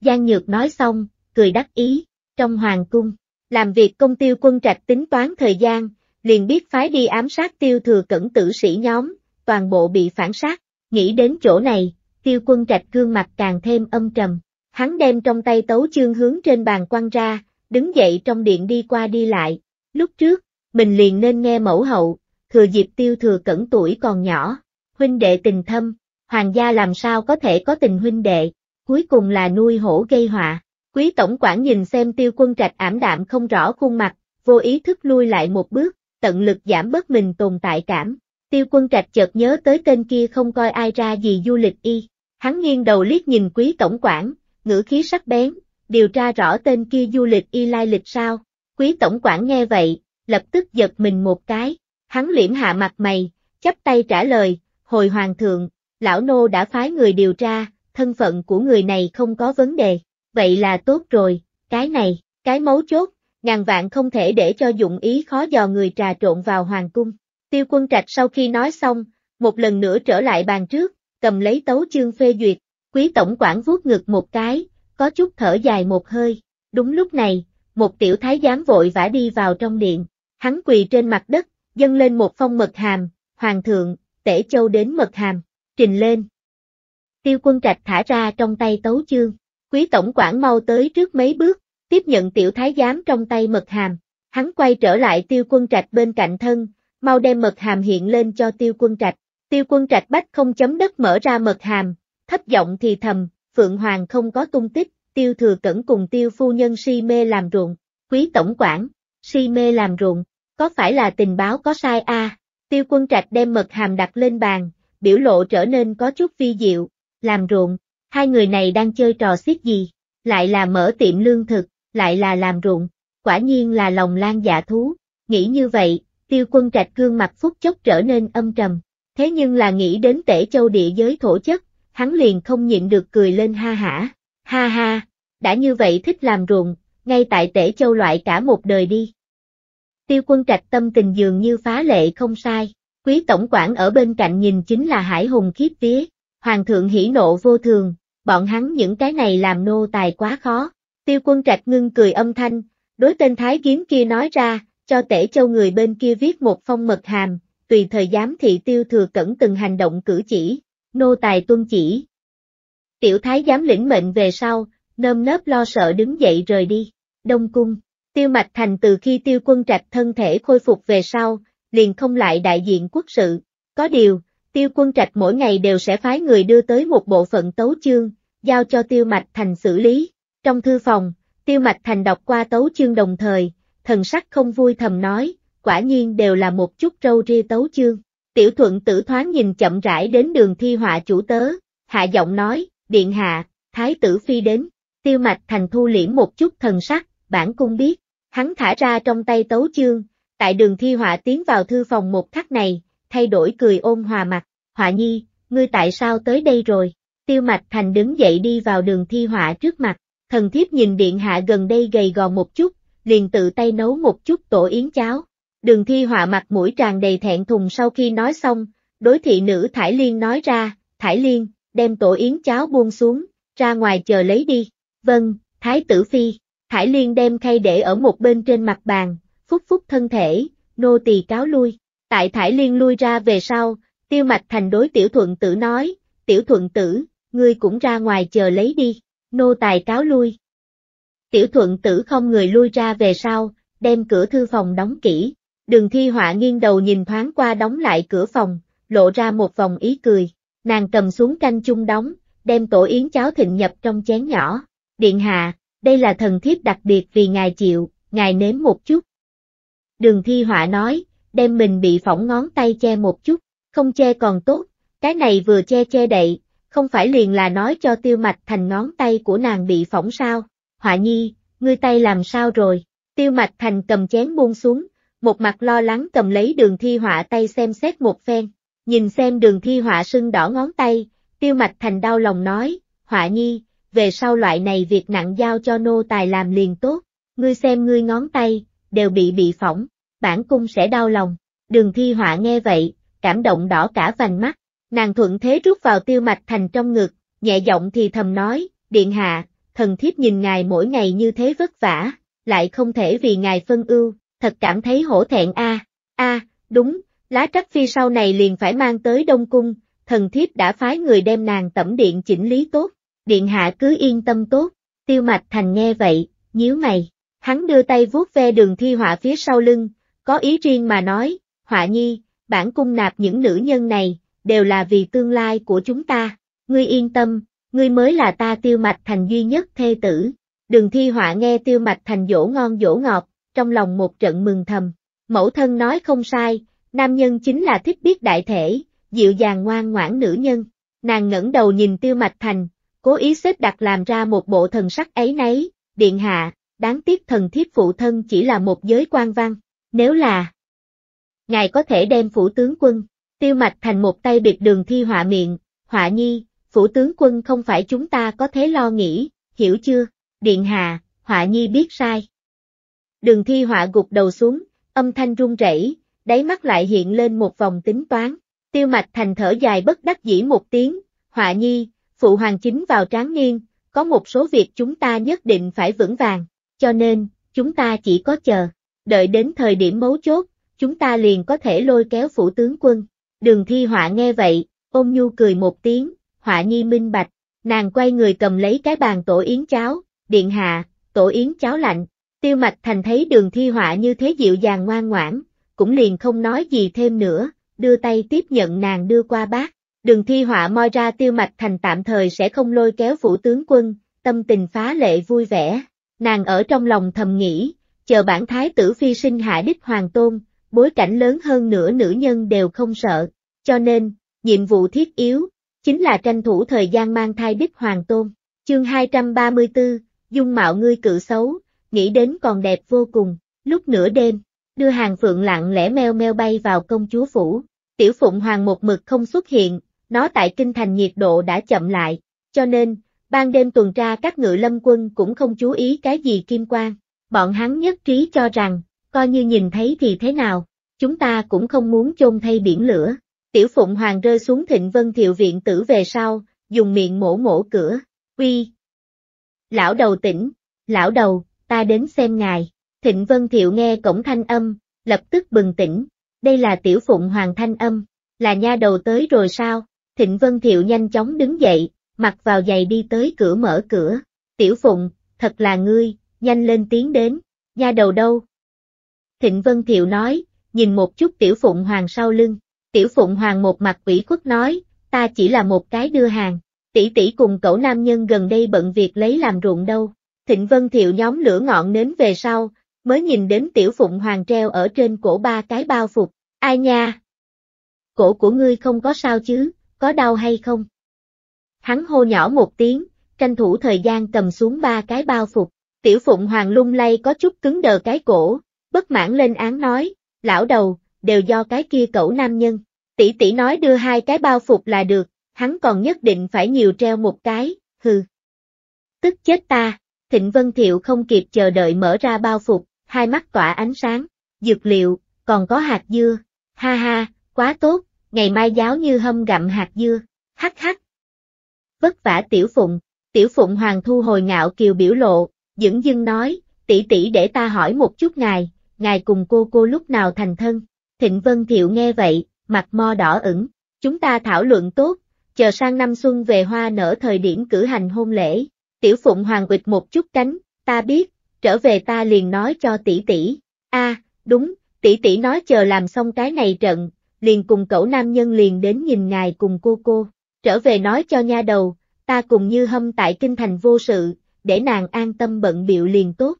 Giang Nhược nói xong, cười đắc ý, trong hoàng cung, làm việc công tiêu quân trạch tính toán thời gian, liền biết phái đi ám sát tiêu thừa cẩn tử sĩ nhóm, toàn bộ bị phản sát, nghĩ đến chỗ này, tiêu quân trạch gương mặt càng thêm âm trầm, hắn đem trong tay tấu chương hướng trên bàn quăng ra, đứng dậy trong điện đi qua đi lại, lúc trước, mình liền nên nghe mẫu hậu, thừa dịp tiêu thừa cẩn tuổi còn nhỏ, huynh đệ tình thâm, hoàng gia làm sao có thể có tình huynh đệ, cuối cùng là nuôi hổ gây họa. Quý tổng quản nhìn xem tiêu quân trạch ảm đạm không rõ khuôn mặt, vô ý thức lui lại một bước, tận lực giảm bớt mình tồn tại cảm. Tiêu quân trạch chợt nhớ tới tên kia không coi ai ra gì du lịch y. Hắn nghiêng đầu liếc nhìn quý tổng quản, ngữ khí sắc bén, điều tra rõ tên kia du lịch y lai lịch sao? Quý tổng quản nghe vậy, lập tức giật mình một cái, hắn liễm hạ mặt mày, chắp tay trả lời, hồi hoàng thượng, lão nô đã phái người điều tra, thân phận của người này không có vấn đề, vậy là tốt rồi, cái này, cái mấu chốt, ngàn vạn không thể để cho dụng ý khó dò người trà trộn vào hoàng cung. Tiêu quân trạch sau khi nói xong, một lần nữa trở lại bàn trước, cầm lấy tấu chương phê duyệt, quý tổng quản vuốt ngực một cái, có chút thở dài một hơi. Đúng lúc này, một tiểu thái giám vội vã đi vào trong điện, hắn quỳ trên mặt đất, dâng lên một phong mật hàm, hoàng thượng, tể châu đến mật hàm, trình lên. Tiêu quân trạch thả ra trong tay tấu chương, quý tổng quản mau tới trước mấy bước, tiếp nhận tiểu thái giám trong tay mật hàm, hắn quay trở lại tiêu quân trạch bên cạnh thân, mau đem mật hàm hiện lên cho tiêu quân trạch, tiêu quân trạch bách không chấm đất mở ra mật hàm, thấp giọng thì thầm, Phượng Hoàng không có tung tích, tiêu thừa cẩn cùng tiêu phu nhân si mê làm ruộng, quý tổng quản, si mê làm ruộng, có phải là tình báo có sai a? Tiêu quân trạch đem mật hàm đặt lên bàn, biểu lộ trở nên có chút vi diệu, làm ruộng, hai người này đang chơi trò xiết gì, lại là mở tiệm lương thực, lại là làm ruộng, quả nhiên là lòng lan dạ thú, nghĩ như vậy, tiêu quân trạch gương mặt phút chốc trở nên âm trầm, thế nhưng là nghĩ đến tể châu địa giới thổ chất, hắn liền không nhịn được cười lên ha hả, ha ha, đã như vậy thích làm ruộng, ngay tại tể châu loại cả một đời đi. Tiêu quân trạch tâm tình dường như phá lệ không sai, quý tổng quản ở bên cạnh nhìn chính là hải hùng khiếp vía, hoàng thượng hỉ nộ vô thường, bọn hắn những cái này làm nô tài quá khó. Tiêu quân trạch ngưng cười âm thanh, đối tên thái kiếm kia nói ra, cho tể châu người bên kia viết một phong mật hàm, tùy thời giám thị tiêu thừa cẩn từng hành động cử chỉ, nô tài tuân chỉ. Tiểu thái giám lĩnh mệnh về sau, nơm nớp lo sợ đứng dậy rời đi, đông cung. Tiêu Mạch Thành từ khi tiêu quân trạch thân thể khôi phục về sau, liền không lại đại diện quốc sự. Có điều, tiêu quân trạch mỗi ngày đều sẽ phái người đưa tới một bộ phận tấu chương, giao cho tiêu Mạch Thành xử lý. Trong thư phòng, tiêu Mạch Thành đọc qua tấu chương đồng thời, thần sắc không vui thầm nói, quả nhiên đều là một chút râu ria tấu chương. Tiểu thuận tử thoáng nhìn chậm rãi đến đường thi họa chủ tớ, hạ giọng nói, điện hạ, thái tử phi đến, tiêu mạch thành thu liễm một chút thần sắc, bản cung biết, hắn thả ra trong tay tấu chương, tại đường thi họa tiến vào thư phòng một khắc này, thay đổi cười ôn hòa mặt, họa nhi, ngươi tại sao tới đây rồi, tiêu mạch thành đứng dậy đi vào đường thi họa trước mặt, thần thiếp nhìn điện hạ gần đây gầy gò một chút, liền tự tay nấu một chút tổ yến cháo, đường thi họa mặt mũi tràn đầy thẹn thùng sau khi nói xong, đối thị nữ Thải Liên nói ra, Thải Liên, đem tổ yến cháo buông xuống, ra ngoài chờ lấy đi, vâng, Thái tử Phi. Thải Liên đem khay để ở một bên trên mặt bàn, phúc phúc thân thể, nô tỳ cáo lui. Tại Thải Liên lui ra về sau, tiêu mạch thành đối tiểu thuận tử nói, tiểu thuận tử, ngươi cũng ra ngoài chờ lấy đi, nô tài cáo lui. Tiểu thuận tử không người lui ra về sau, đem cửa thư phòng đóng kỹ. Đường thi họa nghiêng đầu nhìn thoáng qua đóng lại cửa phòng, lộ ra một vòng ý cười. Nàng cầm xuống canh chung đóng, đem tổ yến cháo thịnh nhập trong chén nhỏ. Điện hạ, đây là thần thiếp đặc biệt vì ngài chịu, ngài nếm một chút. Đường thi họa nói, đem mình bị phỏng ngón tay che một chút, không che còn tốt, cái này vừa che che đậy, không phải liền là nói cho tiêu mạch thành ngón tay của nàng bị phỏng sao, họa nhi, ngươi tay làm sao rồi, tiêu mạch thành cầm chén buông xuống, một mặt lo lắng cầm lấy đường thi họa tay xem xét một phen, nhìn xem đường thi họa sưng đỏ ngón tay, tiêu mạch thành đau lòng nói, họa nhi, về sau loại này việc nặng giao cho nô tài làm liền tốt, ngươi xem ngươi ngón tay, đều bị bị phỏng, bản cung sẽ đau lòng. Đường thi họa nghe vậy, cảm động đỏ cả vành mắt, nàng thuận thế rút vào tiêu mạch thành trong ngực, nhẹ giọng thì thầm nói, điện hạ, thần thiếp nhìn ngài mỗi ngày như thế vất vả, lại không thể vì ngài phân ưu, thật cảm thấy hổ thẹn a. A, đúng, lá trắc phi sau này liền phải mang tới Đông Cung, thần thiếp đã phái người đem nàng tẩm điện chỉnh lý tốt, điện hạ cứ yên tâm tốt, tiêu mạch thành nghe vậy, nhíu mày, hắn đưa tay vuốt ve đường thi họa phía sau lưng, có ý riêng mà nói, họa nhi, bản cung nạp những nữ nhân này, đều là vì tương lai của chúng ta, ngươi yên tâm, ngươi mới là ta tiêu mạch thành duy nhất thê tử. Đường thi họa nghe tiêu mạch thành dỗ ngon dỗ ngọt, trong lòng một trận mừng thầm. Mẫu thân nói không sai, nam nhân chính là thích biết đại thể, dịu dàng ngoan ngoãn nữ nhân. Nàng ngẩng đầu nhìn tiêu mạch thành, cố ý xếp đặt làm ra một bộ thần sắc ấy nấy, điện hạ, đáng tiếc thần thiếp phụ thân chỉ là một giới quan văn, nếu là ngài có thể đem phủ tướng quân, tiêu mạch thành một tay biệt đường thi họa miệng, họa nhi, phủ tướng quân không phải chúng ta có thế lo nghĩ, hiểu chưa, điện hạ, họa nhi biết sai. Đường thi họa gục đầu xuống, âm thanh run rẩy, đáy mắt lại hiện lên một vòng tính toán, tiêu mạch thành thở dài bất đắc dĩ một tiếng, họa nhi, phụ hoàng chính vào tráng niên, có một số việc chúng ta nhất định phải vững vàng, cho nên, chúng ta chỉ có chờ, đợi đến thời điểm mấu chốt, chúng ta liền có thể lôi kéo phủ tướng quân. Đường thi họa nghe vậy, ôm nhu cười một tiếng, họa nhi minh bạch, nàng quay người cầm lấy cái bàn tổ yến cháo, điện hạ, tổ yến cháo lạnh, tiêu mạch thành thấy đường thi họa như thế dịu dàng ngoan ngoãn, cũng liền không nói gì thêm nữa, đưa tay tiếp nhận nàng đưa qua bát. Đường thi họa moi ra tiêu mạch thành tạm thời sẽ không lôi kéo phủ tướng quân, tâm tình phá lệ vui vẻ. Nàng ở trong lòng thầm nghĩ, chờ bản thái tử phi sinh hạ đích hoàng tôn, bối cảnh lớn hơn nữa nữ nhân đều không sợ. Cho nên, nhiệm vụ thiết yếu, chính là tranh thủ thời gian mang thai bích hoàng tôn. Chương 234, Dung mạo ngươi cự xấu, nghĩ đến còn đẹp vô cùng, lúc nửa đêm, đưa hàng phượng lặng lẽ meo meo bay vào công chúa phủ. Tiểu Phụng Hoàng một mực không xuất hiện, nó tại kinh thành nhiệt độ đã chậm lại, cho nên, ban đêm tuần tra các ngự lâm quân cũng không chú ý cái gì kim quang. Bọn hắn nhất trí cho rằng, coi như nhìn thấy thì thế nào, chúng ta cũng không muốn chôn thay biển lửa. Tiểu Phụng Hoàng rơi xuống thịnh vân thiệu viện tử về sau, dùng miệng mổ mổ cửa, uy. Lão đầu tỉnh, lão đầu, ta đến xem ngài. Thịnh Vân Thiệu nghe cổng thanh âm, lập tức bừng tỉnh, đây là Tiểu Phụng Hoàng thanh âm, là nha đầu tới rồi sao? Thịnh Vân Thiệu nhanh chóng đứng dậy, mặc vào giày đi tới cửa mở cửa. Tiểu Phụng, thật là ngươi, nhanh lên tiếng đến, nha đầu đâu? Thịnh Vân Thiệu nói, nhìn một chút Tiểu Phụng Hoàng sau lưng. Tiểu Phụng Hoàng một mặt ủy khuất nói, ta chỉ là một cái đưa hàng. Tỷ tỷ cùng cậu nam nhân gần đây bận việc lấy làm ruộng đâu. Thịnh Vân Thiệu nhóm lửa ngọn nến về sau, mới nhìn đến Tiểu Phụng Hoàng treo ở trên cổ ba cái bao phục. Ai nha? Cổ của ngươi không có sao chứ, có đau hay không? Hắn hô nhỏ một tiếng, tranh thủ thời gian cầm xuống ba cái bao phục. Tiểu Phụng Hoàng lung lay có chút cứng đờ cái cổ, bất mãn lên án nói, lão đầu, đều do cái kia cẩu nam nhân. Tỷ tỷ nói đưa hai cái bao phục là được, hắn còn nhất định phải nhiều treo một cái, hừ. Tức chết ta, Thịnh Vân Thiệu không kịp chờ đợi mở ra bao phục, hai mắt tỏa ánh sáng, dược liệu, còn có hạt dưa, ha ha, quá tốt, ngày mai giáo như hâm gặm hạt dưa, hắc hắc. Vất vả tiểu phụng, tiểu phụng hoàng thu hồi ngạo kiều biểu lộ, dững dưng nói, tỷ tỷ để ta hỏi một chút ngài, ngài cùng cô cô lúc nào thành thân. Thịnh Vân Thiệu nghe vậy, mặt mo đỏ ửng, chúng ta thảo luận tốt, chờ sang năm xuân về hoa nở thời điểm cử hành hôn lễ. Tiểu Phụng Hoàng quịch một chút cánh, ta biết, trở về ta liền nói cho tỷ tỷ. A, đúng, tỷ tỷ nói chờ làm xong cái này trận, liền cùng cậu nam nhân liền đến nhìn ngài cùng cô cô. Trở về nói cho nha đầu, ta cùng như hâm tại kinh thành vô sự, để nàng an tâm bận biệu liền tốt.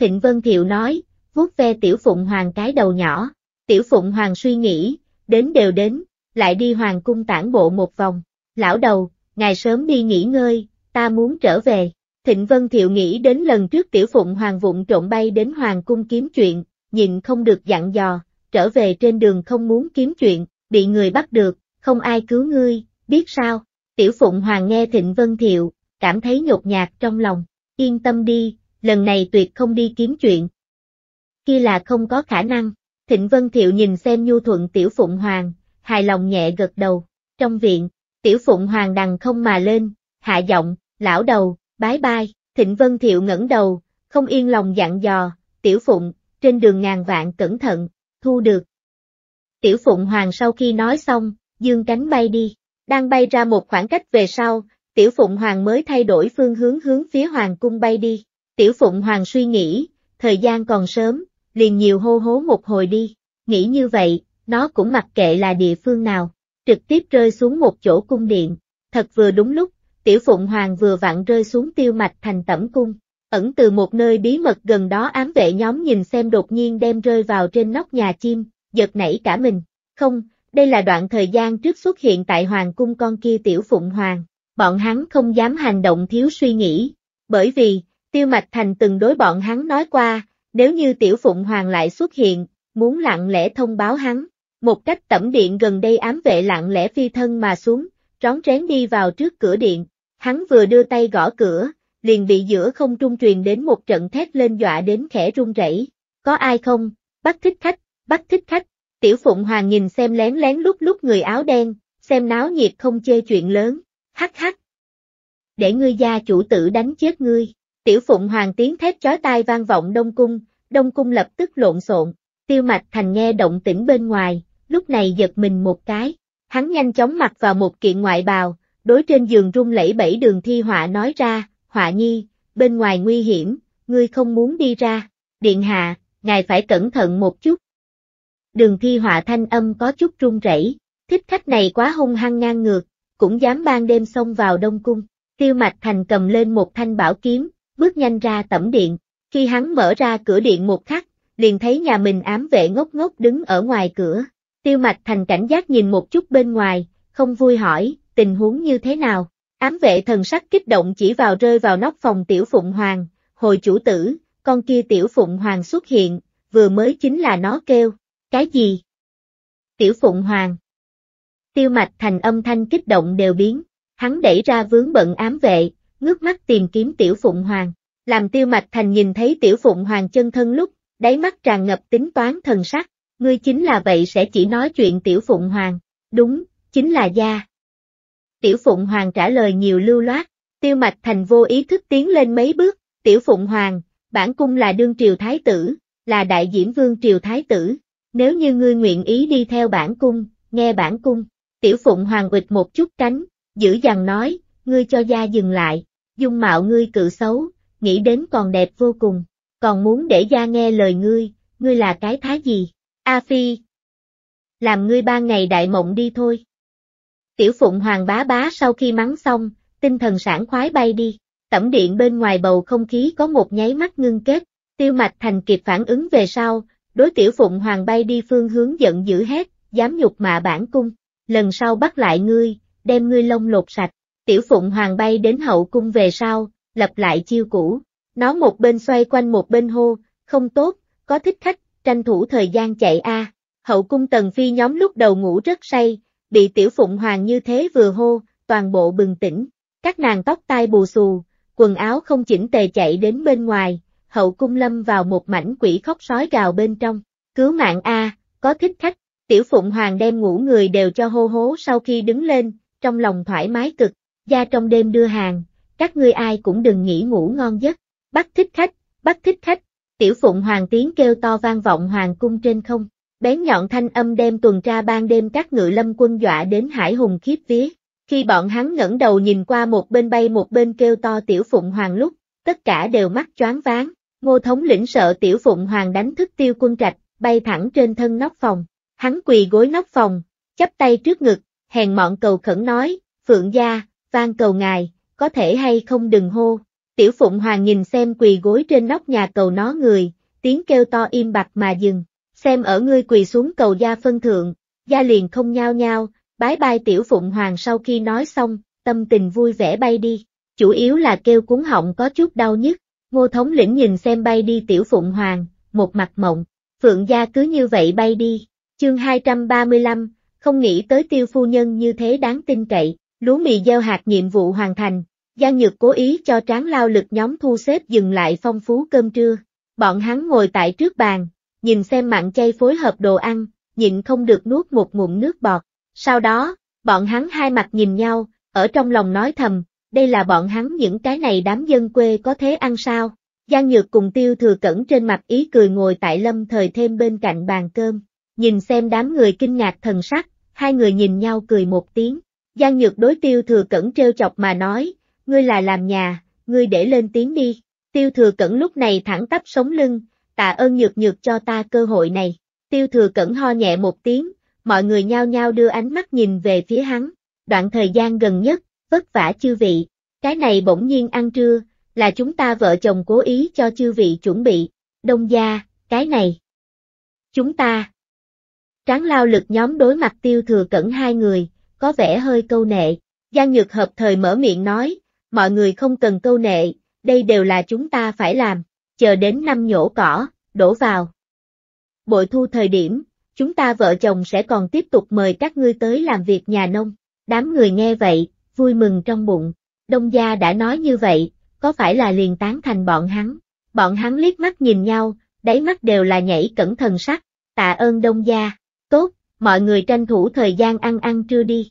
Thịnh Vân Thiệu nói, vuốt ve tiểu phụng hoàng cái đầu nhỏ. Tiểu phụng hoàng suy nghĩ, đến đều đến, lại đi hoàng cung tản bộ một vòng. Lão đầu, ngài sớm đi nghỉ ngơi, ta muốn trở về. Thịnh Vân Thiệu nghĩ đến lần trước tiểu phụng hoàng vụng trộm bay đến hoàng cung kiếm chuyện, nhìn không được dặn dò, trở về trên đường không muốn kiếm chuyện, bị người bắt được, không ai cứu ngươi, biết sao? Tiểu phụng hoàng nghe Thịnh Vân Thiệu, cảm thấy nhột nhạt trong lòng, yên tâm đi, lần này tuyệt không đi kiếm chuyện. Kia là không có khả năng, Thịnh Vân Thiệu nhìn xem nhu thuận Tiểu Phụng Hoàng, hài lòng nhẹ gật đầu, trong viện, Tiểu Phụng Hoàng đằng không mà lên, hạ giọng, lão đầu, bái bai, Thịnh Vân Thiệu ngẩng đầu, không yên lòng dặn dò, Tiểu Phụng, trên đường ngàn vạn cẩn thận, thu được. Tiểu Phụng Hoàng sau khi nói xong, dương cánh bay đi, đang bay ra một khoảng cách về sau, Tiểu Phụng Hoàng mới thay đổi phương hướng hướng phía Hoàng cung bay đi. Tiểu Phụng Hoàng suy nghĩ, thời gian còn sớm, liền nhiều hô hố một hồi đi. Nghĩ như vậy, nó cũng mặc kệ là địa phương nào, trực tiếp rơi xuống một chỗ cung điện. Thật vừa đúng lúc, Tiểu Phụng Hoàng vừa vặn rơi xuống tiêu mạch thành tẩm cung. Ẩn từ một nơi bí mật gần đó ám vệ nhóm nhìn xem đột nhiên đem rơi vào trên nóc nhà chim, giật nảy cả mình. Không, đây là đoạn thời gian trước xuất hiện tại Hoàng cung con kia Tiểu Phụng Hoàng. Bọn hắn không dám hành động thiếu suy nghĩ, bởi vì, Tiêu Mạch Thành từng đối bọn hắn nói qua, nếu như Tiểu Phụng Hoàng lại xuất hiện, muốn lặng lẽ thông báo hắn. Một cách tẩm điện gần đây ám vệ lặng lẽ phi thân mà xuống, rón rén đi vào trước cửa điện. Hắn vừa đưa tay gõ cửa, liền bị giữa không trung truyền đến một trận thét lên dọa đến khẽ run rẩy. Có ai không? Bắt thích khách, bắt thích khách. Tiểu Phụng Hoàng nhìn xem lén lén lúc lúc người áo đen, xem náo nhiệt không chê chuyện lớn. Hắc hắc. Để ngươi gia chủ tử đánh chết ngươi. Tiểu Phụng Hoàng tiếng thét chói tai vang vọng Đông Cung, Đông Cung lập tức lộn xộn. Tiêu Mạch Thành nghe động tĩnh bên ngoài, lúc này giật mình một cái. Hắn nhanh chóng mặc vào một kiện ngoại bào, đối trên giường rung lẫy bẫy đường thi họa nói ra, họa nhi, bên ngoài nguy hiểm, ngươi không muốn đi ra. Điện hạ, ngài phải cẩn thận một chút. Đường thi họa thanh âm có chút run rẩy, thích khách này quá hung hăng ngang ngược, cũng dám ban đêm xông vào đông cung. Tiêu mạch thành cầm lên một thanh bảo kiếm, bước nhanh ra tẩm điện. Khi hắn mở ra cửa điện một khắc, liền thấy nhà mình ám vệ ngốc ngốc đứng ở ngoài cửa. Tiêu mạch thành cảnh giác nhìn một chút bên ngoài, không vui hỏi, tình huống như thế nào? Ám vệ thần sắc kích động chỉ vào rơi vào nóc phòng tiểu phụng hoàng, hồi chủ tử, con kia tiểu phụng hoàng xuất hiện, vừa mới chính là nó kêu, cái gì? Tiểu phụng hoàng. Tiêu mạch thành âm thanh kích động đều biến, hắn đẩy ra vướng bận ám vệ, ngước mắt tìm kiếm tiểu phụng hoàng, làm tiêu mạch thành nhìn thấy tiểu phụng hoàng chân thân lúc, đáy mắt tràn ngập tính toán thần sắc, ngươi chính là vậy sẽ chỉ nói chuyện tiểu phụng hoàng, đúng, chính là gia. Tiểu phụng hoàng trả lời nhiều lưu loát, tiêu mạch thành vô ý thức tiến lên mấy bước, tiểu phụng hoàng, bản cung là đương triều thái tử, là đại diễm vương triều thái tử, nếu như ngươi nguyện ý đi theo bản cung, nghe bản cung, tiểu phụng hoàng quịch một chút cánh, giữ dằn nói, ngươi cho gia dừng lại, dung mạo ngươi cự xấu, nghĩ đến còn đẹp vô cùng, còn muốn để gia nghe lời ngươi, ngươi là cái thái gì? A Phi. Làm ngươi ba ngày đại mộng đi thôi. Tiểu Phụng Hoàng bá bá sau khi mắng xong, tinh thần sảng khoái bay đi. Tẩm điện bên ngoài bầu không khí có một nháy mắt ngưng kết, tiêu mạch thành kịp phản ứng về sau, đối tiểu Phụng Hoàng bay đi phương hướng giận dữ hét, dám nhục mạ bản cung. Lần sau bắt lại ngươi, đem ngươi lông lột sạch. Tiểu Phụng Hoàng bay đến hậu cung về sau, lập lại chiêu cũ. Nó một bên xoay quanh một bên hô, không tốt, có thích khách, tranh thủ thời gian chạy a. Hậu cung tần phi nhóm lúc đầu ngủ rất say, bị tiểu phụng hoàng như thế vừa hô, toàn bộ bừng tỉnh. Các nàng tóc tai bù xù, quần áo không chỉnh tề chạy đến bên ngoài, hậu cung lâm vào một mảnh quỷ khóc sói gào bên trong. Cứu mạng A, có thích khách, tiểu phụng hoàng đem ngủ người đều cho hô hố sau khi đứng lên, trong lòng thoải mái cực, gia trong đêm đưa hàng, các ngươi ai cũng đừng nghĩ ngủ ngon giấc, bắt thích khách, bắt thích khách, tiểu phụng hoàng tiếng kêu to vang vọng hoàng cung trên không, bén nhọn thanh âm đem tuần tra ban đêm các ngự lâm quân dọa đến hải hùng khiếp vía. Khi bọn hắn ngẩng đầu nhìn qua một bên bay một bên kêu to tiểu phụng hoàng lúc, tất cả đều mắt choáng váng, ngô thống lĩnh sợ tiểu phụng hoàng đánh thức tiêu quân trạch, bay thẳng trên thân nóc phòng. Hắn quỳ gối nóc phòng, chắp tay trước ngực, hèn mọn cầu khẩn nói, phượng gia, van cầu ngài, có thể hay không đừng hô, Tiểu Phụng Hoàng nhìn xem quỳ gối trên nóc nhà cầu nó người, tiếng kêu to im bặt mà dừng, xem ở ngươi quỳ xuống cầu gia phân thượng, gia liền không nhao nhao, bái bai Tiểu Phụng Hoàng sau khi nói xong, tâm tình vui vẻ bay đi, chủ yếu là kêu cuốn họng có chút đau nhức, ngô thống lĩnh nhìn xem bay đi Tiểu Phụng Hoàng, một mặt mộng, Phượng gia cứ như vậy bay đi, chương 235, không nghĩ tới tiêu phu nhân như thế đáng tin cậy, lúa mì gieo hạt nhiệm vụ hoàn thành, Giang Nhược cố ý cho tráng lao lực nhóm thu xếp dừng lại phong phú cơm trưa. Bọn hắn ngồi tại trước bàn, nhìn xem mặn chay phối hợp đồ ăn, nhịn không được nuốt một ngụm nước bọt. Sau đó, bọn hắn hai mặt nhìn nhau, ở trong lòng nói thầm, đây là bọn hắn những cái này đám dân quê có thế ăn sao. Giang Nhược cùng Tiêu Thừa Cẩn trên mặt ý cười ngồi tại lâm thời thêm bên cạnh bàn cơm, nhìn xem đám người kinh ngạc thần sắc, hai người nhìn nhau cười một tiếng. Giang Nhược đối Tiêu Thừa Cẩn trêu chọc mà nói, ngươi là làm nhà, ngươi để lên tiếng đi. Tiêu thừa cẩn lúc này thẳng tắp sống lưng, tạ ơn nhược nhược cho ta cơ hội này. Tiêu thừa cẩn ho nhẹ một tiếng, mọi người nhao nhao đưa ánh mắt nhìn về phía hắn. Đoạn thời gian gần nhất, vất vả chư vị, cái này bỗng nhiên ăn trưa, là chúng ta vợ chồng cố ý cho chư vị chuẩn bị. Đông gia, cái này. Chúng ta. Tráng lao lực nhóm đối mặt tiêu thừa cẩn hai người, có vẻ hơi câu nệ. Giang Nhược hợp thời mở miệng nói, mọi người không cần câu nệ, đây đều là chúng ta phải làm, chờ đến năm nhổ cỏ, đổ vào. Bội thu thời điểm, chúng ta vợ chồng sẽ còn tiếp tục mời các ngươi tới làm việc nhà nông. Đám người nghe vậy, vui mừng trong bụng. Đông gia đã nói như vậy, có phải là liền tán thành bọn hắn? Bọn hắn liếc mắt nhìn nhau, đáy mắt đều là nhảy cẩn thần sắc. Tạ ơn đông gia. Tốt, mọi người tranh thủ thời gian ăn ăn trưa đi.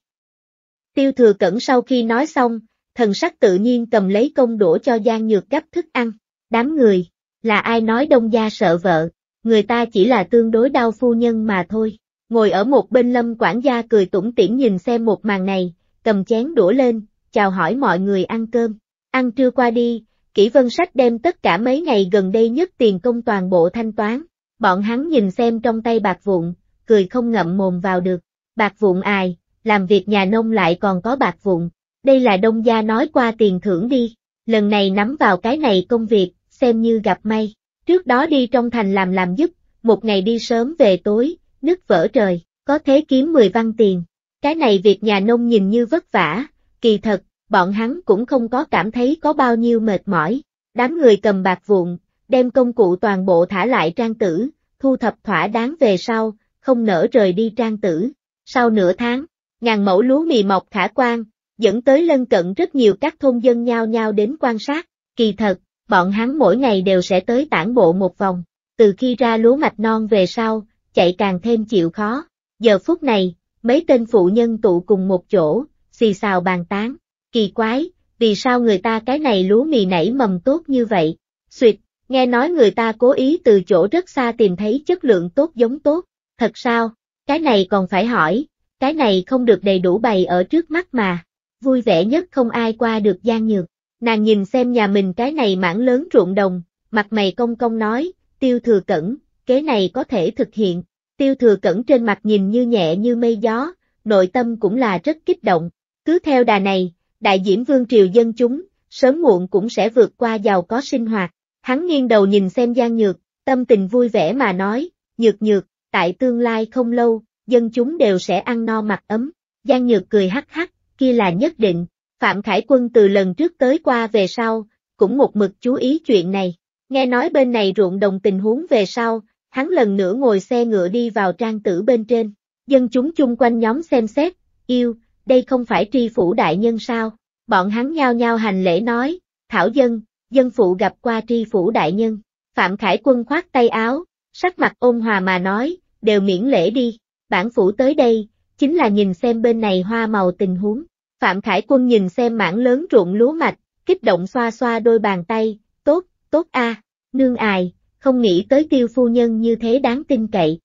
Tiêu thừa cẩn sau khi nói xong, thần sắc tự nhiên cầm lấy công đũa cho Giang Nhược gấp thức ăn. Đám người, là ai nói đông gia sợ vợ, người ta chỉ là tương đối đau phu nhân mà thôi. Ngồi ở một bên lâm quản gia cười tủm tỉm nhìn xem một màn này, cầm chén đũa lên, chào hỏi mọi người ăn cơm. Ăn trưa qua đi, Kỷ Vân Sách đem tất cả mấy ngày gần đây nhất tiền công toàn bộ thanh toán. Bọn hắn nhìn xem trong tay bạc vụn, cười không ngậm mồm vào được. Bạc vụn ai, làm việc nhà nông lại còn có bạc vụn. Đây là đông gia nói qua tiền thưởng đi. Lần này nắm vào cái này công việc, xem như gặp may. Trước đó đi trong thành làm làm giúp, một ngày đi sớm về tối, nứt vỡ trời, có thế kiếm 10 văn tiền. Cái này việc nhà nông nhìn như vất vả, kỳ thật, bọn hắn cũng không có cảm thấy có bao nhiêu mệt mỏi. Đám người cầm bạc vụn, đem công cụ toàn bộ thả lại trang tử, thu thập thỏa đáng về sau, không nỡ rời đi trang tử. Sau nửa tháng, ngàn mẫu lúa mì mọc khả quan, dẫn tới lân cận rất nhiều các thôn dân nhao nhao đến quan sát. Kỳ thật, bọn hắn mỗi ngày đều sẽ tới tản bộ một vòng. Từ khi ra lúa mạch non về sau, chạy càng thêm chịu khó. Giờ phút này, mấy tên phụ nhân tụ cùng một chỗ, xì xào bàn tán. Kỳ quái, vì sao người ta cái này lúa mì nảy mầm tốt như vậy? Xuyệt, nghe nói người ta cố ý từ chỗ rất xa tìm thấy chất lượng tốt giống tốt. Thật sao? Cái này còn phải hỏi, cái này không được đầy đủ bày ở trước mắt mà. Vui vẻ nhất không ai qua được gian nhược. Nàng nhìn xem nhà mình cái này mảng lớn ruộng đồng, mặt mày công công nói, tiêu thừa cẩn, kế này có thể thực hiện. Tiêu thừa cẩn trên mặt nhìn như nhẹ như mây gió, nội tâm cũng là rất kích động. Cứ theo đà này, đại diễm vương triều dân chúng, sớm muộn cũng sẽ vượt qua giàu có sinh hoạt. Hắn nghiêng đầu nhìn xem Giang Nhược, tâm tình vui vẻ mà nói, nhược nhược, tại tương lai không lâu, dân chúng đều sẽ ăn no mặc ấm. Giang Nhược cười hắc hắc, kia là nhất định. Phạm Khải Quân từ lần trước tới qua về sau, cũng một mực chú ý chuyện này. Nghe nói bên này ruộng đồng tình huống về sau, hắn lần nữa ngồi xe ngựa đi vào trang tử bên trên. Dân chúng chung quanh nhóm xem xét, yêu, đây không phải tri phủ đại nhân sao? Bọn hắn nhao nhao hành lễ nói, thảo dân, dân phụ gặp qua tri phủ đại nhân. Phạm Khải Quân khoát tay áo, sắc mặt ôn hòa mà nói, đều miễn lễ đi, bản phủ tới đây, chính là nhìn xem bên này hoa màu tình huống. Phạm Khải Quân nhìn xem mảng lớn ruộng lúa mạch, kích động xoa xoa đôi bàn tay, tốt, tốt a, nương ài, không nghĩ tới tiêu phu nhân như thế đáng tin cậy.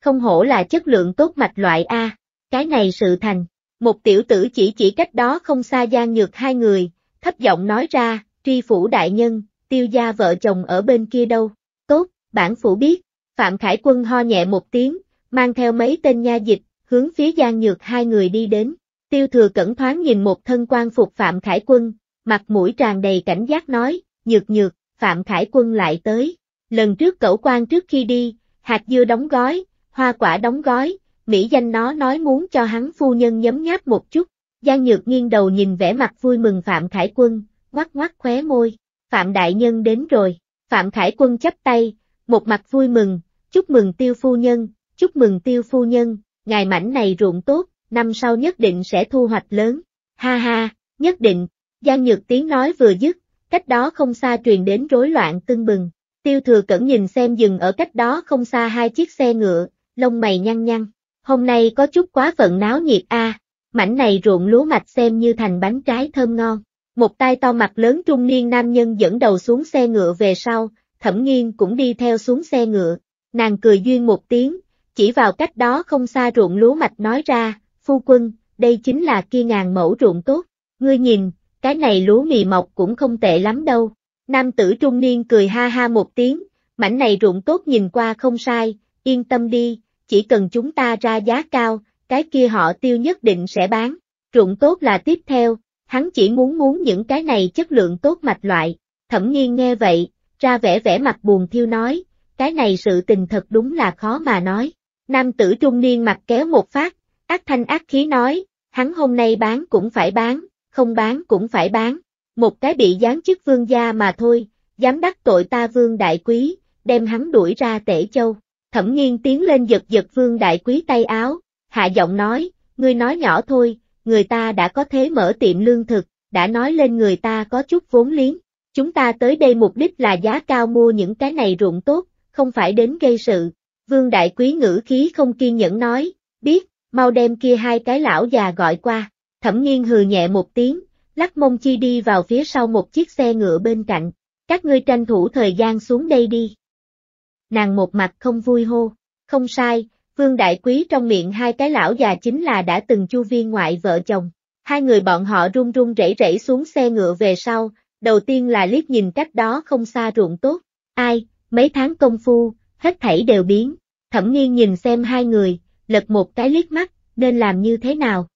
Không hổ là chất lượng tốt mạch loại A, cái này sự thành. Một tiểu tử chỉ chỉ cách đó không xa gian nhược hai người, thấp giọng nói ra, tri phủ đại nhân, tiêu gia vợ chồng ở bên kia đâu. Tốt, bản phủ biết. Phạm Khải Quân ho nhẹ một tiếng, mang theo mấy tên nha dịch, hướng phía Giang nhược hai người đi đến. Tiêu thừa cẩn thoáng nhìn một thân quan phục Phạm Khải Quân, mặt mũi tràn đầy cảnh giác nói, nhược nhược, Phạm Khải Quân lại tới. Lần trước cẩu quan trước khi đi, hạt dưa đóng gói, hoa quả đóng gói, Mỹ danh nó nói muốn cho hắn phu nhân nhấm nháp một chút. Giang Nhược nghiêng đầu nhìn vẻ mặt vui mừng Phạm Khải Quân, ngoắc ngoắc khóe môi. Phạm Đại Nhân đến rồi. Phạm Khải Quân chấp tay, một mặt vui mừng, chúc mừng tiêu phu nhân, chúc mừng tiêu phu nhân, ngài mảnh này ruộng tốt, năm sau nhất định sẽ thu hoạch lớn. Ha ha, nhất định. Giang Nhược tiếng nói vừa dứt, cách đó không xa truyền đến rối loạn tưng bừng. Tiêu thừa cẩn nhìn xem dừng ở cách đó không xa hai chiếc xe ngựa, lông mày nhăn nhăn. Hôm nay có chút quá phận náo nhiệt a, mảnh này ruộng lúa mạch xem như thành bánh trái thơm ngon. Một tay to mặt lớn trung niên nam nhân dẫn đầu xuống xe ngựa về sau, thẩm nghiên cũng đi theo xuống xe ngựa. Nàng cười duyên một tiếng, chỉ vào cách đó không xa ruộng lúa mạch nói ra, phu quân, đây chính là kia ngàn mẫu ruộng tốt. Ngươi nhìn, cái này lúa mì mọc cũng không tệ lắm đâu. Nam tử trung niên cười ha ha một tiếng, mảnh này ruộng tốt nhìn qua không sai, yên tâm đi, chỉ cần chúng ta ra giá cao, cái kia họ tiêu nhất định sẽ bán. Ruộng tốt là tiếp theo, hắn chỉ muốn muốn những cái này chất lượng tốt mạch loại. Thẩm nghiên nghe vậy, ra vẻ vẻ mặt buồn thiêu nói, cái này sự tình thật đúng là khó mà nói. Nam tử trung niên mặt kéo một phát, ác thanh ác khí nói, hắn hôm nay bán cũng phải bán, không bán cũng phải bán. một cái bị gián chức vương gia mà thôi, dám đắc tội ta vương đại quý, đem hắn đuổi ra tể châu. Thẩm nghiên tiến lên giật giật vương đại quý tay áo, hạ giọng nói, ngươi nói nhỏ thôi, người ta đã có thế mở tiệm lương thực, đã nói lên người ta có chút vốn liếng. Chúng ta tới đây mục đích là giá cao mua những cái này ruộng tốt, không phải đến gây sự. Vương đại quý ngữ khí không kiên nhẫn nói, biết, mau đem kia hai cái lão già gọi qua. Thẩm nghiên hừ nhẹ một tiếng, lắc mông chi đi vào phía sau một chiếc xe ngựa bên cạnh. Các ngươi tranh thủ thời gian xuống đây đi. Nàng một mặt không vui hô, không sai, vương đại quý trong miệng hai cái lão già chính là đã từng chu viên ngoại vợ chồng. Hai người bọn họ run run rẩy rẩy xuống xe ngựa về sau, đầu tiên là liếc nhìn cách đó không xa ruộng tốt. Ai, mấy tháng công phu, hết thảy đều biến. Thẩm nghiêng nhìn xem hai người, lật một cái liếc mắt, nên làm như thế nào?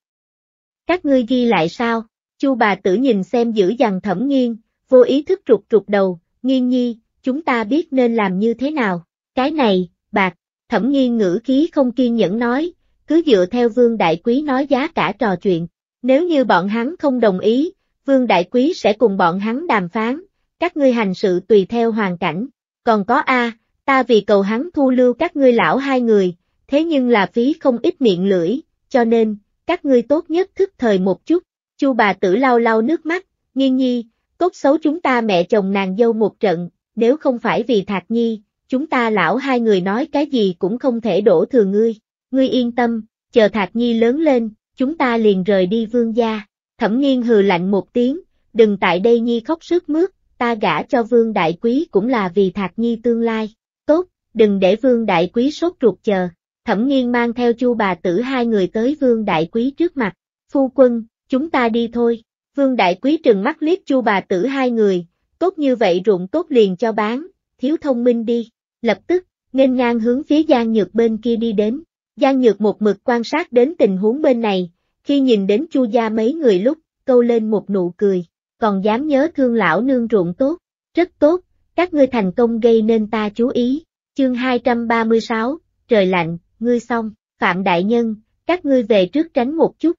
Các ngươi ghi lại sao? Chu bà tử nhìn xem giữ dằn thẩm nghiêng, vô ý thức trục trục đầu, nghiêng nhi, chúng ta biết nên làm như thế nào. Cái này, bạc, thẩm nghiêng ngữ khí không kiên nhẫn nói, cứ dựa theo vương đại quý nói giá cả trò chuyện. Nếu như bọn hắn không đồng ý, vương đại quý sẽ cùng bọn hắn đàm phán, các ngươi hành sự tùy theo hoàn cảnh. Còn có A, ta vì cầu hắn thu lưu các ngươi lão hai người, thế nhưng là phí không ít miệng lưỡi, cho nên, các ngươi tốt nhất thức thời một chút. Chu bà tử lau lau nước mắt, nghiên nhi, cốt xấu chúng ta mẹ chồng nàng dâu một trận, nếu không phải vì thạc nhi, chúng ta lão hai người nói cái gì cũng không thể đổ thừa ngươi. Ngươi yên tâm, chờ thạc nhi lớn lên, chúng ta liền rời đi vương gia. Thẩm nghiên hừ lạnh một tiếng, đừng tại đây nhi khóc sức mướt, ta gả cho vương đại quý cũng là vì thạc nhi tương lai. Tốt, đừng để vương đại quý sốt ruột chờ. Thẩm nghiên mang theo chu bà tử hai người tới vương đại quý trước mặt. Phu quân, chúng ta đi thôi. Vương đại quý trừng mắt liếc chu bà tử hai người. Tốt như vậy ruộng tốt liền cho bán, thiếu thông minh đi. Lập tức, nghênh ngang hướng phía Giang Nhược bên kia đi đến. Giang Nhược một mực quan sát đến tình huống bên này, khi nhìn đến chu gia mấy người lúc, câu lên một nụ cười, còn dám nhớ thương lão nương ruộng tốt, rất tốt, các ngươi thành công gây nên ta chú ý. Chương 236, trời lạnh, ngươi xong, Phạm Đại Nhân, các ngươi về trước tránh một chút.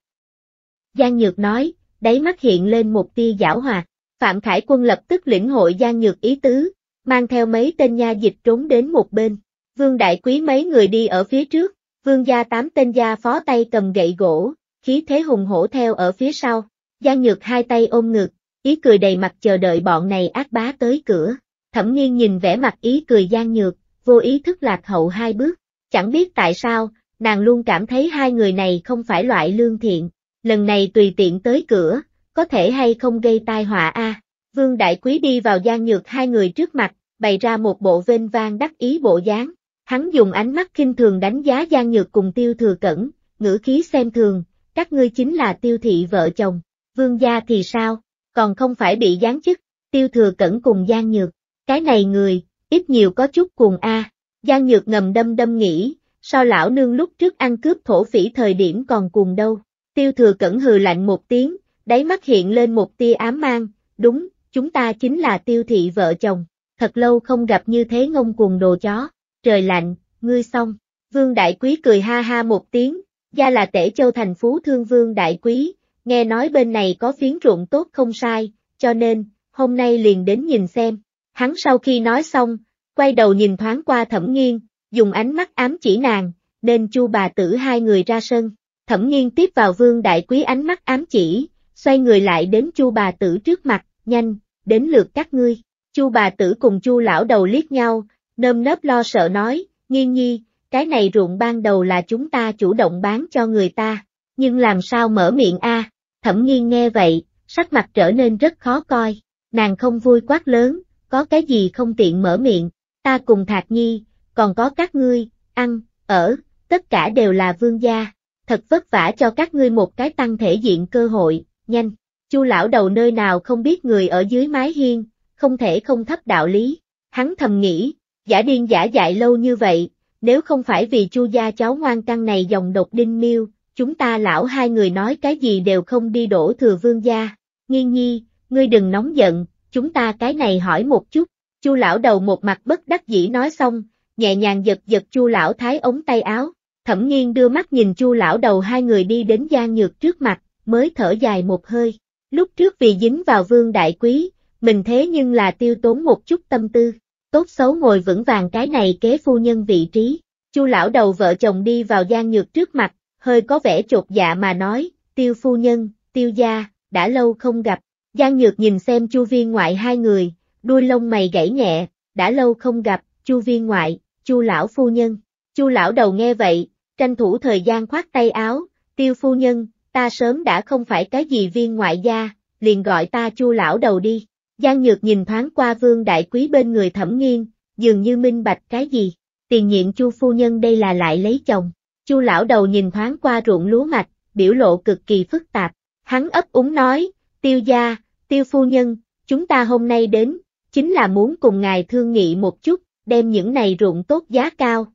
Giang Nhược nói, đáy mắt hiện lên một tia giảo hòa, Phạm Khải Quân lập tức lĩnh hội Giang Nhược ý tứ, mang theo mấy tên nha dịch trốn đến một bên. Vương Đại Quý mấy người đi ở phía trước, vương gia tám tên gia phó tay cầm gậy gỗ, khí thế hùng hổ theo ở phía sau. Giang Nhược hai tay ôm ngực, ý cười đầy mặt chờ đợi bọn này ác bá tới cửa. Thẩm nghiên nhìn vẻ mặt ý cười Giang Nhược, vô ý thức lạc hậu hai bước. Chẳng biết tại sao, nàng luôn cảm thấy hai người này không phải loại lương thiện. Lần này tùy tiện tới cửa, có thể hay không gây tai họa a Vương Đại Quý đi vào Giang Nhược hai người trước mặt, bày ra một bộ vênh vang đắc ý bộ dáng. Hắn dùng ánh mắt khinh thường đánh giá Giang Nhược cùng Tiêu Thừa Cẩn, ngữ khí xem thường, các ngươi chính là tiêu thị vợ chồng, vương gia thì sao, còn không phải bị giáng chức, tiêu thừa cẩn cùng Giang Nhược, cái này người, ít nhiều có chút cuồng a. Giang Nhược ngầm đâm đâm nghĩ, sao lão nương lúc trước ăn cướp thổ phỉ thời điểm còn cuồng đâu, tiêu thừa cẩn hừ lạnh một tiếng, đáy mắt hiện lên một tia ám mang, đúng, chúng ta chính là tiêu thị vợ chồng, thật lâu không gặp như thế ngông cuồng đồ chó, trời lạnh, ngươi xong, vương đại quý cười ha ha một tiếng, gia là tể châu thành phú thương vương đại quý, nghe nói bên này có phiến ruộng tốt không sai, cho nên, hôm nay liền đến nhìn xem. Hắn sau khi nói xong, quay đầu nhìn thoáng qua thẩm nghiêng, dùng ánh mắt ám chỉ nàng, nên chu bà tử hai người ra sân. Thẩm nghiêng tiếp vào vương đại quý ánh mắt ám chỉ, xoay người lại đến chu bà tử trước mặt, nhanh, đến lượt các ngươi. Chu bà tử cùng chu lão đầu liếc nhau, nơm nớp lo sợ nói, nghiêng nhi, cái này ruộng ban đầu là chúng ta chủ động bán cho người ta, nhưng làm sao mở miệng a? Thẩm nghiên nghe vậy, sắc mặt trở nên rất khó coi, nàng không vui quát lớn, có cái gì không tiện mở miệng, ta cùng Thạc Nhi, còn có các ngươi, ăn, ở, tất cả đều là vương gia, thật vất vả cho các ngươi một cái tăng thể diện cơ hội, nhanh. Chu lão đầu nơi nào không biết người ở dưới mái hiên, không thể không thấp đạo lý. Hắn thầm nghĩ, giả điên giả dại lâu như vậy, nếu không phải vì chu gia cháu ngoan căn này dòng độc đinh miêu, chúng ta lão hai người nói cái gì đều không đi đổ thừa vương gia. Nghiên nhi, ngươi đừng nóng giận, chúng ta cái này hỏi một chút. Chu lão đầu một mặt bất đắc dĩ nói xong, nhẹ nhàng giật giật chu lão thái ống tay áo. Thẩm nghiên đưa mắt nhìn chu lão đầu hai người đi đến gian Nhược trước mặt, mới thở dài một hơi. Lúc trước vì dính vào vương đại quý, mình thế nhưng là tiêu tốn một chút tâm tư, tốt xấu ngồi vững vàng cái này kế phu nhân vị trí. Chu lão đầu vợ chồng đi vào gian nhược trước mặt, hơi có vẻ chột dạ mà nói, tiêu phu nhân, tiêu gia, đã lâu không gặp. Giang Nhược nhìn xem chu viên ngoại hai người, đuôi lông mày gãy nhẹ, đã lâu không gặp, chu viên ngoại, chu lão phu nhân. Chu lão đầu nghe vậy, tranh thủ thời gian khoát tay áo, tiêu phu nhân, ta sớm đã không phải cái gì viên ngoại gia, liền gọi ta chu lão đầu đi. Giang Nhược nhìn thoáng qua vương đại quý bên người thẩm nghiên, dường như minh bạch cái gì. Tiền nhiệm chu phu nhân đây là lại lấy chồng. Chu lão đầu nhìn thoáng qua ruộng lúa mạch, biểu lộ cực kỳ phức tạp. Hắn ấp úng nói, tiêu gia, tiêu phu nhân, chúng ta hôm nay đến, chính là muốn cùng ngài thương nghị một chút, đem những này ruộng tốt giá cao.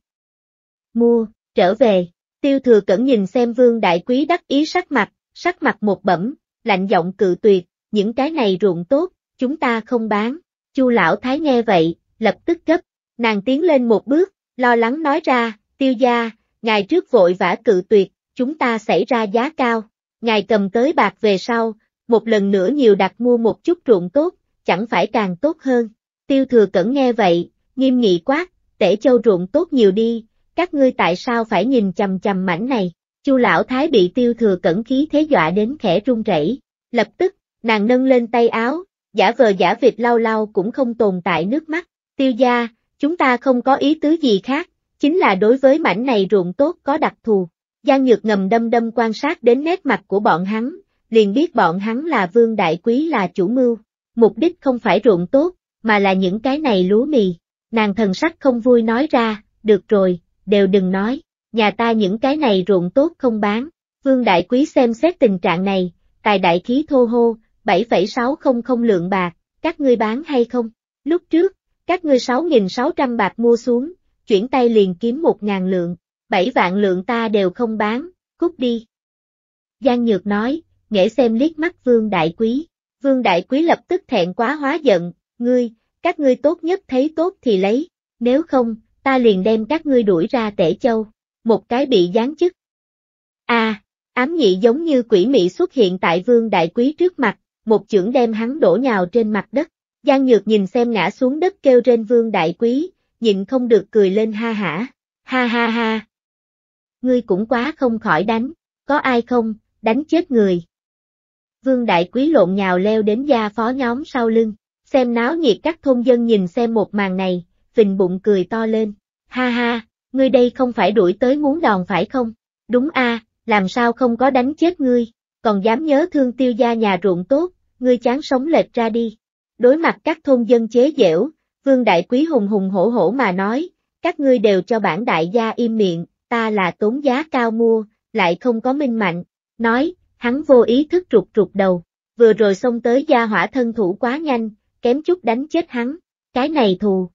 Mua, trở về, tiêu thừa cẩn nhìn xem vương đại quý đắc ý sắc mặt, sắc mặt một bẩm, lạnh giọng cự tuyệt, những cái này ruộng tốt, chúng ta không bán. Chu lão thái nghe vậy, lập tức gấp, nàng tiến lên một bước, lo lắng nói ra, tiêu gia, ngài trước vội vã cự tuyệt, chúng ta xảy ra giá cao, ngài cầm tới bạc về sau, một lần nữa nhiều đặt mua một chút ruộng tốt, chẳng phải càng tốt hơn. Tiêu thừa cẩn nghe vậy, nghiêm nghị quát, tể châu ruộng tốt nhiều đi, các ngươi tại sao phải nhìn chầm chầm mảnh này. Chu lão thái bị tiêu thừa cẩn khí thế dọa đến khẽ run rẩy, lập tức, nàng nâng lên tay áo, giả vờ giả vịt lau lau cũng không tồn tại nước mắt. Tiêu gia, chúng ta không có ý tứ gì khác, chính là đối với mảnh này ruộng tốt có đặc thù. Giang Nhược ngầm đâm đâm quan sát đến nét mặt của bọn hắn, liền biết bọn hắn là vương đại quý là chủ mưu. Mục đích không phải ruộng tốt, mà là những cái này lúa mì. Nàng thần sắc không vui nói ra, được rồi, đều đừng nói, nhà ta những cái này ruộng tốt không bán. Vương đại quý xem xét tình trạng này, tài đại khí thô hô, 7,600 lượng bạc, các ngươi bán hay không? Lúc trước, các ngươi 6.600 bạc mua xuống, chuyển tay liền kiếm một ngàn lượng, bảy vạn lượng ta đều không bán, cút đi. Giang Nhược nói, nghệ xem liếc mắt Vương Đại Quý. Vương Đại Quý lập tức thẹn quá hóa giận, ngươi, các ngươi tốt nhất thấy tốt thì lấy, nếu không, ta liền đem các ngươi đuổi ra tể châu, một cái bị giáng chức. A, ám nhị giống như quỷ mị xuất hiện tại Vương Đại Quý trước mặt, một chưởng đem hắn đổ nhào trên mặt đất. Giang Nhược nhìn xem ngã xuống đất kêu trên Vương Đại Quý, nhịn không được cười lên ha hả, ha ha ha. Ngươi cũng quá không khỏi đánh, có ai không, đánh chết người. Vương Đại Quý lộn nhào leo đến gia phó nhóm sau lưng, xem náo nhiệt các thôn dân nhìn xem một màn này, phình bụng cười to lên, ha ha, ngươi đây không phải đuổi tới muốn đòn phải không? Đúng a, làm sao không có đánh chết ngươi, còn dám nhớ thương tiêu gia nhà ruộng tốt, ngươi chán sống lệch ra đi. Đối mặt các thôn dân chế giễu, Vương Đại Quý hùng hùng hổ hổ mà nói, các ngươi đều cho bản đại gia im miệng, ta là tốn giá cao mua, lại không có minh mạnh, nói, hắn vô ý thức trục trục đầu, vừa rồi xông tới gia hỏa thân thủ quá nhanh, kém chút đánh chết hắn, cái này thù.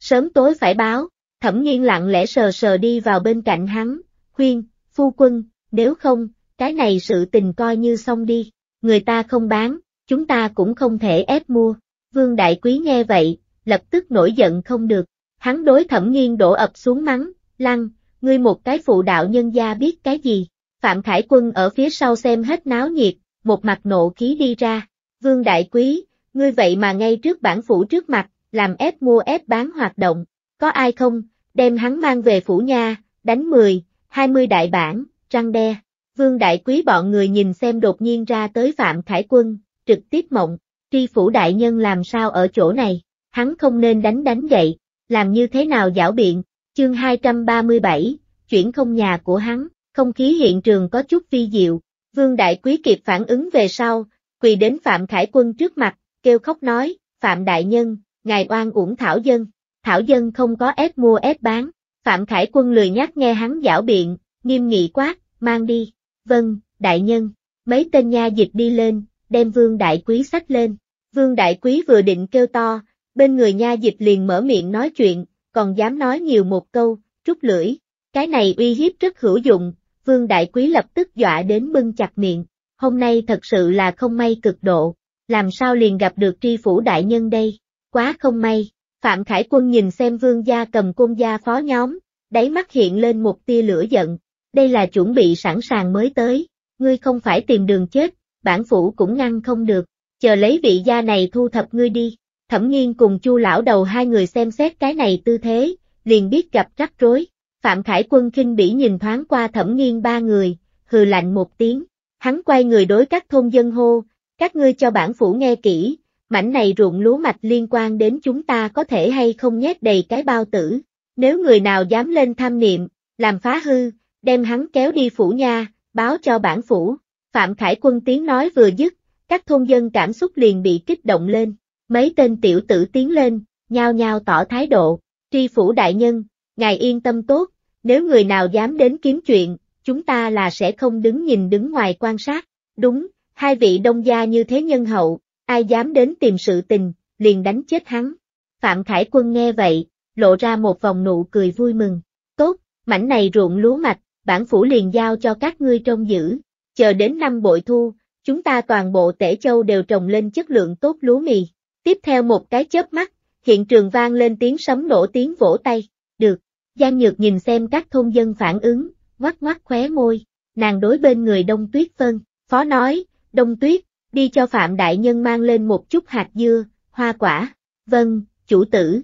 Sớm tối phải báo, thẩm nghiên lặng lẽ sờ sờ đi vào bên cạnh hắn, khuyên, phu quân, nếu không, cái này sự tình coi như xong đi, người ta không bán, chúng ta cũng không thể ép mua. Vương Đại Quý nghe vậy, lập tức nổi giận không được, hắn đối thẩm nghiên đổ ập xuống mắng, lăng, ngươi một cái phụ đạo nhân gia biết cái gì, Phạm Khải Quân ở phía sau xem hết náo nhiệt, một mặt nộ khí đi ra, Vương Đại Quý, ngươi vậy mà ngay trước bản phủ trước mặt, làm ép mua ép bán hoạt động, có ai không, đem hắn mang về phủ nha, đánh 10, 20 đại bản, răng đe. Vương Đại Quý bọn người nhìn xem đột nhiên ra tới Phạm Khải Quân, trực tiếp mộng, tri phủ đại nhân làm sao ở chỗ này, hắn không nên đánh đánh gậy, làm như thế nào giảo biện, chương 237, chuyển không nhà của hắn, không khí hiện trường có chút vi diệu, Vương Đại Quý kịp phản ứng về sau, quỳ đến Phạm Khải Quân trước mặt, kêu khóc nói, Phạm Đại Nhân, ngài oan uổng Thảo Dân, Thảo Dân không có ép mua ép bán, Phạm Khải Quân lười nhắc nghe hắn giảo biện, nghiêm nghị quát, mang đi, vâng, Đại Nhân, mấy tên nha dịch đi lên, đem Vương Đại Quý sách lên, Vương Đại Quý vừa định kêu to, bên người nha dịch liền mở miệng nói chuyện, còn dám nói nhiều một câu, trút lưỡi, cái này uy hiếp rất hữu dụng, Vương Đại Quý lập tức dọa đến bưng chặt miệng, hôm nay thật sự là không may cực độ, làm sao liền gặp được tri phủ đại nhân đây, quá không may, Phạm Khải Quân nhìn xem vương gia cầm côn gia phó nhóm, đáy mắt hiện lên một tia lửa giận, đây là chuẩn bị sẵn sàng mới tới, ngươi không phải tìm đường chết, bản phủ cũng ngăn không được, chờ lấy vị gia này thu thập ngươi đi. Thẩm nghiên cùng chu lão đầu hai người xem xét cái này tư thế, liền biết gặp rắc rối. Phạm Khải Quân kinh bỉ nhìn thoáng qua thẩm nghiên ba người, hừ lạnh một tiếng. Hắn quay người đối các thôn dân hô, các ngươi cho bản phủ nghe kỹ, mảnh này ruộng lúa mạch liên quan đến chúng ta có thể hay không nhét đầy cái bao tử. Nếu người nào dám lên tham niệm, làm phá hư, đem hắn kéo đi phủ nha, báo cho bản phủ. Phạm Khải Quân tiếng nói vừa dứt, các thôn dân cảm xúc liền bị kích động lên. Mấy tên tiểu tử tiến lên, nhao nhao tỏ thái độ, tri phủ đại nhân, ngài yên tâm tốt, nếu người nào dám đến kiếm chuyện, chúng ta là sẽ không đứng nhìn đứng ngoài quan sát. Đúng, hai vị đông gia như thế nhân hậu, ai dám đến tìm sự tình, liền đánh chết hắn. Phạm Khải Quân nghe vậy, lộ ra một vòng nụ cười vui mừng. Tốt, mảnh này ruộng lúa mạch, bản phủ liền giao cho các ngươi trông giữ. Chờ đến năm bội thu, chúng ta toàn bộ tể châu đều trồng lên chất lượng tốt lúa mì. Tiếp theo một cái chớp mắt, hiện trường vang lên tiếng sấm nổ tiếng vỗ tay. Được, Giang Nhược nhìn xem các thôn dân phản ứng, ngoắc ngoắc khóe môi, nàng đối bên người Đông Tuyết Phân, phó nói, Đông Tuyết, đi cho Phạm Đại Nhân mang lên một chút hạt dưa, hoa quả, vâng, chủ tử.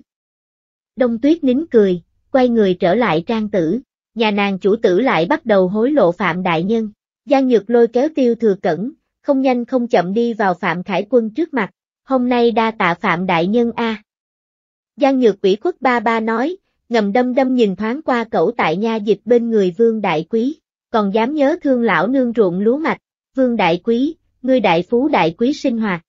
Đông Tuyết nín cười, quay người trở lại trang tử, nhà nàng chủ tử lại bắt đầu hối lộ Phạm Đại Nhân. Giang Nhược lôi kéo tiêu thừa cẩn, không nhanh không chậm đi vào Phạm Khải Quân trước mặt, hôm nay đa tạ Phạm Đại Nhân A. Giang Nhược quỷ khuất ba ba nói, ngầm đâm đâm nhìn thoáng qua cẩu tại nha dịch bên người Vương Đại Quý, còn dám nhớ thương lão nương ruộng lúa mạch, Vương Đại Quý, ngươi đại phú đại quý sinh hoạt.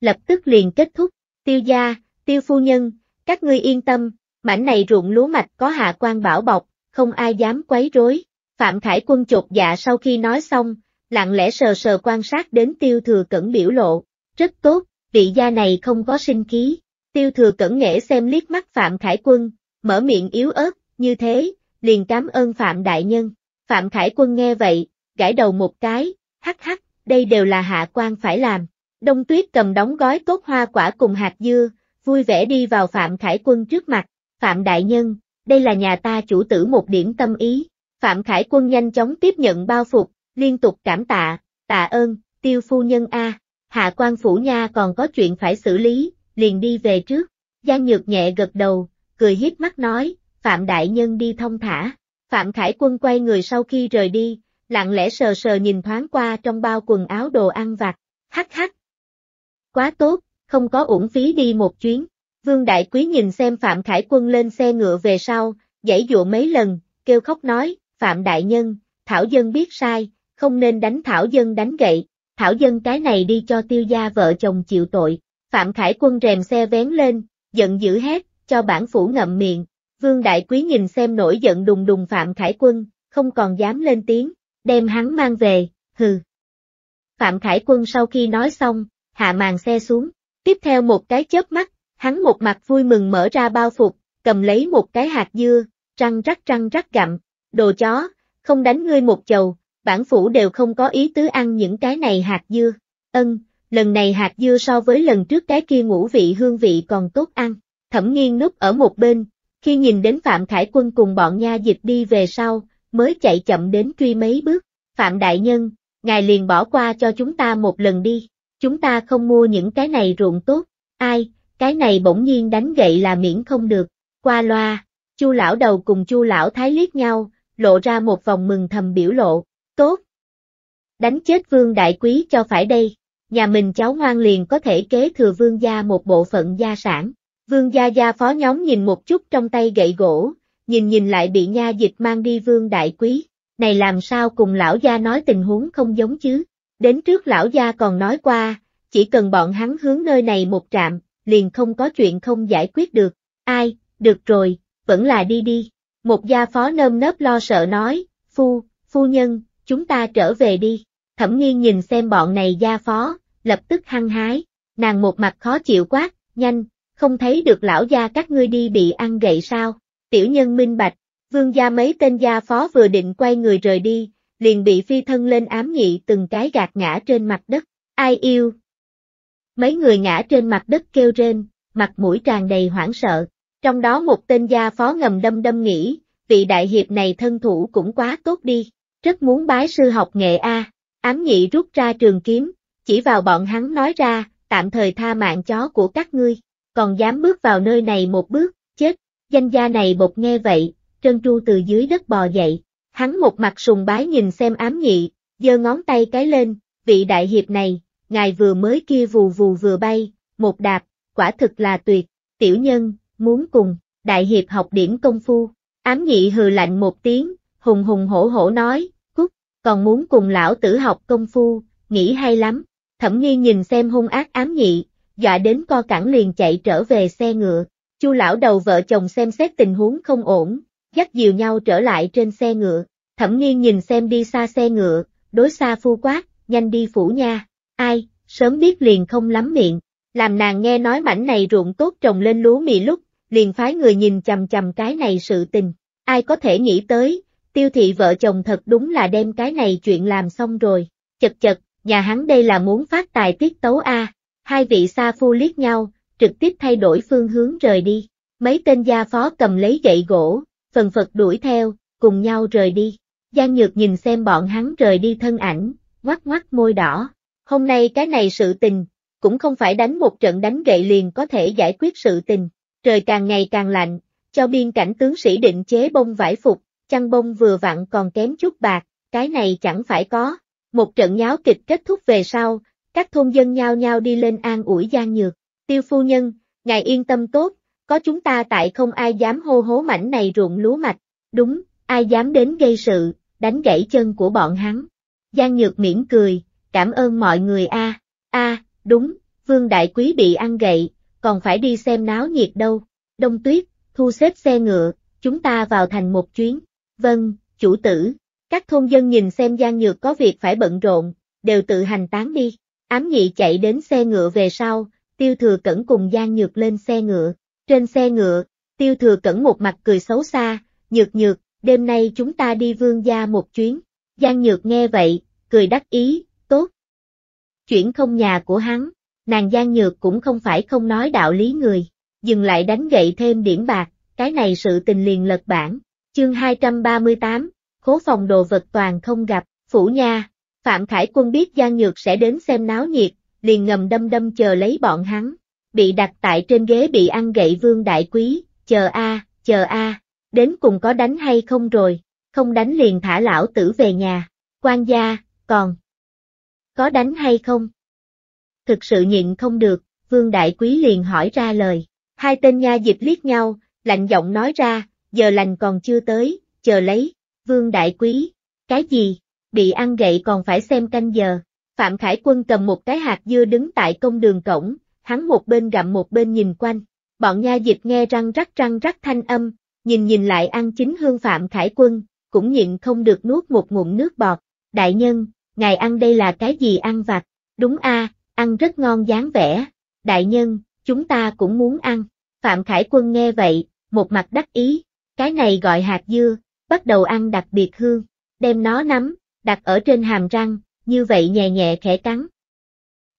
Lập tức liền kết thúc, tiêu gia, tiêu phu nhân, các ngươi yên tâm, mảnh này ruộng lúa mạch có hạ quan bảo bọc, không ai dám quấy rối. Phạm Khải Quân chột dạ sau khi nói xong, lặng lẽ sờ sờ quan sát đến tiêu thừa cẩn biểu lộ, rất tốt, vị gia này không có sinh khí. Tiêu thừa cẩn nghệ xem liếc mắt Phạm Khải Quân, mở miệng yếu ớt, như thế, liền cảm ơn Phạm Đại Nhân. Phạm Khải Quân nghe vậy, gãi đầu một cái, hắc hắc, đây đều là hạ quan phải làm. Đông tuyết cầm đóng gói tốt hoa quả cùng hạt dưa, vui vẻ đi vào Phạm Khải Quân trước mặt. Phạm Đại Nhân, đây là nhà ta chủ tử một điểm tâm ý. Phạm Khải Quân nhanh chóng tiếp nhận bao phục, liên tục cảm tạ, tạ ơn, tiêu phu nhân A. Hạ quan phủ nha còn có chuyện phải xử lý, liền đi về trước. Giang Nhược nhẹ gật đầu, cười hiếp mắt nói, Phạm Đại Nhân đi thông thả. Phạm Khải Quân quay người sau khi rời đi, lặng lẽ sờ sờ nhìn thoáng qua trong bao quần áo đồ ăn vặt, hắc hắc. Quá tốt, không có uổng phí đi một chuyến. Vương Đại Quý nhìn xem Phạm Khải Quân lên xe ngựa về sau, dãy dụa mấy lần, kêu khóc nói, Phạm Đại Nhân, Thảo Dân biết sai, không nên đánh Thảo Dân đánh gậy, Thảo Dân cái này đi cho tiêu gia vợ chồng chịu tội. Phạm Khải Quân rèm xe vén lên, giận dữ hét, cho bản phủ ngậm miệng. Vương Đại Quý nhìn xem nổi giận đùng đùng Phạm Khải Quân, không còn dám lên tiếng, đem hắn mang về, hừ. Phạm Khải Quân sau khi nói xong, hạ màn xe xuống, tiếp theo một cái chớp mắt, hắn một mặt vui mừng mở ra bao phục, cầm lấy một cái hạt dưa, răng rắc răng rắc gặm, đồ chó, không đánh ngươi một chầu, bản phủ đều không có ý tứ ăn những cái này hạt dưa, ân, lần này hạt dưa so với lần trước cái kia ngũ vị hương vị còn tốt ăn, thẩm nghiêng núp ở một bên, khi nhìn đến Phạm Khải Quân cùng bọn nha dịch đi về sau, mới chạy chậm đến truy mấy bước. Phạm Đại Nhân, ngài liền bỏ qua cho chúng ta một lần đi, chúng ta không mua những cái này ruộng tốt, ai, cái này bỗng nhiên đánh gậy là miễn không được, qua loa, chu lão đầu cùng chu lão thái liếc nhau, lộ ra một vòng mừng thầm biểu lộ, tốt. Đánh chết vương đại quý cho phải đây, nhà mình cháu ngoan liền có thể kế thừa vương gia một bộ phận gia sản. Vương gia gia phó nhóm nhìn một chút trong tay gậy gỗ, nhìn nhìn lại bị nha dịch mang đi vương đại quý, này làm sao cùng lão gia nói tình huống không giống chứ, đến trước lão gia còn nói qua, chỉ cần bọn hắn hướng nơi này một trạm, liền không có chuyện không giải quyết được, ai, được rồi, vẫn là đi đi, một gia phó nơm nớp lo sợ nói, phu, phu nhân, chúng ta trở về đi, thẩm nghiên nhìn xem bọn này gia phó, lập tức hăng hái, nàng một mặt khó chịu quá, nhanh, không thấy được lão gia các ngươi đi bị ăn gậy sao, Tiểu nhân minh bạch, vương gia mấy tên gia phó vừa định quay người rời đi, liền bị phi thân lên ám nhị từng cái gạt ngã trên mặt đất, ai yêu. Mấy người ngã trên mặt đất kêu rên, mặt mũi tràn đầy hoảng sợ, trong đó một tên gia phó ngầm đâm đâm nghĩ, vị đại hiệp này thân thủ cũng quá tốt đi, rất muốn bái sư học nghệ A, Ám nhị rút ra trường kiếm, chỉ vào bọn hắn nói ra, tạm thời tha mạng chó của các ngươi, còn dám bước vào nơi này một bước, chết, danh gia này bột nghe vậy, trân tru từ dưới đất bò dậy, hắn một mặt sùng bái nhìn xem ám nhị, giơ ngón tay cái lên, vị đại hiệp này, ngài vừa mới kia vù vù vừa bay, một đạp, quả thực là tuyệt, tiểu nhân, muốn cùng, đại hiệp học điểm công phu, ám nhị hừ lạnh một tiếng, hùng hùng hổ hổ nói, cút, còn muốn cùng lão tử học công phu, nghĩ hay lắm, thẩm nghi nhìn xem hung ác ám nhị, dọa đến co cẳng liền chạy trở về xe ngựa, chu lão đầu vợ chồng xem xét tình huống không ổn, dắt dìu nhau trở lại trên xe ngựa, thẩm nghi nhìn xem đi xa xe ngựa, đối xa phu quát, nhanh đi phủ nha, ai, sớm biết liền không lắm miệng, làm nàng nghe nói mảnh này ruộng tốt trồng lên lúa mì lúc, liền phái người nhìn chầm chầm cái này sự tình, ai có thể nghĩ tới, tiêu thị vợ chồng thật đúng là đem cái này chuyện làm xong rồi, chật chật, nhà hắn đây là muốn phát tài tiết tấu A, hai vị sa phu liếc nhau, trực tiếp thay đổi phương hướng rời đi, mấy tên gia phó cầm lấy gậy gỗ, phần phật đuổi theo, cùng nhau rời đi, Giang Nhược nhìn xem bọn hắn rời đi thân ảnh, ngoắc ngoắc môi đỏ, hôm nay cái này sự tình, cũng không phải đánh một trận đánh gậy liền có thể giải quyết sự tình, trời càng ngày càng lạnh, cho biên cảnh tướng sĩ định chế bông vải phục, chăn bông vừa vặn còn kém chút bạc, cái này chẳng phải có. Một trận nháo kịch kết thúc về sau, các thôn dân nhao nhao đi lên an ủi Giang Nhược. Tiêu phu nhân, ngài yên tâm tốt, có chúng ta tại không ai dám hô hố mảnh này ruộng lúa mạch. Đúng, ai dám đến gây sự, đánh gãy chân của bọn hắn. Giang Nhược miễn cười, cảm ơn mọi người a. A, đúng, Vương Đại Quý bị ăn gậy, còn phải đi xem náo nhiệt đâu. Đông Tuyết, thu xếp xe ngựa, chúng ta vào thành một chuyến. Vâng, chủ tử. Các thôn dân nhìn xem Giang Nhược có việc phải bận rộn, đều tự hành tán đi. Ám nhị chạy đến xe ngựa về sau, tiêu thừa cẩn cùng Giang Nhược lên xe ngựa. Trên xe ngựa, tiêu thừa cẩn một mặt cười xấu xa, nhược nhược, đêm nay chúng ta đi vương gia một chuyến. Giang Nhược nghe vậy, cười đắc ý, tốt. Chuyển không nhà của hắn, nàng Giang Nhược cũng không phải không nói đạo lý người, dừng lại đánh gậy thêm điểm bạc, cái này sự tình liền lật bản. Chương 238, khố phòng đồ vật toàn không gặp, phủ nha, Phạm Khải Quân biết Giang Nhược sẽ đến xem náo nhiệt, liền ngầm đâm đâm chờ lấy bọn hắn, bị đặt tại trên ghế bị ăn gậy vương đại quý, chờ a, chờ a, đến cùng có đánh hay không rồi, không đánh liền thả lão tử về nhà, quan gia, còn có đánh hay không? Thực sự nhịn không được, vương đại quý liền hỏi ra lời, hai tên nha dịch liếc nhau, lạnh giọng nói ra, giờ lành còn chưa tới, chờ lấy, vương đại quý, cái gì, bị ăn gậy còn phải xem canh giờ. Phạm Khải Quân cầm một cái hạt dưa đứng tại công đường cổng, hắn một bên gặm một bên nhìn quanh. Bọn nha dịch nghe răng rắc răng rắc thanh âm, nhìn nhìn lại ăn chính hương Phạm Khải Quân, cũng nhịn không được nuốt một ngụm nước bọt. Đại nhân, ngài ăn đây là cái gì ăn vặt? Đúng a, ăn rất ngon dáng vẻ. Đại nhân, chúng ta cũng muốn ăn. Phạm Khải Quân nghe vậy, một mặt đắc ý, cái này gọi hạt dưa, bắt đầu ăn đặc biệt hương, đem nó nắm, đặt ở trên hàm răng, như vậy nhẹ nhẹ khẽ cắn.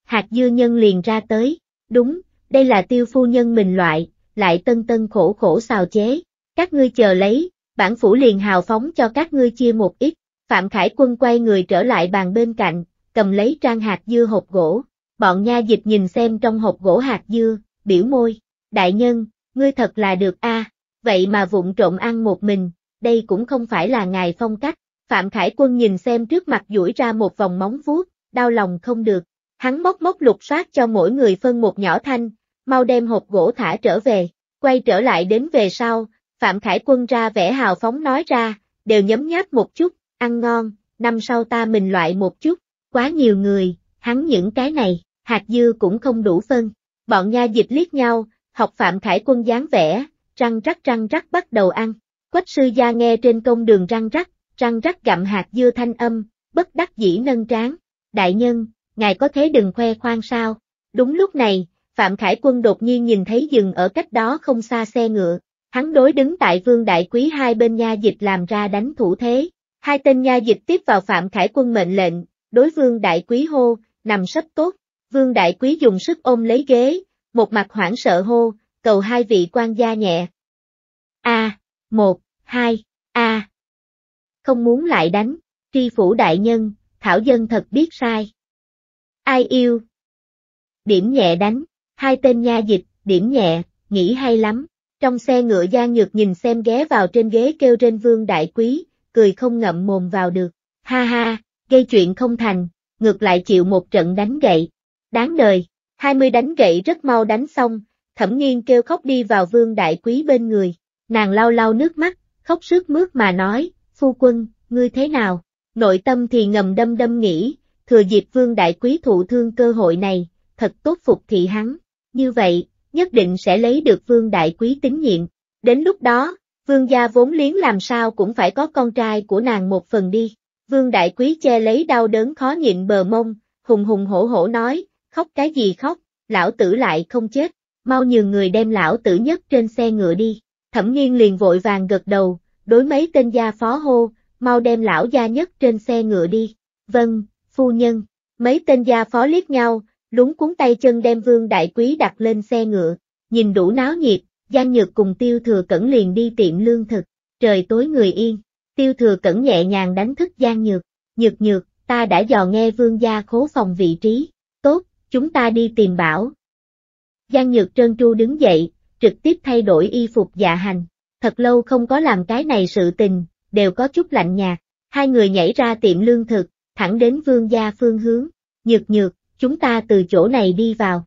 Hạt dưa nhân liền ra tới, đúng, đây là tiêu phu nhân mình loại, lại tân tân khổ khổ xào chế, các ngươi chờ lấy, bản phủ liền hào phóng cho các ngươi chia một ít, Phạm Khải Quân quay người trở lại bàn bên cạnh, cầm lấy trang hạt dưa hộp gỗ, bọn nha dịch nhìn xem trong hộp gỗ hạt dưa, biểu môi, đại nhân, ngươi thật là được a, vậy mà vụng trộm ăn một mình, đây cũng không phải là ngài phong cách. Phạm Khải Quân nhìn xem trước mặt duỗi ra một vòng móng vuốt, đau lòng không được. Hắn móc móc lục soát cho mỗi người phân một nhỏ thanh, mau đem hộp gỗ thả trở về, quay trở lại đến về sau, Phạm Khải Quân ra vẻ hào phóng nói ra, đều nhấm nháp một chút, ăn ngon, năm sau ta mình loại một chút, quá nhiều người, hắn những cái này, hạt dưa cũng không đủ phân. Bọn nha dịch liếc nhau, học Phạm Khải Quân dáng vẻ, răng rắc răng rắc bắt đầu ăn. Quách sư gia nghe trên công đường răng rắc, răng rắc gặm hạt dưa thanh âm, bất đắc dĩ nâng trán. Đại nhân, ngài có thế đừng khoe khoang sao? Đúng lúc này, Phạm Khải Quân đột nhiên nhìn thấy dừng ở cách đó không xa xe ngựa. Hắn đối đứng tại vương đại quý hai bên nha dịch làm ra đánh thủ thế. Hai tên nha dịch tiếp vào Phạm Khải Quân mệnh lệnh, đối vương đại quý hô, nằm sấp tốt. Vương đại quý dùng sức ôm lấy ghế, một mặt hoảng sợ hô, cầu hai vị quan gia nhẹ. A, một, hai, A. Không muốn lại đánh, tri phủ đại nhân, thảo dân thật biết sai. Ai yêu? Điểm nhẹ đánh, hai tên nha dịch, điểm nhẹ, nghĩ hay lắm. Trong xe ngựa Giang Nhược nhìn xem ghé vào trên ghế kêu trên vương đại quý, cười không ngậm mồm vào được. Ha ha, gây chuyện không thành, ngược lại chịu một trận đánh gậy. Đáng đời, 20 đánh gậy rất mau đánh xong, thẩm nghiên kêu khóc đi vào vương đại quý bên người. Nàng lau lau nước mắt, khóc sướt mướt mà nói, phu quân, ngươi thế nào? Nội tâm thì ngầm đâm đâm nghĩ, thừa dịp vương đại quý thụ thương cơ hội này, thật tốt phục thị hắn. Như vậy, nhất định sẽ lấy được vương đại quý tín nhiệm. Đến lúc đó, vương gia vốn liếng làm sao cũng phải có con trai của nàng một phần đi. Vương đại quý che lấy đau đớn khó nhịn bờ mông, hùng hùng hổ hổ nói, khóc cái gì khóc, lão tử lại không chết, mau nhường người đem lão tử nhất trên xe ngựa đi. Thẩm nghiên liền vội vàng gật đầu, đối mấy tên gia phó hô, mau đem lão gia nhất trên xe ngựa đi. Vâng, phu nhân. Mấy tên gia phó liếc nhau, lúng cuốn tay chân đem vương đại quý đặt lên xe ngựa. Nhìn đủ náo nhiệt, Giang Nhược cùng Tiêu Thừa Cẩn liền đi tiệm lương thực. Trời tối người yên, Tiêu Thừa Cẩn nhẹ nhàng đánh thức Giang Nhược. Nhược nhược, ta đã dò nghe vương gia khố phòng vị trí. Tốt, chúng ta đi tìm bảo. Giang Nhược trơn tru đứng dậy, trực tiếp thay đổi y phục dạ hành. Thật lâu không có làm cái này sự tình, đều có chút lạnh nhạt. Hai người nhảy ra tiệm lương thực, thẳng đến vương gia phương hướng. Nhược nhược, chúng ta từ chỗ này đi vào.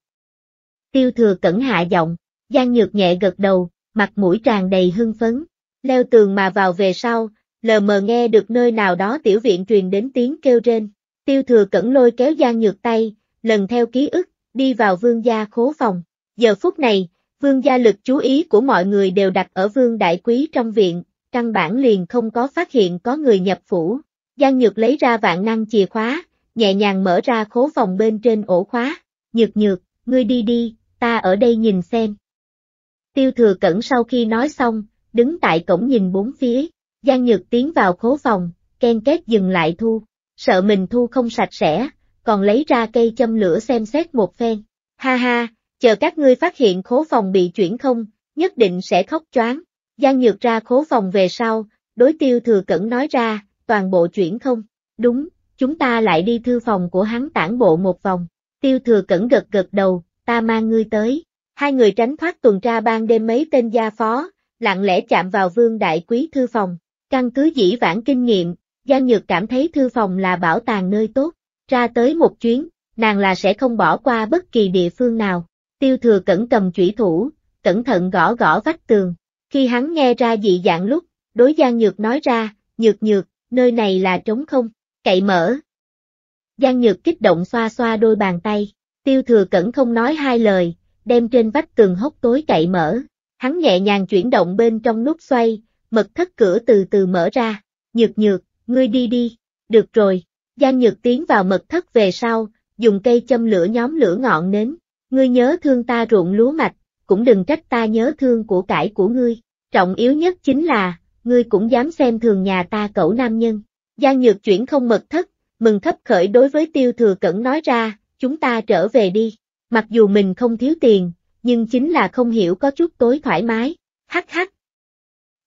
Tiêu thừa cẩn hạ giọng, Giang Nhược nhẹ gật đầu, mặt mũi tràn đầy hưng phấn. Leo tường mà vào về sau, lờ mờ nghe được nơi nào đó tiểu viện truyền đến tiếng kêu trên. Tiêu thừa cẩn lôi kéo Giang Nhược tay, lần theo ký ức, đi vào vương gia khố phòng. Giờ phút này, vương gia lực chú ý của mọi người đều đặt ở vương đại quý trong viện, căn bản liền không có phát hiện có người nhập phủ. Giang Nhược lấy ra vạn năng chìa khóa, nhẹ nhàng mở ra khố phòng bên trên ổ khóa. Nhược nhược, ngươi đi đi, ta ở đây nhìn xem. Tiêu thừa cẩn sau khi nói xong, đứng tại cổng nhìn bốn phía, Giang Nhược tiến vào khố phòng, ken két dừng lại thu, sợ mình thu không sạch sẽ, còn lấy ra cây châm lửa xem xét một phen. Ha ha, chờ các ngươi phát hiện khố phòng bị chuyển không, nhất định sẽ khóc choáng. Giang Nhược ra khố phòng về sau, đối tiêu thừa cẩn nói ra, toàn bộ chuyển không. Đúng, chúng ta lại đi thư phòng của hắn tản bộ một vòng. Tiêu thừa cẩn gật gật đầu, ta mang ngươi tới. Hai người tránh thoát tuần tra ban đêm mấy tên gia phó, lặng lẽ chạm vào vương đại quý thư phòng. Căn cứ dĩ vãng kinh nghiệm, Giang Nhược cảm thấy thư phòng là bảo tàng nơi tốt. Ra tới một chuyến, nàng là sẽ không bỏ qua bất kỳ địa phương nào. Tiêu thừa cẩn cầm chủy thủ, cẩn thận gõ gõ vách tường. Khi hắn nghe ra dị dạng lúc, đối Giang Nhược nói ra, Nhược Nhược, nơi này là trống không, cậy mở. Giang Nhược kích động xoa xoa đôi bàn tay, tiêu thừa cẩn không nói hai lời, đem trên vách tường hốc tối cậy mở. Hắn nhẹ nhàng chuyển động bên trong nút xoay, mật thất cửa từ từ mở ra. Nhược nhược, ngươi đi đi. Được rồi. Giang Nhược tiến vào mật thất về sau, dùng cây châm lửa nhóm lửa ngọn nến. Ngươi nhớ thương ta ruộng lúa mạch, cũng đừng trách ta nhớ thương của cải của ngươi. Trọng yếu nhất chính là, ngươi cũng dám xem thường nhà ta cẩu nam nhân. Giang Nhược chuyển không mật thất, mừng thấp khởi đối với tiêu thừa cẩn nói ra, chúng ta trở về đi. Mặc dù mình không thiếu tiền, nhưng chính là không hiểu có chút tối thoải mái. Hắc hắc.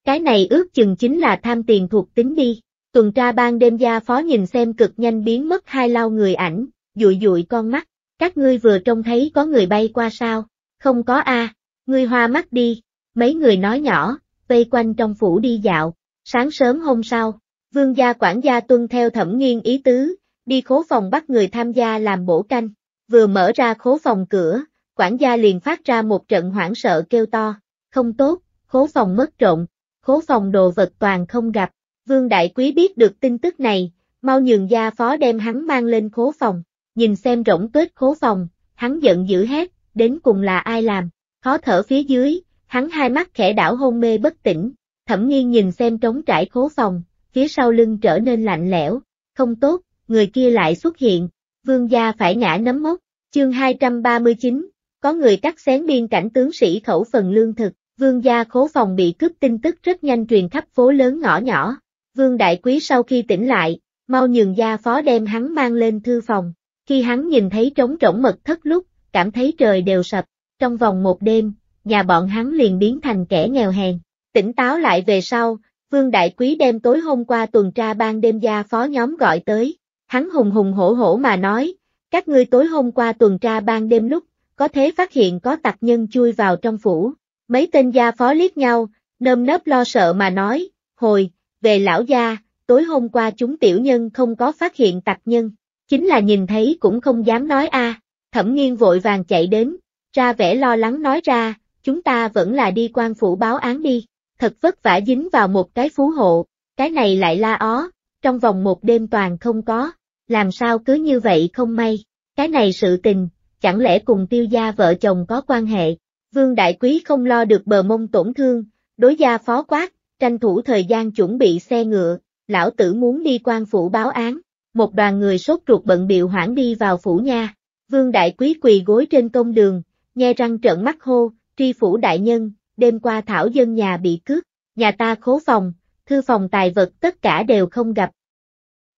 Cái này ước chừng chính là tham tiền thuộc tính đi. Tuần tra ban đêm gia phó nhìn xem cực nhanh biến mất hai lau người ảnh, dụi dụi con mắt. Các ngươi vừa trông thấy có người bay qua sao? Không có a, ngươi hoa mắt đi. Mấy người nói nhỏ, vây quanh trong phủ đi dạo. Sáng sớm hôm sau, vương gia quản gia tuân theo thẩm nghiên ý tứ, đi khố phòng bắt người tham gia làm bổ canh. Vừa mở ra khố phòng cửa, quản gia liền phát ra một trận hoảng sợ kêu to. Không tốt, khố phòng mất trộn, khố phòng đồ vật toàn không gặp. Vương Đại Quý biết được tin tức này, mau nhường gia phó đem hắn mang lên khố phòng. Nhìn xem rỗng kết khố phòng, hắn giận dữ hét, đến cùng là ai làm. Khó thở phía dưới, hắn hai mắt khẽ đảo hôn mê bất tỉnh, thẩm nghiên nhìn xem trống trải khố phòng, phía sau lưng trở nên lạnh lẽo, không tốt, người kia lại xuất hiện, vương gia phải ngã nấm mốc, chương 239, có người cắt xén biên cảnh tướng sĩ khẩu phần lương thực, vương gia khố phòng bị cướp tin tức rất nhanh truyền khắp phố lớn ngõ nhỏ, vương đại quý sau khi tỉnh lại, mau nhường gia phó đem hắn mang lên thư phòng, khi hắn nhìn thấy trống rỗng mật thất lúc, cảm thấy trời đều sập, trong vòng một đêm, nhà bọn hắn liền biến thành kẻ nghèo hèn. Tỉnh táo lại về sau, Vương Đại Quý đem tối hôm qua tuần tra ban đêm gia phó nhóm gọi tới. Hắn hùng hùng hổ hổ mà nói, các ngươi tối hôm qua tuần tra ban đêm lúc, có thế phát hiện có tặc nhân chui vào trong phủ. Mấy tên gia phó liếc nhau, nơm nớp lo sợ mà nói, hồi, về lão gia, tối hôm qua chúng tiểu nhân không có phát hiện tặc nhân, chính là nhìn thấy cũng không dám nói a. Thẩm nghiên vội vàng chạy đến, ra vẻ lo lắng nói ra, chúng ta vẫn là đi quan phủ báo án đi, thật vất vả dính vào một cái phú hộ, cái này lại la ó, trong vòng một đêm toàn không có, làm sao cứ như vậy không may, cái này sự tình, chẳng lẽ cùng tiêu gia vợ chồng có quan hệ, vương đại quý không lo được bờ mông tổn thương, đối gia phó quát, tranh thủ thời gian chuẩn bị xe ngựa, lão tử muốn đi quan phủ báo án, một đoàn người sốt ruột bận biệu hoảng đi vào phủ nha, vương đại quý quỳ gối trên công đường, nghe răng trợn mắt hô, tri phủ đại nhân, đêm qua thảo dân nhà bị cướp, nhà ta khố phòng, thư phòng tài vật tất cả đều không gặp.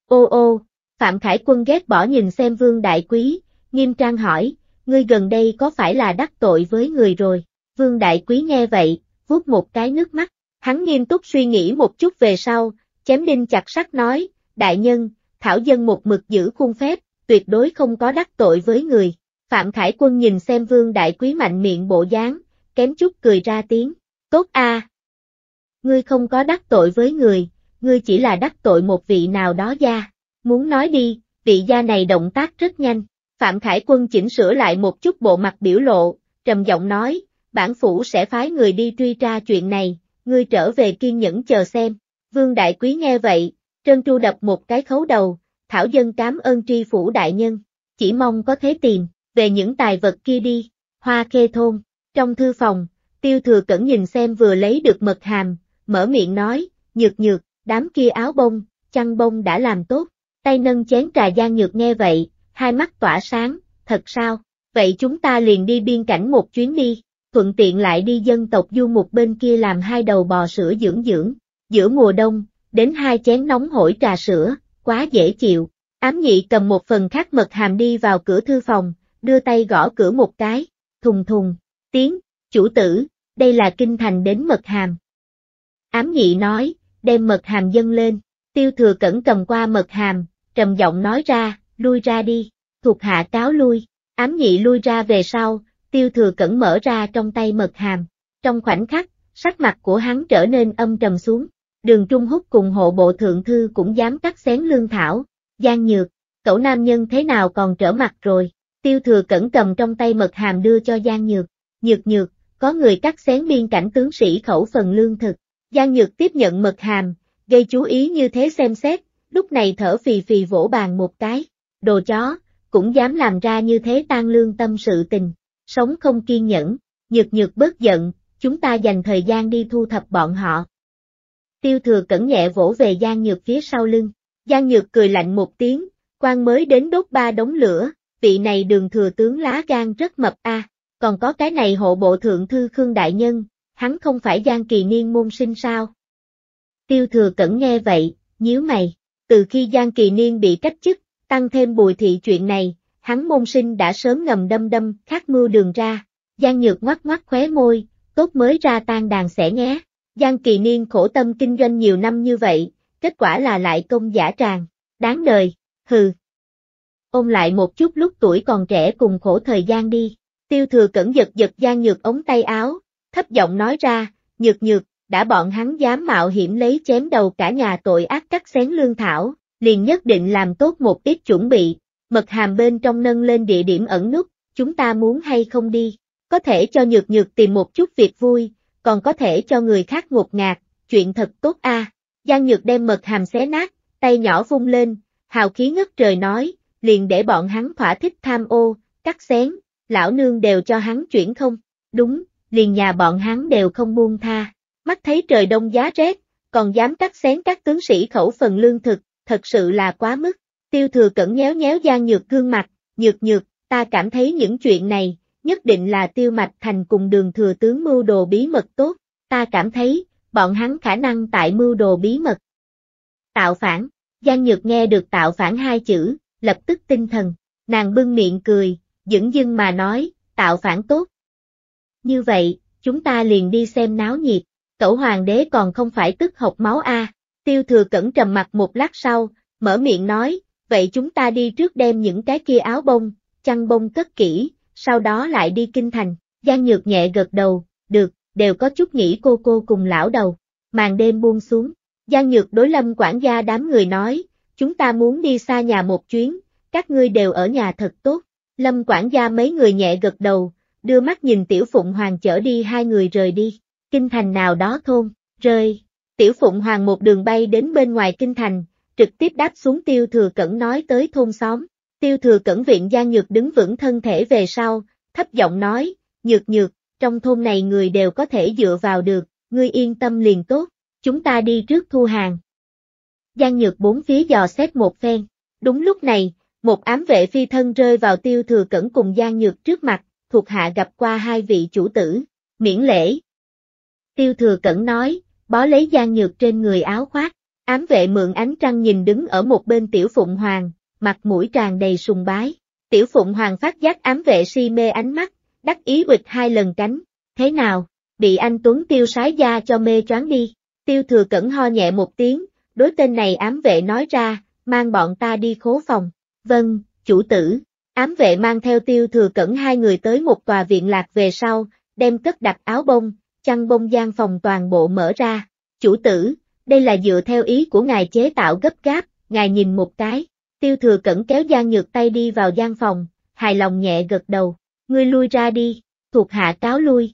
Ô ô, Phạm Khải Quân ghét bỏ nhìn xem Vương Đại Quý, nghiêm trang hỏi, ngươi gần đây có phải là đắc tội với người rồi? Vương Đại Quý nghe vậy, vuốt một cái nước mắt, hắn nghiêm túc suy nghĩ một chút về sau, chém đinh chặt sắt nói, đại nhân, thảo dân một mực giữ khuôn phép, tuyệt đối không có đắc tội với người. Phạm Khải Quân nhìn xem Vương Đại Quý mạnh miệng bộ dáng, kém chút cười ra tiếng, tốt a. Ngươi không có đắc tội với người, ngươi chỉ là đắc tội một vị nào đó gia. Muốn nói đi, vị gia này động tác rất nhanh. Phạm Khải Quân chỉnh sửa lại một chút bộ mặt biểu lộ, trầm giọng nói, bản phủ sẽ phái người đi truy tra chuyện này, ngươi trở về kiên nhẫn chờ xem. Vương Đại Quý nghe vậy, Trân Tru đập một cái khấu đầu, thảo dân cám ơn tri phủ đại nhân, chỉ mong có thế tìm, về những tài vật kia đi, hoa khê thôn, trong thư phòng, tiêu thừa cẩn nhìn xem vừa lấy được mật hàm, mở miệng nói, nhược nhược, đám kia áo bông, chăn bông đã làm tốt, tay nâng chén trà gian nhược nghe vậy, hai mắt tỏa sáng, thật sao, vậy chúng ta liền đi biên cảnh một chuyến đi, thuận tiện lại đi dân tộc du mục bên kia làm hai đầu bò sữa dưỡng dưỡng, giữa mùa đông, đến hai chén nóng hổi trà sữa, quá dễ chịu, ám nhị cầm một phần khác mật hàm đi vào cửa thư phòng, đưa tay gõ cửa một cái, thùng thùng, tiếng, chủ tử, đây là kinh thành đến mật hàm. Ám nhị nói, đem mật hàm dâng lên, tiêu thừa cẩn cầm qua mật hàm, trầm giọng nói ra, lui ra đi, thuộc hạ cáo lui, ám nhị lui ra về sau, tiêu thừa cẩn mở ra trong tay mật hàm, trong khoảnh khắc, sắc mặt của hắn trở nên âm trầm xuống, đường trung hút cùng hộ bộ thượng thư cũng dám cắt xén lương thảo, gian nhược, cậu nam nhân thế nào còn trở mặt rồi, tiêu thừa cẩn cầm trong tay mật hàm đưa cho Giang Nhược, Nhược Nhược, có người cắt xén biên cảnh tướng sĩ khẩu phần lương thực, Giang Nhược tiếp nhận mật hàm, gây chú ý như thế xem xét, lúc này thở phì phì vỗ bàn một cái, đồ chó, cũng dám làm ra như thế tan lương tâm sự tình, sống không kiên nhẫn, nhược nhược bớt giận, chúng ta dành thời gian đi thu thập bọn họ. Tiêu thừa cẩn nhẹ vỗ về Giang Nhược phía sau lưng, Giang Nhược cười lạnh một tiếng, quan mới đến đốt ba đống lửa, vị này đường thừa tướng lá gan rất mập a, còn có cái này hộ bộ thượng thư Khương Đại Nhân, hắn không phải Giang Kỳ Niên môn sinh sao? Tiêu thừa cẩn nghe vậy, nhíu mày, từ khi Giang Kỳ Niên bị cách chức, tăng thêm bùi thị chuyện này, hắn môn sinh đã sớm ngầm đâm đâm, khát mưu đường ra, Giang Nhược ngoắt ngoắt khóe môi, tốt mới ra tan đàn sẽ nhé. Giang Kỳ Niên khổ tâm kinh doanh nhiều năm như vậy, kết quả là lại công giả tràng, đáng đời, hừ. Ôm lại một chút lúc tuổi còn trẻ cùng khổ thời gian đi, tiêu thừa cẩn giật giật Giang Nhược ống tay áo, thấp giọng nói ra, nhược nhược, đã bọn hắn dám mạo hiểm lấy chém đầu cả nhà tội ác cắt xén lương thảo, liền nhất định làm tốt một ít chuẩn bị, mật hàm bên trong nâng lên địa điểm ẩn nút, chúng ta muốn hay không đi, có thể cho nhược nhược tìm một chút việc vui, còn có thể cho người khác ngột ngạt, chuyện thật tốt a. Giang Nhược đem mật hàm xé nát, tay nhỏ vung lên, hào khí ngất trời nói, liền để bọn hắn thỏa thích tham ô, cắt xén, lão nương đều cho hắn chuyển không, đúng, liền nhà bọn hắn đều không buông tha, mắt thấy trời đông giá rét, còn dám cắt xén các tướng sĩ khẩu phần lương thực, thật sự là quá mức, tiêu thừa cẩn nhéo nhéo Giang Nhược gương mặt, nhược nhược, ta cảm thấy những chuyện này, nhất định là tiêu mạch thành cùng đường thừa tướng mưu đồ bí mật tốt, ta cảm thấy, bọn hắn khả năng tại mưu đồ bí mật. Tạo phản, Giang Nhược nghe được tạo phản hai chữ, lập tức tinh thần, nàng bưng miệng cười, dững dưng mà nói, tạo phản tốt. Như vậy, chúng ta liền đi xem náo nhiệt, cẩu hoàng đế còn không phải tức học máu a. Tiêu thừa cẩn trầm mặt một lát sau, mở miệng nói, vậy chúng ta đi trước đem những cái kia áo bông, chăn bông cất kỹ, sau đó lại đi kinh thành. Giang Nhược nhẹ gật đầu, được, đều có chút nghĩ cô cô cùng lão đầu. Màn đêm buông xuống, Giang Nhược đối lâm quản gia đám người nói, chúng ta muốn đi xa nhà một chuyến, các ngươi đều ở nhà thật tốt. Lâm quản gia mấy người nhẹ gật đầu, đưa mắt nhìn Tiểu Phụng Hoàng chở đi hai người rời đi, kinh thành nào đó thôn, rơi. Tiểu Phụng Hoàng một đường bay đến bên ngoài kinh thành, trực tiếp đáp xuống Tiêu Thừa Cẩn nói tới thôn xóm. Tiêu Thừa Cẩn viện gia Nhược đứng vững thân thể về sau, thấp giọng nói, Nhược nhược, trong thôn này người đều có thể dựa vào được, ngươi yên tâm liền tốt, chúng ta đi trước thu hàng. Giang Nhược bốn phía dò xét một phen, đúng lúc này, một ám vệ phi thân rơi vào tiêu thừa cẩn cùng Giang Nhược trước mặt, thuộc hạ gặp qua hai vị chủ tử, miễn lễ. Tiêu thừa cẩn nói, bó lấy Giang Nhược trên người áo khoác, ám vệ mượn ánh trăng nhìn đứng ở một bên tiểu phụng hoàng, mặt mũi tràn đầy sùng bái. Tiểu phụng hoàng phát giác ám vệ si mê ánh mắt, đắc ý bịch hai lần cánh, thế nào, bị anh Tuấn tiêu sái da cho mê choáng đi, tiêu thừa cẩn ho nhẹ một tiếng, đối tên này ám vệ nói ra, mang bọn ta đi khố phòng, vâng, chủ tử, ám vệ mang theo tiêu thừa cẩn hai người tới một tòa viện lạc về sau, đem cất đặt áo bông, chăn bông gian phòng toàn bộ mở ra, chủ tử, đây là dựa theo ý của ngài chế tạo gấp gáp, ngài nhìn một cái, tiêu thừa cẩn kéo Giang Nhược tay đi vào gian phòng, hài lòng nhẹ gật đầu, ngươi lui ra đi, thuộc hạ cáo lui.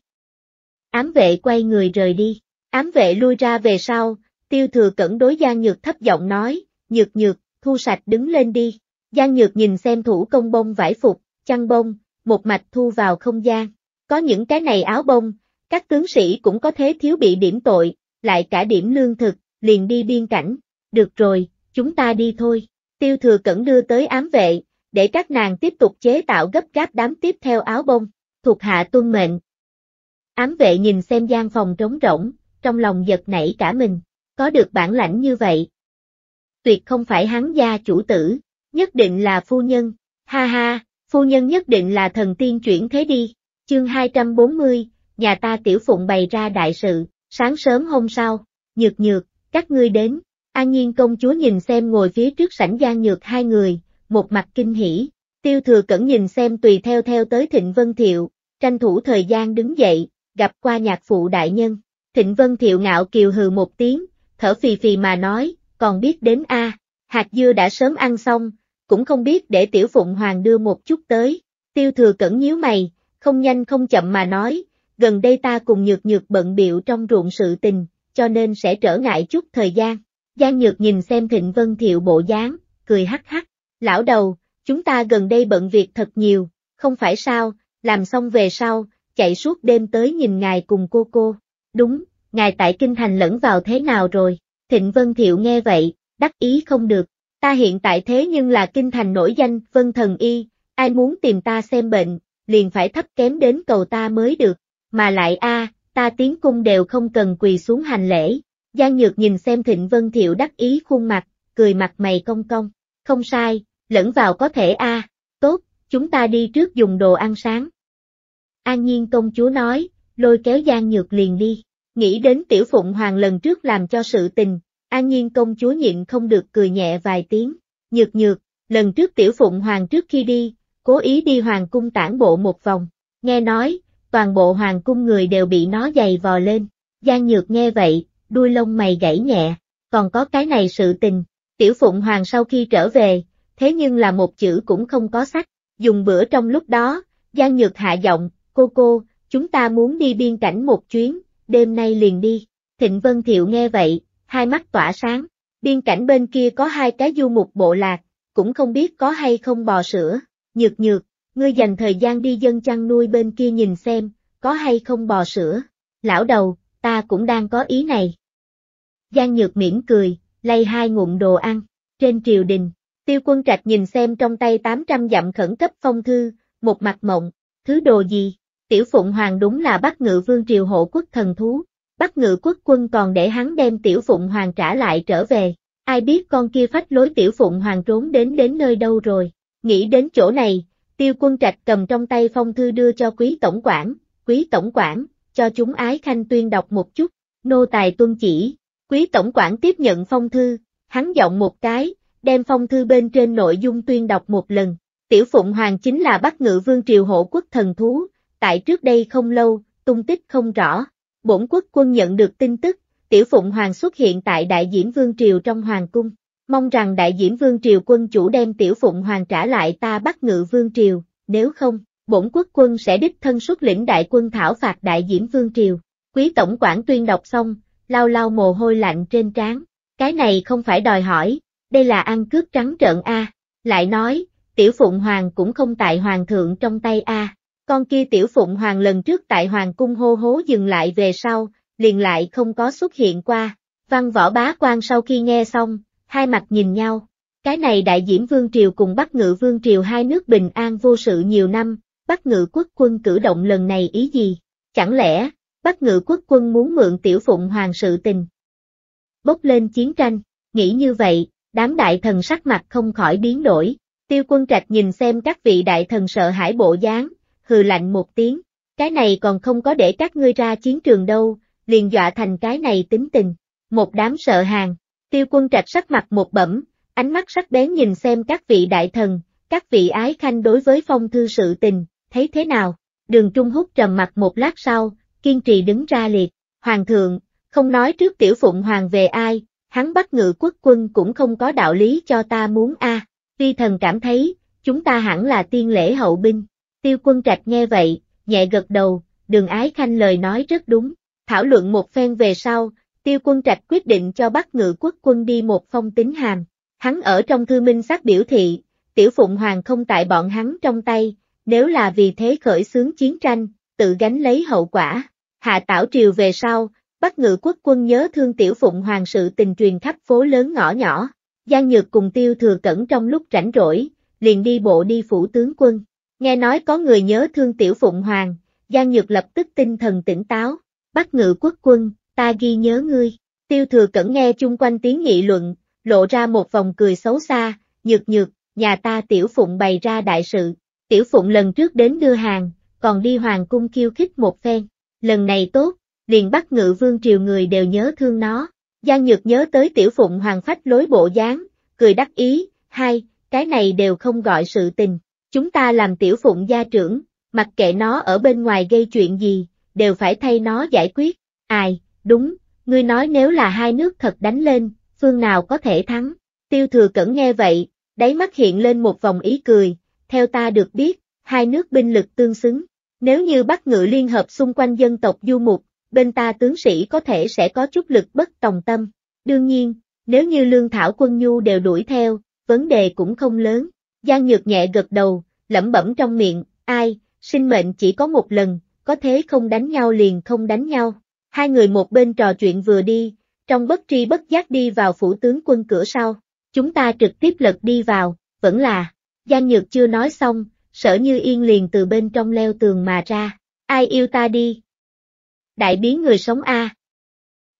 Ám vệ quay người rời đi, ám vệ lui ra về sau, tiêu thừa cẩn đối Giang Nhược thấp giọng nói, nhược nhược, thu sạch đứng lên đi. Giang Nhược nhìn xem thủ công bông vải phục, chăn bông, một mạch thu vào không gian. Có những cái này áo bông, các tướng sĩ cũng có thế thiếu bị điểm tội, lại cả điểm lương thực, liền đi biên cảnh. Được rồi, chúng ta đi thôi. Tiêu thừa cẩn đưa tới ám vệ, để các nàng tiếp tục chế tạo gấp gáp đám tiếp theo áo bông, thuộc hạ tuân mệnh. Ám vệ nhìn xem gian phòng trống rỗng, trong lòng giật nảy cả mình, có được bản lãnh như vậy. Tuyệt không phải hắn gia chủ tử, nhất định là phu nhân, ha ha, phu nhân nhất định là thần tiên chuyển thế đi, chương 240, nhà ta tiểu phụng bày ra đại sự, sáng sớm hôm sau, nhược nhược, các ngươi đến, an nhiên công chúa nhìn xem ngồi phía trước sảnh gian nhược hai người, một mặt kinh hỉ. Tiêu thừa cẩn nhìn xem tùy theo theo tới Thịnh Vân Thiệu, tranh thủ thời gian đứng dậy, gặp qua nhạc phụ đại nhân. Thịnh Vân Thiệu ngạo kiều hừ một tiếng, thở phì phì mà nói, còn biết đến a hạt dưa đã sớm ăn xong, cũng không biết để tiểu phụng hoàng đưa một chút tới. Tiêu thừa cẩn nhíu mày, không nhanh không chậm mà nói, gần đây ta cùng nhược nhược bận biệu trong ruộng sự tình, cho nên sẽ trở ngại chút thời gian. Giang Nhược nhìn xem Thịnh Vân Thiệu bộ dáng, cười hắc hắc, Lão đầu, chúng ta gần đây bận việc thật nhiều, không phải sao, làm xong về sau, chạy suốt đêm tới nhìn ngài cùng cô cô. Đúng, ngài tại kinh thành lẫn vào thế nào rồi? Thịnh Vân Thiệu nghe vậy, đắc ý không được. Ta hiện tại thế nhưng là kinh thành nổi danh, Vân Thần Y, ai muốn tìm ta xem bệnh, liền phải thấp kém đến cầu ta mới được. Mà lại a, ta tiến cung đều không cần quỳ xuống hành lễ. Giang Nhược nhìn xem Thịnh Vân Thiệu đắc ý khuôn mặt, cười mặt mày cong cong. Không sai, lẫn vào có thể a tốt, chúng ta đi trước dùng đồ ăn sáng. An nhiên công chúa nói, lôi kéo Giang Nhược liền đi, nghĩ đến tiểu phụng hoàng lần trước làm cho sự tình, an nhiên công chúa nhịn không được cười nhẹ vài tiếng, nhược nhược, lần trước tiểu phụng hoàng trước khi đi, cố ý đi hoàng cung tản bộ một vòng, nghe nói, toàn bộ hoàng cung người đều bị nó giày vò lên, Giang Nhược nghe vậy, đuôi lông mày gãy nhẹ, còn có cái này sự tình, tiểu phụng hoàng sau khi trở về, thế nhưng là một chữ cũng không có sách. Dùng bữa trong lúc đó, Giang Nhược hạ giọng, cô cô, chúng ta muốn đi biên cảnh một chuyến, đêm nay liền đi. Thịnh Vân Thiệu nghe vậy, hai mắt tỏa sáng, biên cảnh bên kia có hai cái du mục bộ lạc, cũng không biết có hay không bò sữa, nhược nhược, ngươi dành thời gian đi dân chăn nuôi bên kia nhìn xem, có hay không bò sữa. Lão đầu, ta cũng đang có ý này. Giang Nhược mỉm cười, lay hai ngụm đồ ăn, trên triều đình, Tiêu quân trạch nhìn xem trong tay 800 dặm khẩn cấp phong thư, một mặt mộng, thứ đồ gì? Tiểu Phụng Hoàng đúng là bắt ngự vương triều hộ quốc thần thú, bắt ngự quốc quân còn để hắn đem Tiểu Phụng Hoàng trả lại trở về, ai biết con kia phách lối Tiểu Phụng Hoàng trốn đến đến nơi đâu rồi, nghĩ đến chỗ này, Tiêu quân trạch cầm trong tay phong thư đưa cho quý tổng quản, quý tổng quản, cho chúng ái khanh tuyên đọc một chút, nô tài tuân chỉ, quý tổng quản tiếp nhận phong thư, hắn giọng một cái, đem phong thư bên trên nội dung tuyên đọc một lần. Tiểu Phụng Hoàng chính là Bắc Ngự Vương Triều hộ quốc thần thú, tại trước đây không lâu, tung tích không rõ. Bổn quốc quân nhận được tin tức, Tiểu Phụng Hoàng xuất hiện tại Đại Diễm Vương Triều trong Hoàng Cung. Mong rằng Đại Diễm Vương Triều quân chủ đem Tiểu Phụng Hoàng trả lại ta bắt Ngự Vương Triều, nếu không, bổn quốc quân sẽ đích thân xuất lĩnh đại quân thảo phạt Đại Diễm Vương Triều. Quý Tổng quản tuyên đọc xong, lau lau mồ hôi lạnh trên trán. Cái này không phải đòi hỏi, đây là ăn cướp trắng trợn A. Lại nói, Tiểu Phụng Hoàng cũng không tại Hoàng thượng trong tay A. Con kia Tiểu Phụng Hoàng lần trước tại Hoàng cung hô hố dừng lại về sau, liền lại không có xuất hiện qua. Văn võ bá quan sau khi nghe xong, hai mặt nhìn nhau. Cái này đại diễm vương triều cùng Bắc ngự vương triều hai nước bình an vô sự nhiều năm, Bắc ngự quốc quân cử động lần này ý gì? Chẳng lẽ, Bắc ngự quốc quân muốn mượn tiểu phụng hoàng sự tình? Bốc lên chiến tranh, nghĩ như vậy, đám đại thần sắc mặt không khỏi biến đổi. Tiêu quân trạch nhìn xem các vị đại thần sợ hãi bộ dáng, hừ lạnh một tiếng. Cái này còn không có để các ngươi ra chiến trường đâu, liền dọa thành cái này tính tình. Một đám sợ hàng, tiêu quân trạch sắc mặt một bẩm, ánh mắt sắc bén nhìn xem các vị đại thần, các vị ái khanh đối với phong thư sự tình, thấy thế nào? Đường Trung Húc trầm mặt một lát sau, kiên trì đứng ra liệt, Hoàng thượng, không nói trước tiểu phụng hoàng về ai, hắn bắt ngự quốc quân cũng không có đạo lý cho ta muốn a. À. Vi thần cảm thấy, chúng ta hẳn là tiên lễ hậu binh. Tiêu quân trạch nghe vậy, nhẹ gật đầu, đường ái khanh lời nói rất đúng. Thảo luận một phen về sau, tiêu quân trạch quyết định cho bắt ngự quốc quân đi một phong tín hàm. Hắn ở trong thư minh xác biểu thị, tiểu phụng hoàng không tại bọn hắn trong tay, nếu là vì thế khởi xướng chiến tranh, tự gánh lấy hậu quả. Hạ tảo triều về sau, bắt ngự quốc quân nhớ thương tiểu phụng hoàng sự tình truyền khắp phố lớn ngõ nhỏ. Giang Nhược cùng tiêu thừa cẩn trong lúc rảnh rỗi, liền đi bộ đi phủ tướng quân. Nghe nói có người nhớ thương tiểu phụng hoàng, Giang Nhược lập tức tinh thần tỉnh táo. Bắt ngự quốc quân, ta ghi nhớ ngươi. Tiêu thừa cẩn nghe chung quanh tiếng nghị luận, lộ ra một vòng cười xấu xa, nhược nhược, nhà ta tiểu phụng bày ra đại sự. Tiểu phụng lần trước đến đưa hàng, còn đi hoàng cung kiêu khích một phen. Lần này tốt, liền bắt ngự vương triều người đều nhớ thương nó. Giang Nhược nhớ tới tiểu phụng hoàng phách lối bộ dáng, cười đắc ý, hai, cái này đều không gọi sự tình. Chúng ta làm tiểu phụng gia trưởng, mặc kệ nó ở bên ngoài gây chuyện gì, đều phải thay nó giải quyết. Ai, đúng, ngươi nói nếu là hai nước thật đánh lên, phương nào có thể thắng. Tiêu thừa cẩn nghe vậy, đáy mắt hiện lên một vòng ý cười, theo ta được biết, hai nước binh lực tương xứng. Nếu như bắt ngự liên hợp xung quanh dân tộc du mục, bên ta tướng sĩ có thể sẽ có chút lực bất tòng tâm. Đương nhiên, nếu như lương thảo quân nhu đều đuổi theo, vấn đề cũng không lớn. Giang Nhược nhẹ gật đầu, lẩm bẩm trong miệng, ai, sinh mệnh chỉ có một lần, có thế không đánh nhau liền không đánh nhau. Hai người một bên trò chuyện vừa đi, trong bất tri bất giác đi vào phủ tướng quân cửa sau. Chúng ta trực tiếp lật đi vào, vẫn là, Giang Nhược chưa nói xong, sở như yên liền từ bên trong leo tường mà ra. Ai yêu ta đi? Đại biến người sống A.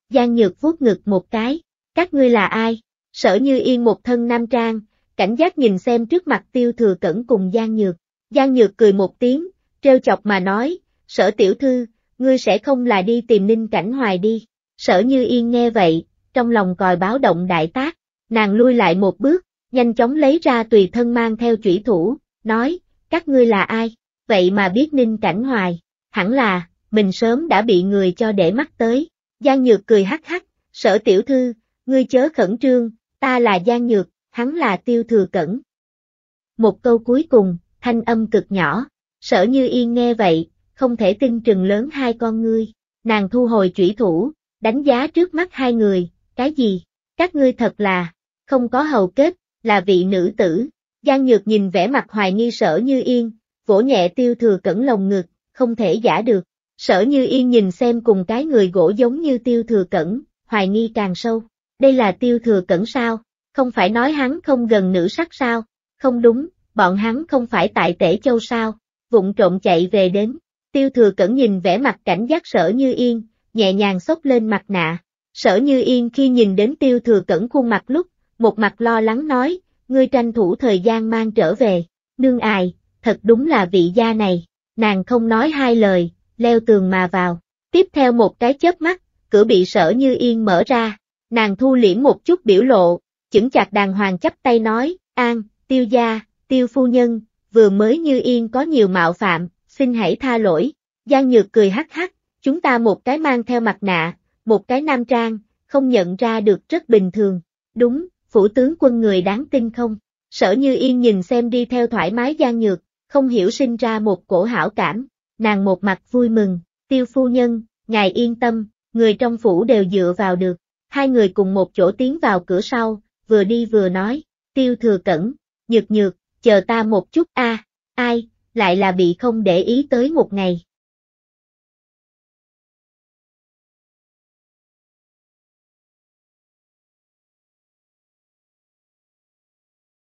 Giang Nhược vuốt ngực một cái, các ngươi là ai? Sở như yên một thân nam trang, cảnh giác nhìn xem trước mặt tiêu thừa cẩn cùng Giang Nhược. Giang Nhược cười một tiếng, treo chọc mà nói, sở tiểu thư, ngươi sẽ không là đi tìm ninh cảnh hoài đi. Sở như yên nghe vậy, trong lòng còi báo động đại tác, nàng lui lại một bước, nhanh chóng lấy ra tùy thân mang theo chủy thủ, nói, các ngươi là ai, vậy mà biết ninh cảnh hoài, hẳn là, mình sớm đã bị người cho để mắt tới. Giang Nhược cười hắc hắc, sở tiểu thư, ngươi chớ khẩn trương, ta là Giang Nhược, hắn là tiêu thừa cẩn. Một câu cuối cùng, thanh âm cực nhỏ, sở như yên nghe vậy, không thể tin trừng lớn hai con ngươi, nàng thu hồi chủy thủ, đánh giá trước mắt hai người, cái gì, các ngươi thật là, không có hầu kết, là vị nữ tử. Giang Nhược nhìn vẻ mặt hoài nghi sở như yên, vỗ nhẹ tiêu thừa cẩn lồng ngực, không thể giả được. Sở như yên nhìn xem cùng cái người gỗ giống như tiêu thừa cẩn, hoài nghi càng sâu. Đây là tiêu thừa cẩn sao? Không phải nói hắn không gần nữ sắc sao? Không đúng, bọn hắn không phải tại tể châu sao? Vụng trộm chạy về đến. Tiêu thừa cẩn nhìn vẻ mặt cảnh giác sở như yên, nhẹ nhàng xốc lên mặt nạ. Sở như yên khi nhìn đến tiêu thừa cẩn khuôn mặt lúc, một mặt lo lắng nói, ngươi tranh thủ thời gian mang trở về, nương ai, thật đúng là vị gia này, nàng không nói hai lời, leo tường mà vào, tiếp theo một cái chớp mắt, cửa bị sở như yên mở ra, nàng thu liễm một chút biểu lộ, chững chạc đàng hoàng chấp tay nói, an, tiêu gia, tiêu phu nhân, vừa mới như yên có nhiều mạo phạm, xin hãy tha lỗi. Giang Nhược cười hắc hắc, chúng ta một cái mang theo mặt nạ, một cái nam trang, không nhận ra được rất bình thường. Đúng, phủ tướng quân người đáng tin không? Sở như yên nhìn xem đi theo thoải mái Giang Nhược, không hiểu sinh ra một cổ hảo cảm, nàng một mặt vui mừng, tiêu phu nhân, ngài yên tâm, người trong phủ đều dựa vào được. Hai người cùng một chỗ tiến vào cửa sau, vừa đi vừa nói, tiêu thừa cẩn, nhược nhược, chờ ta một chút a ai, lại là bị không để ý tới một ngày.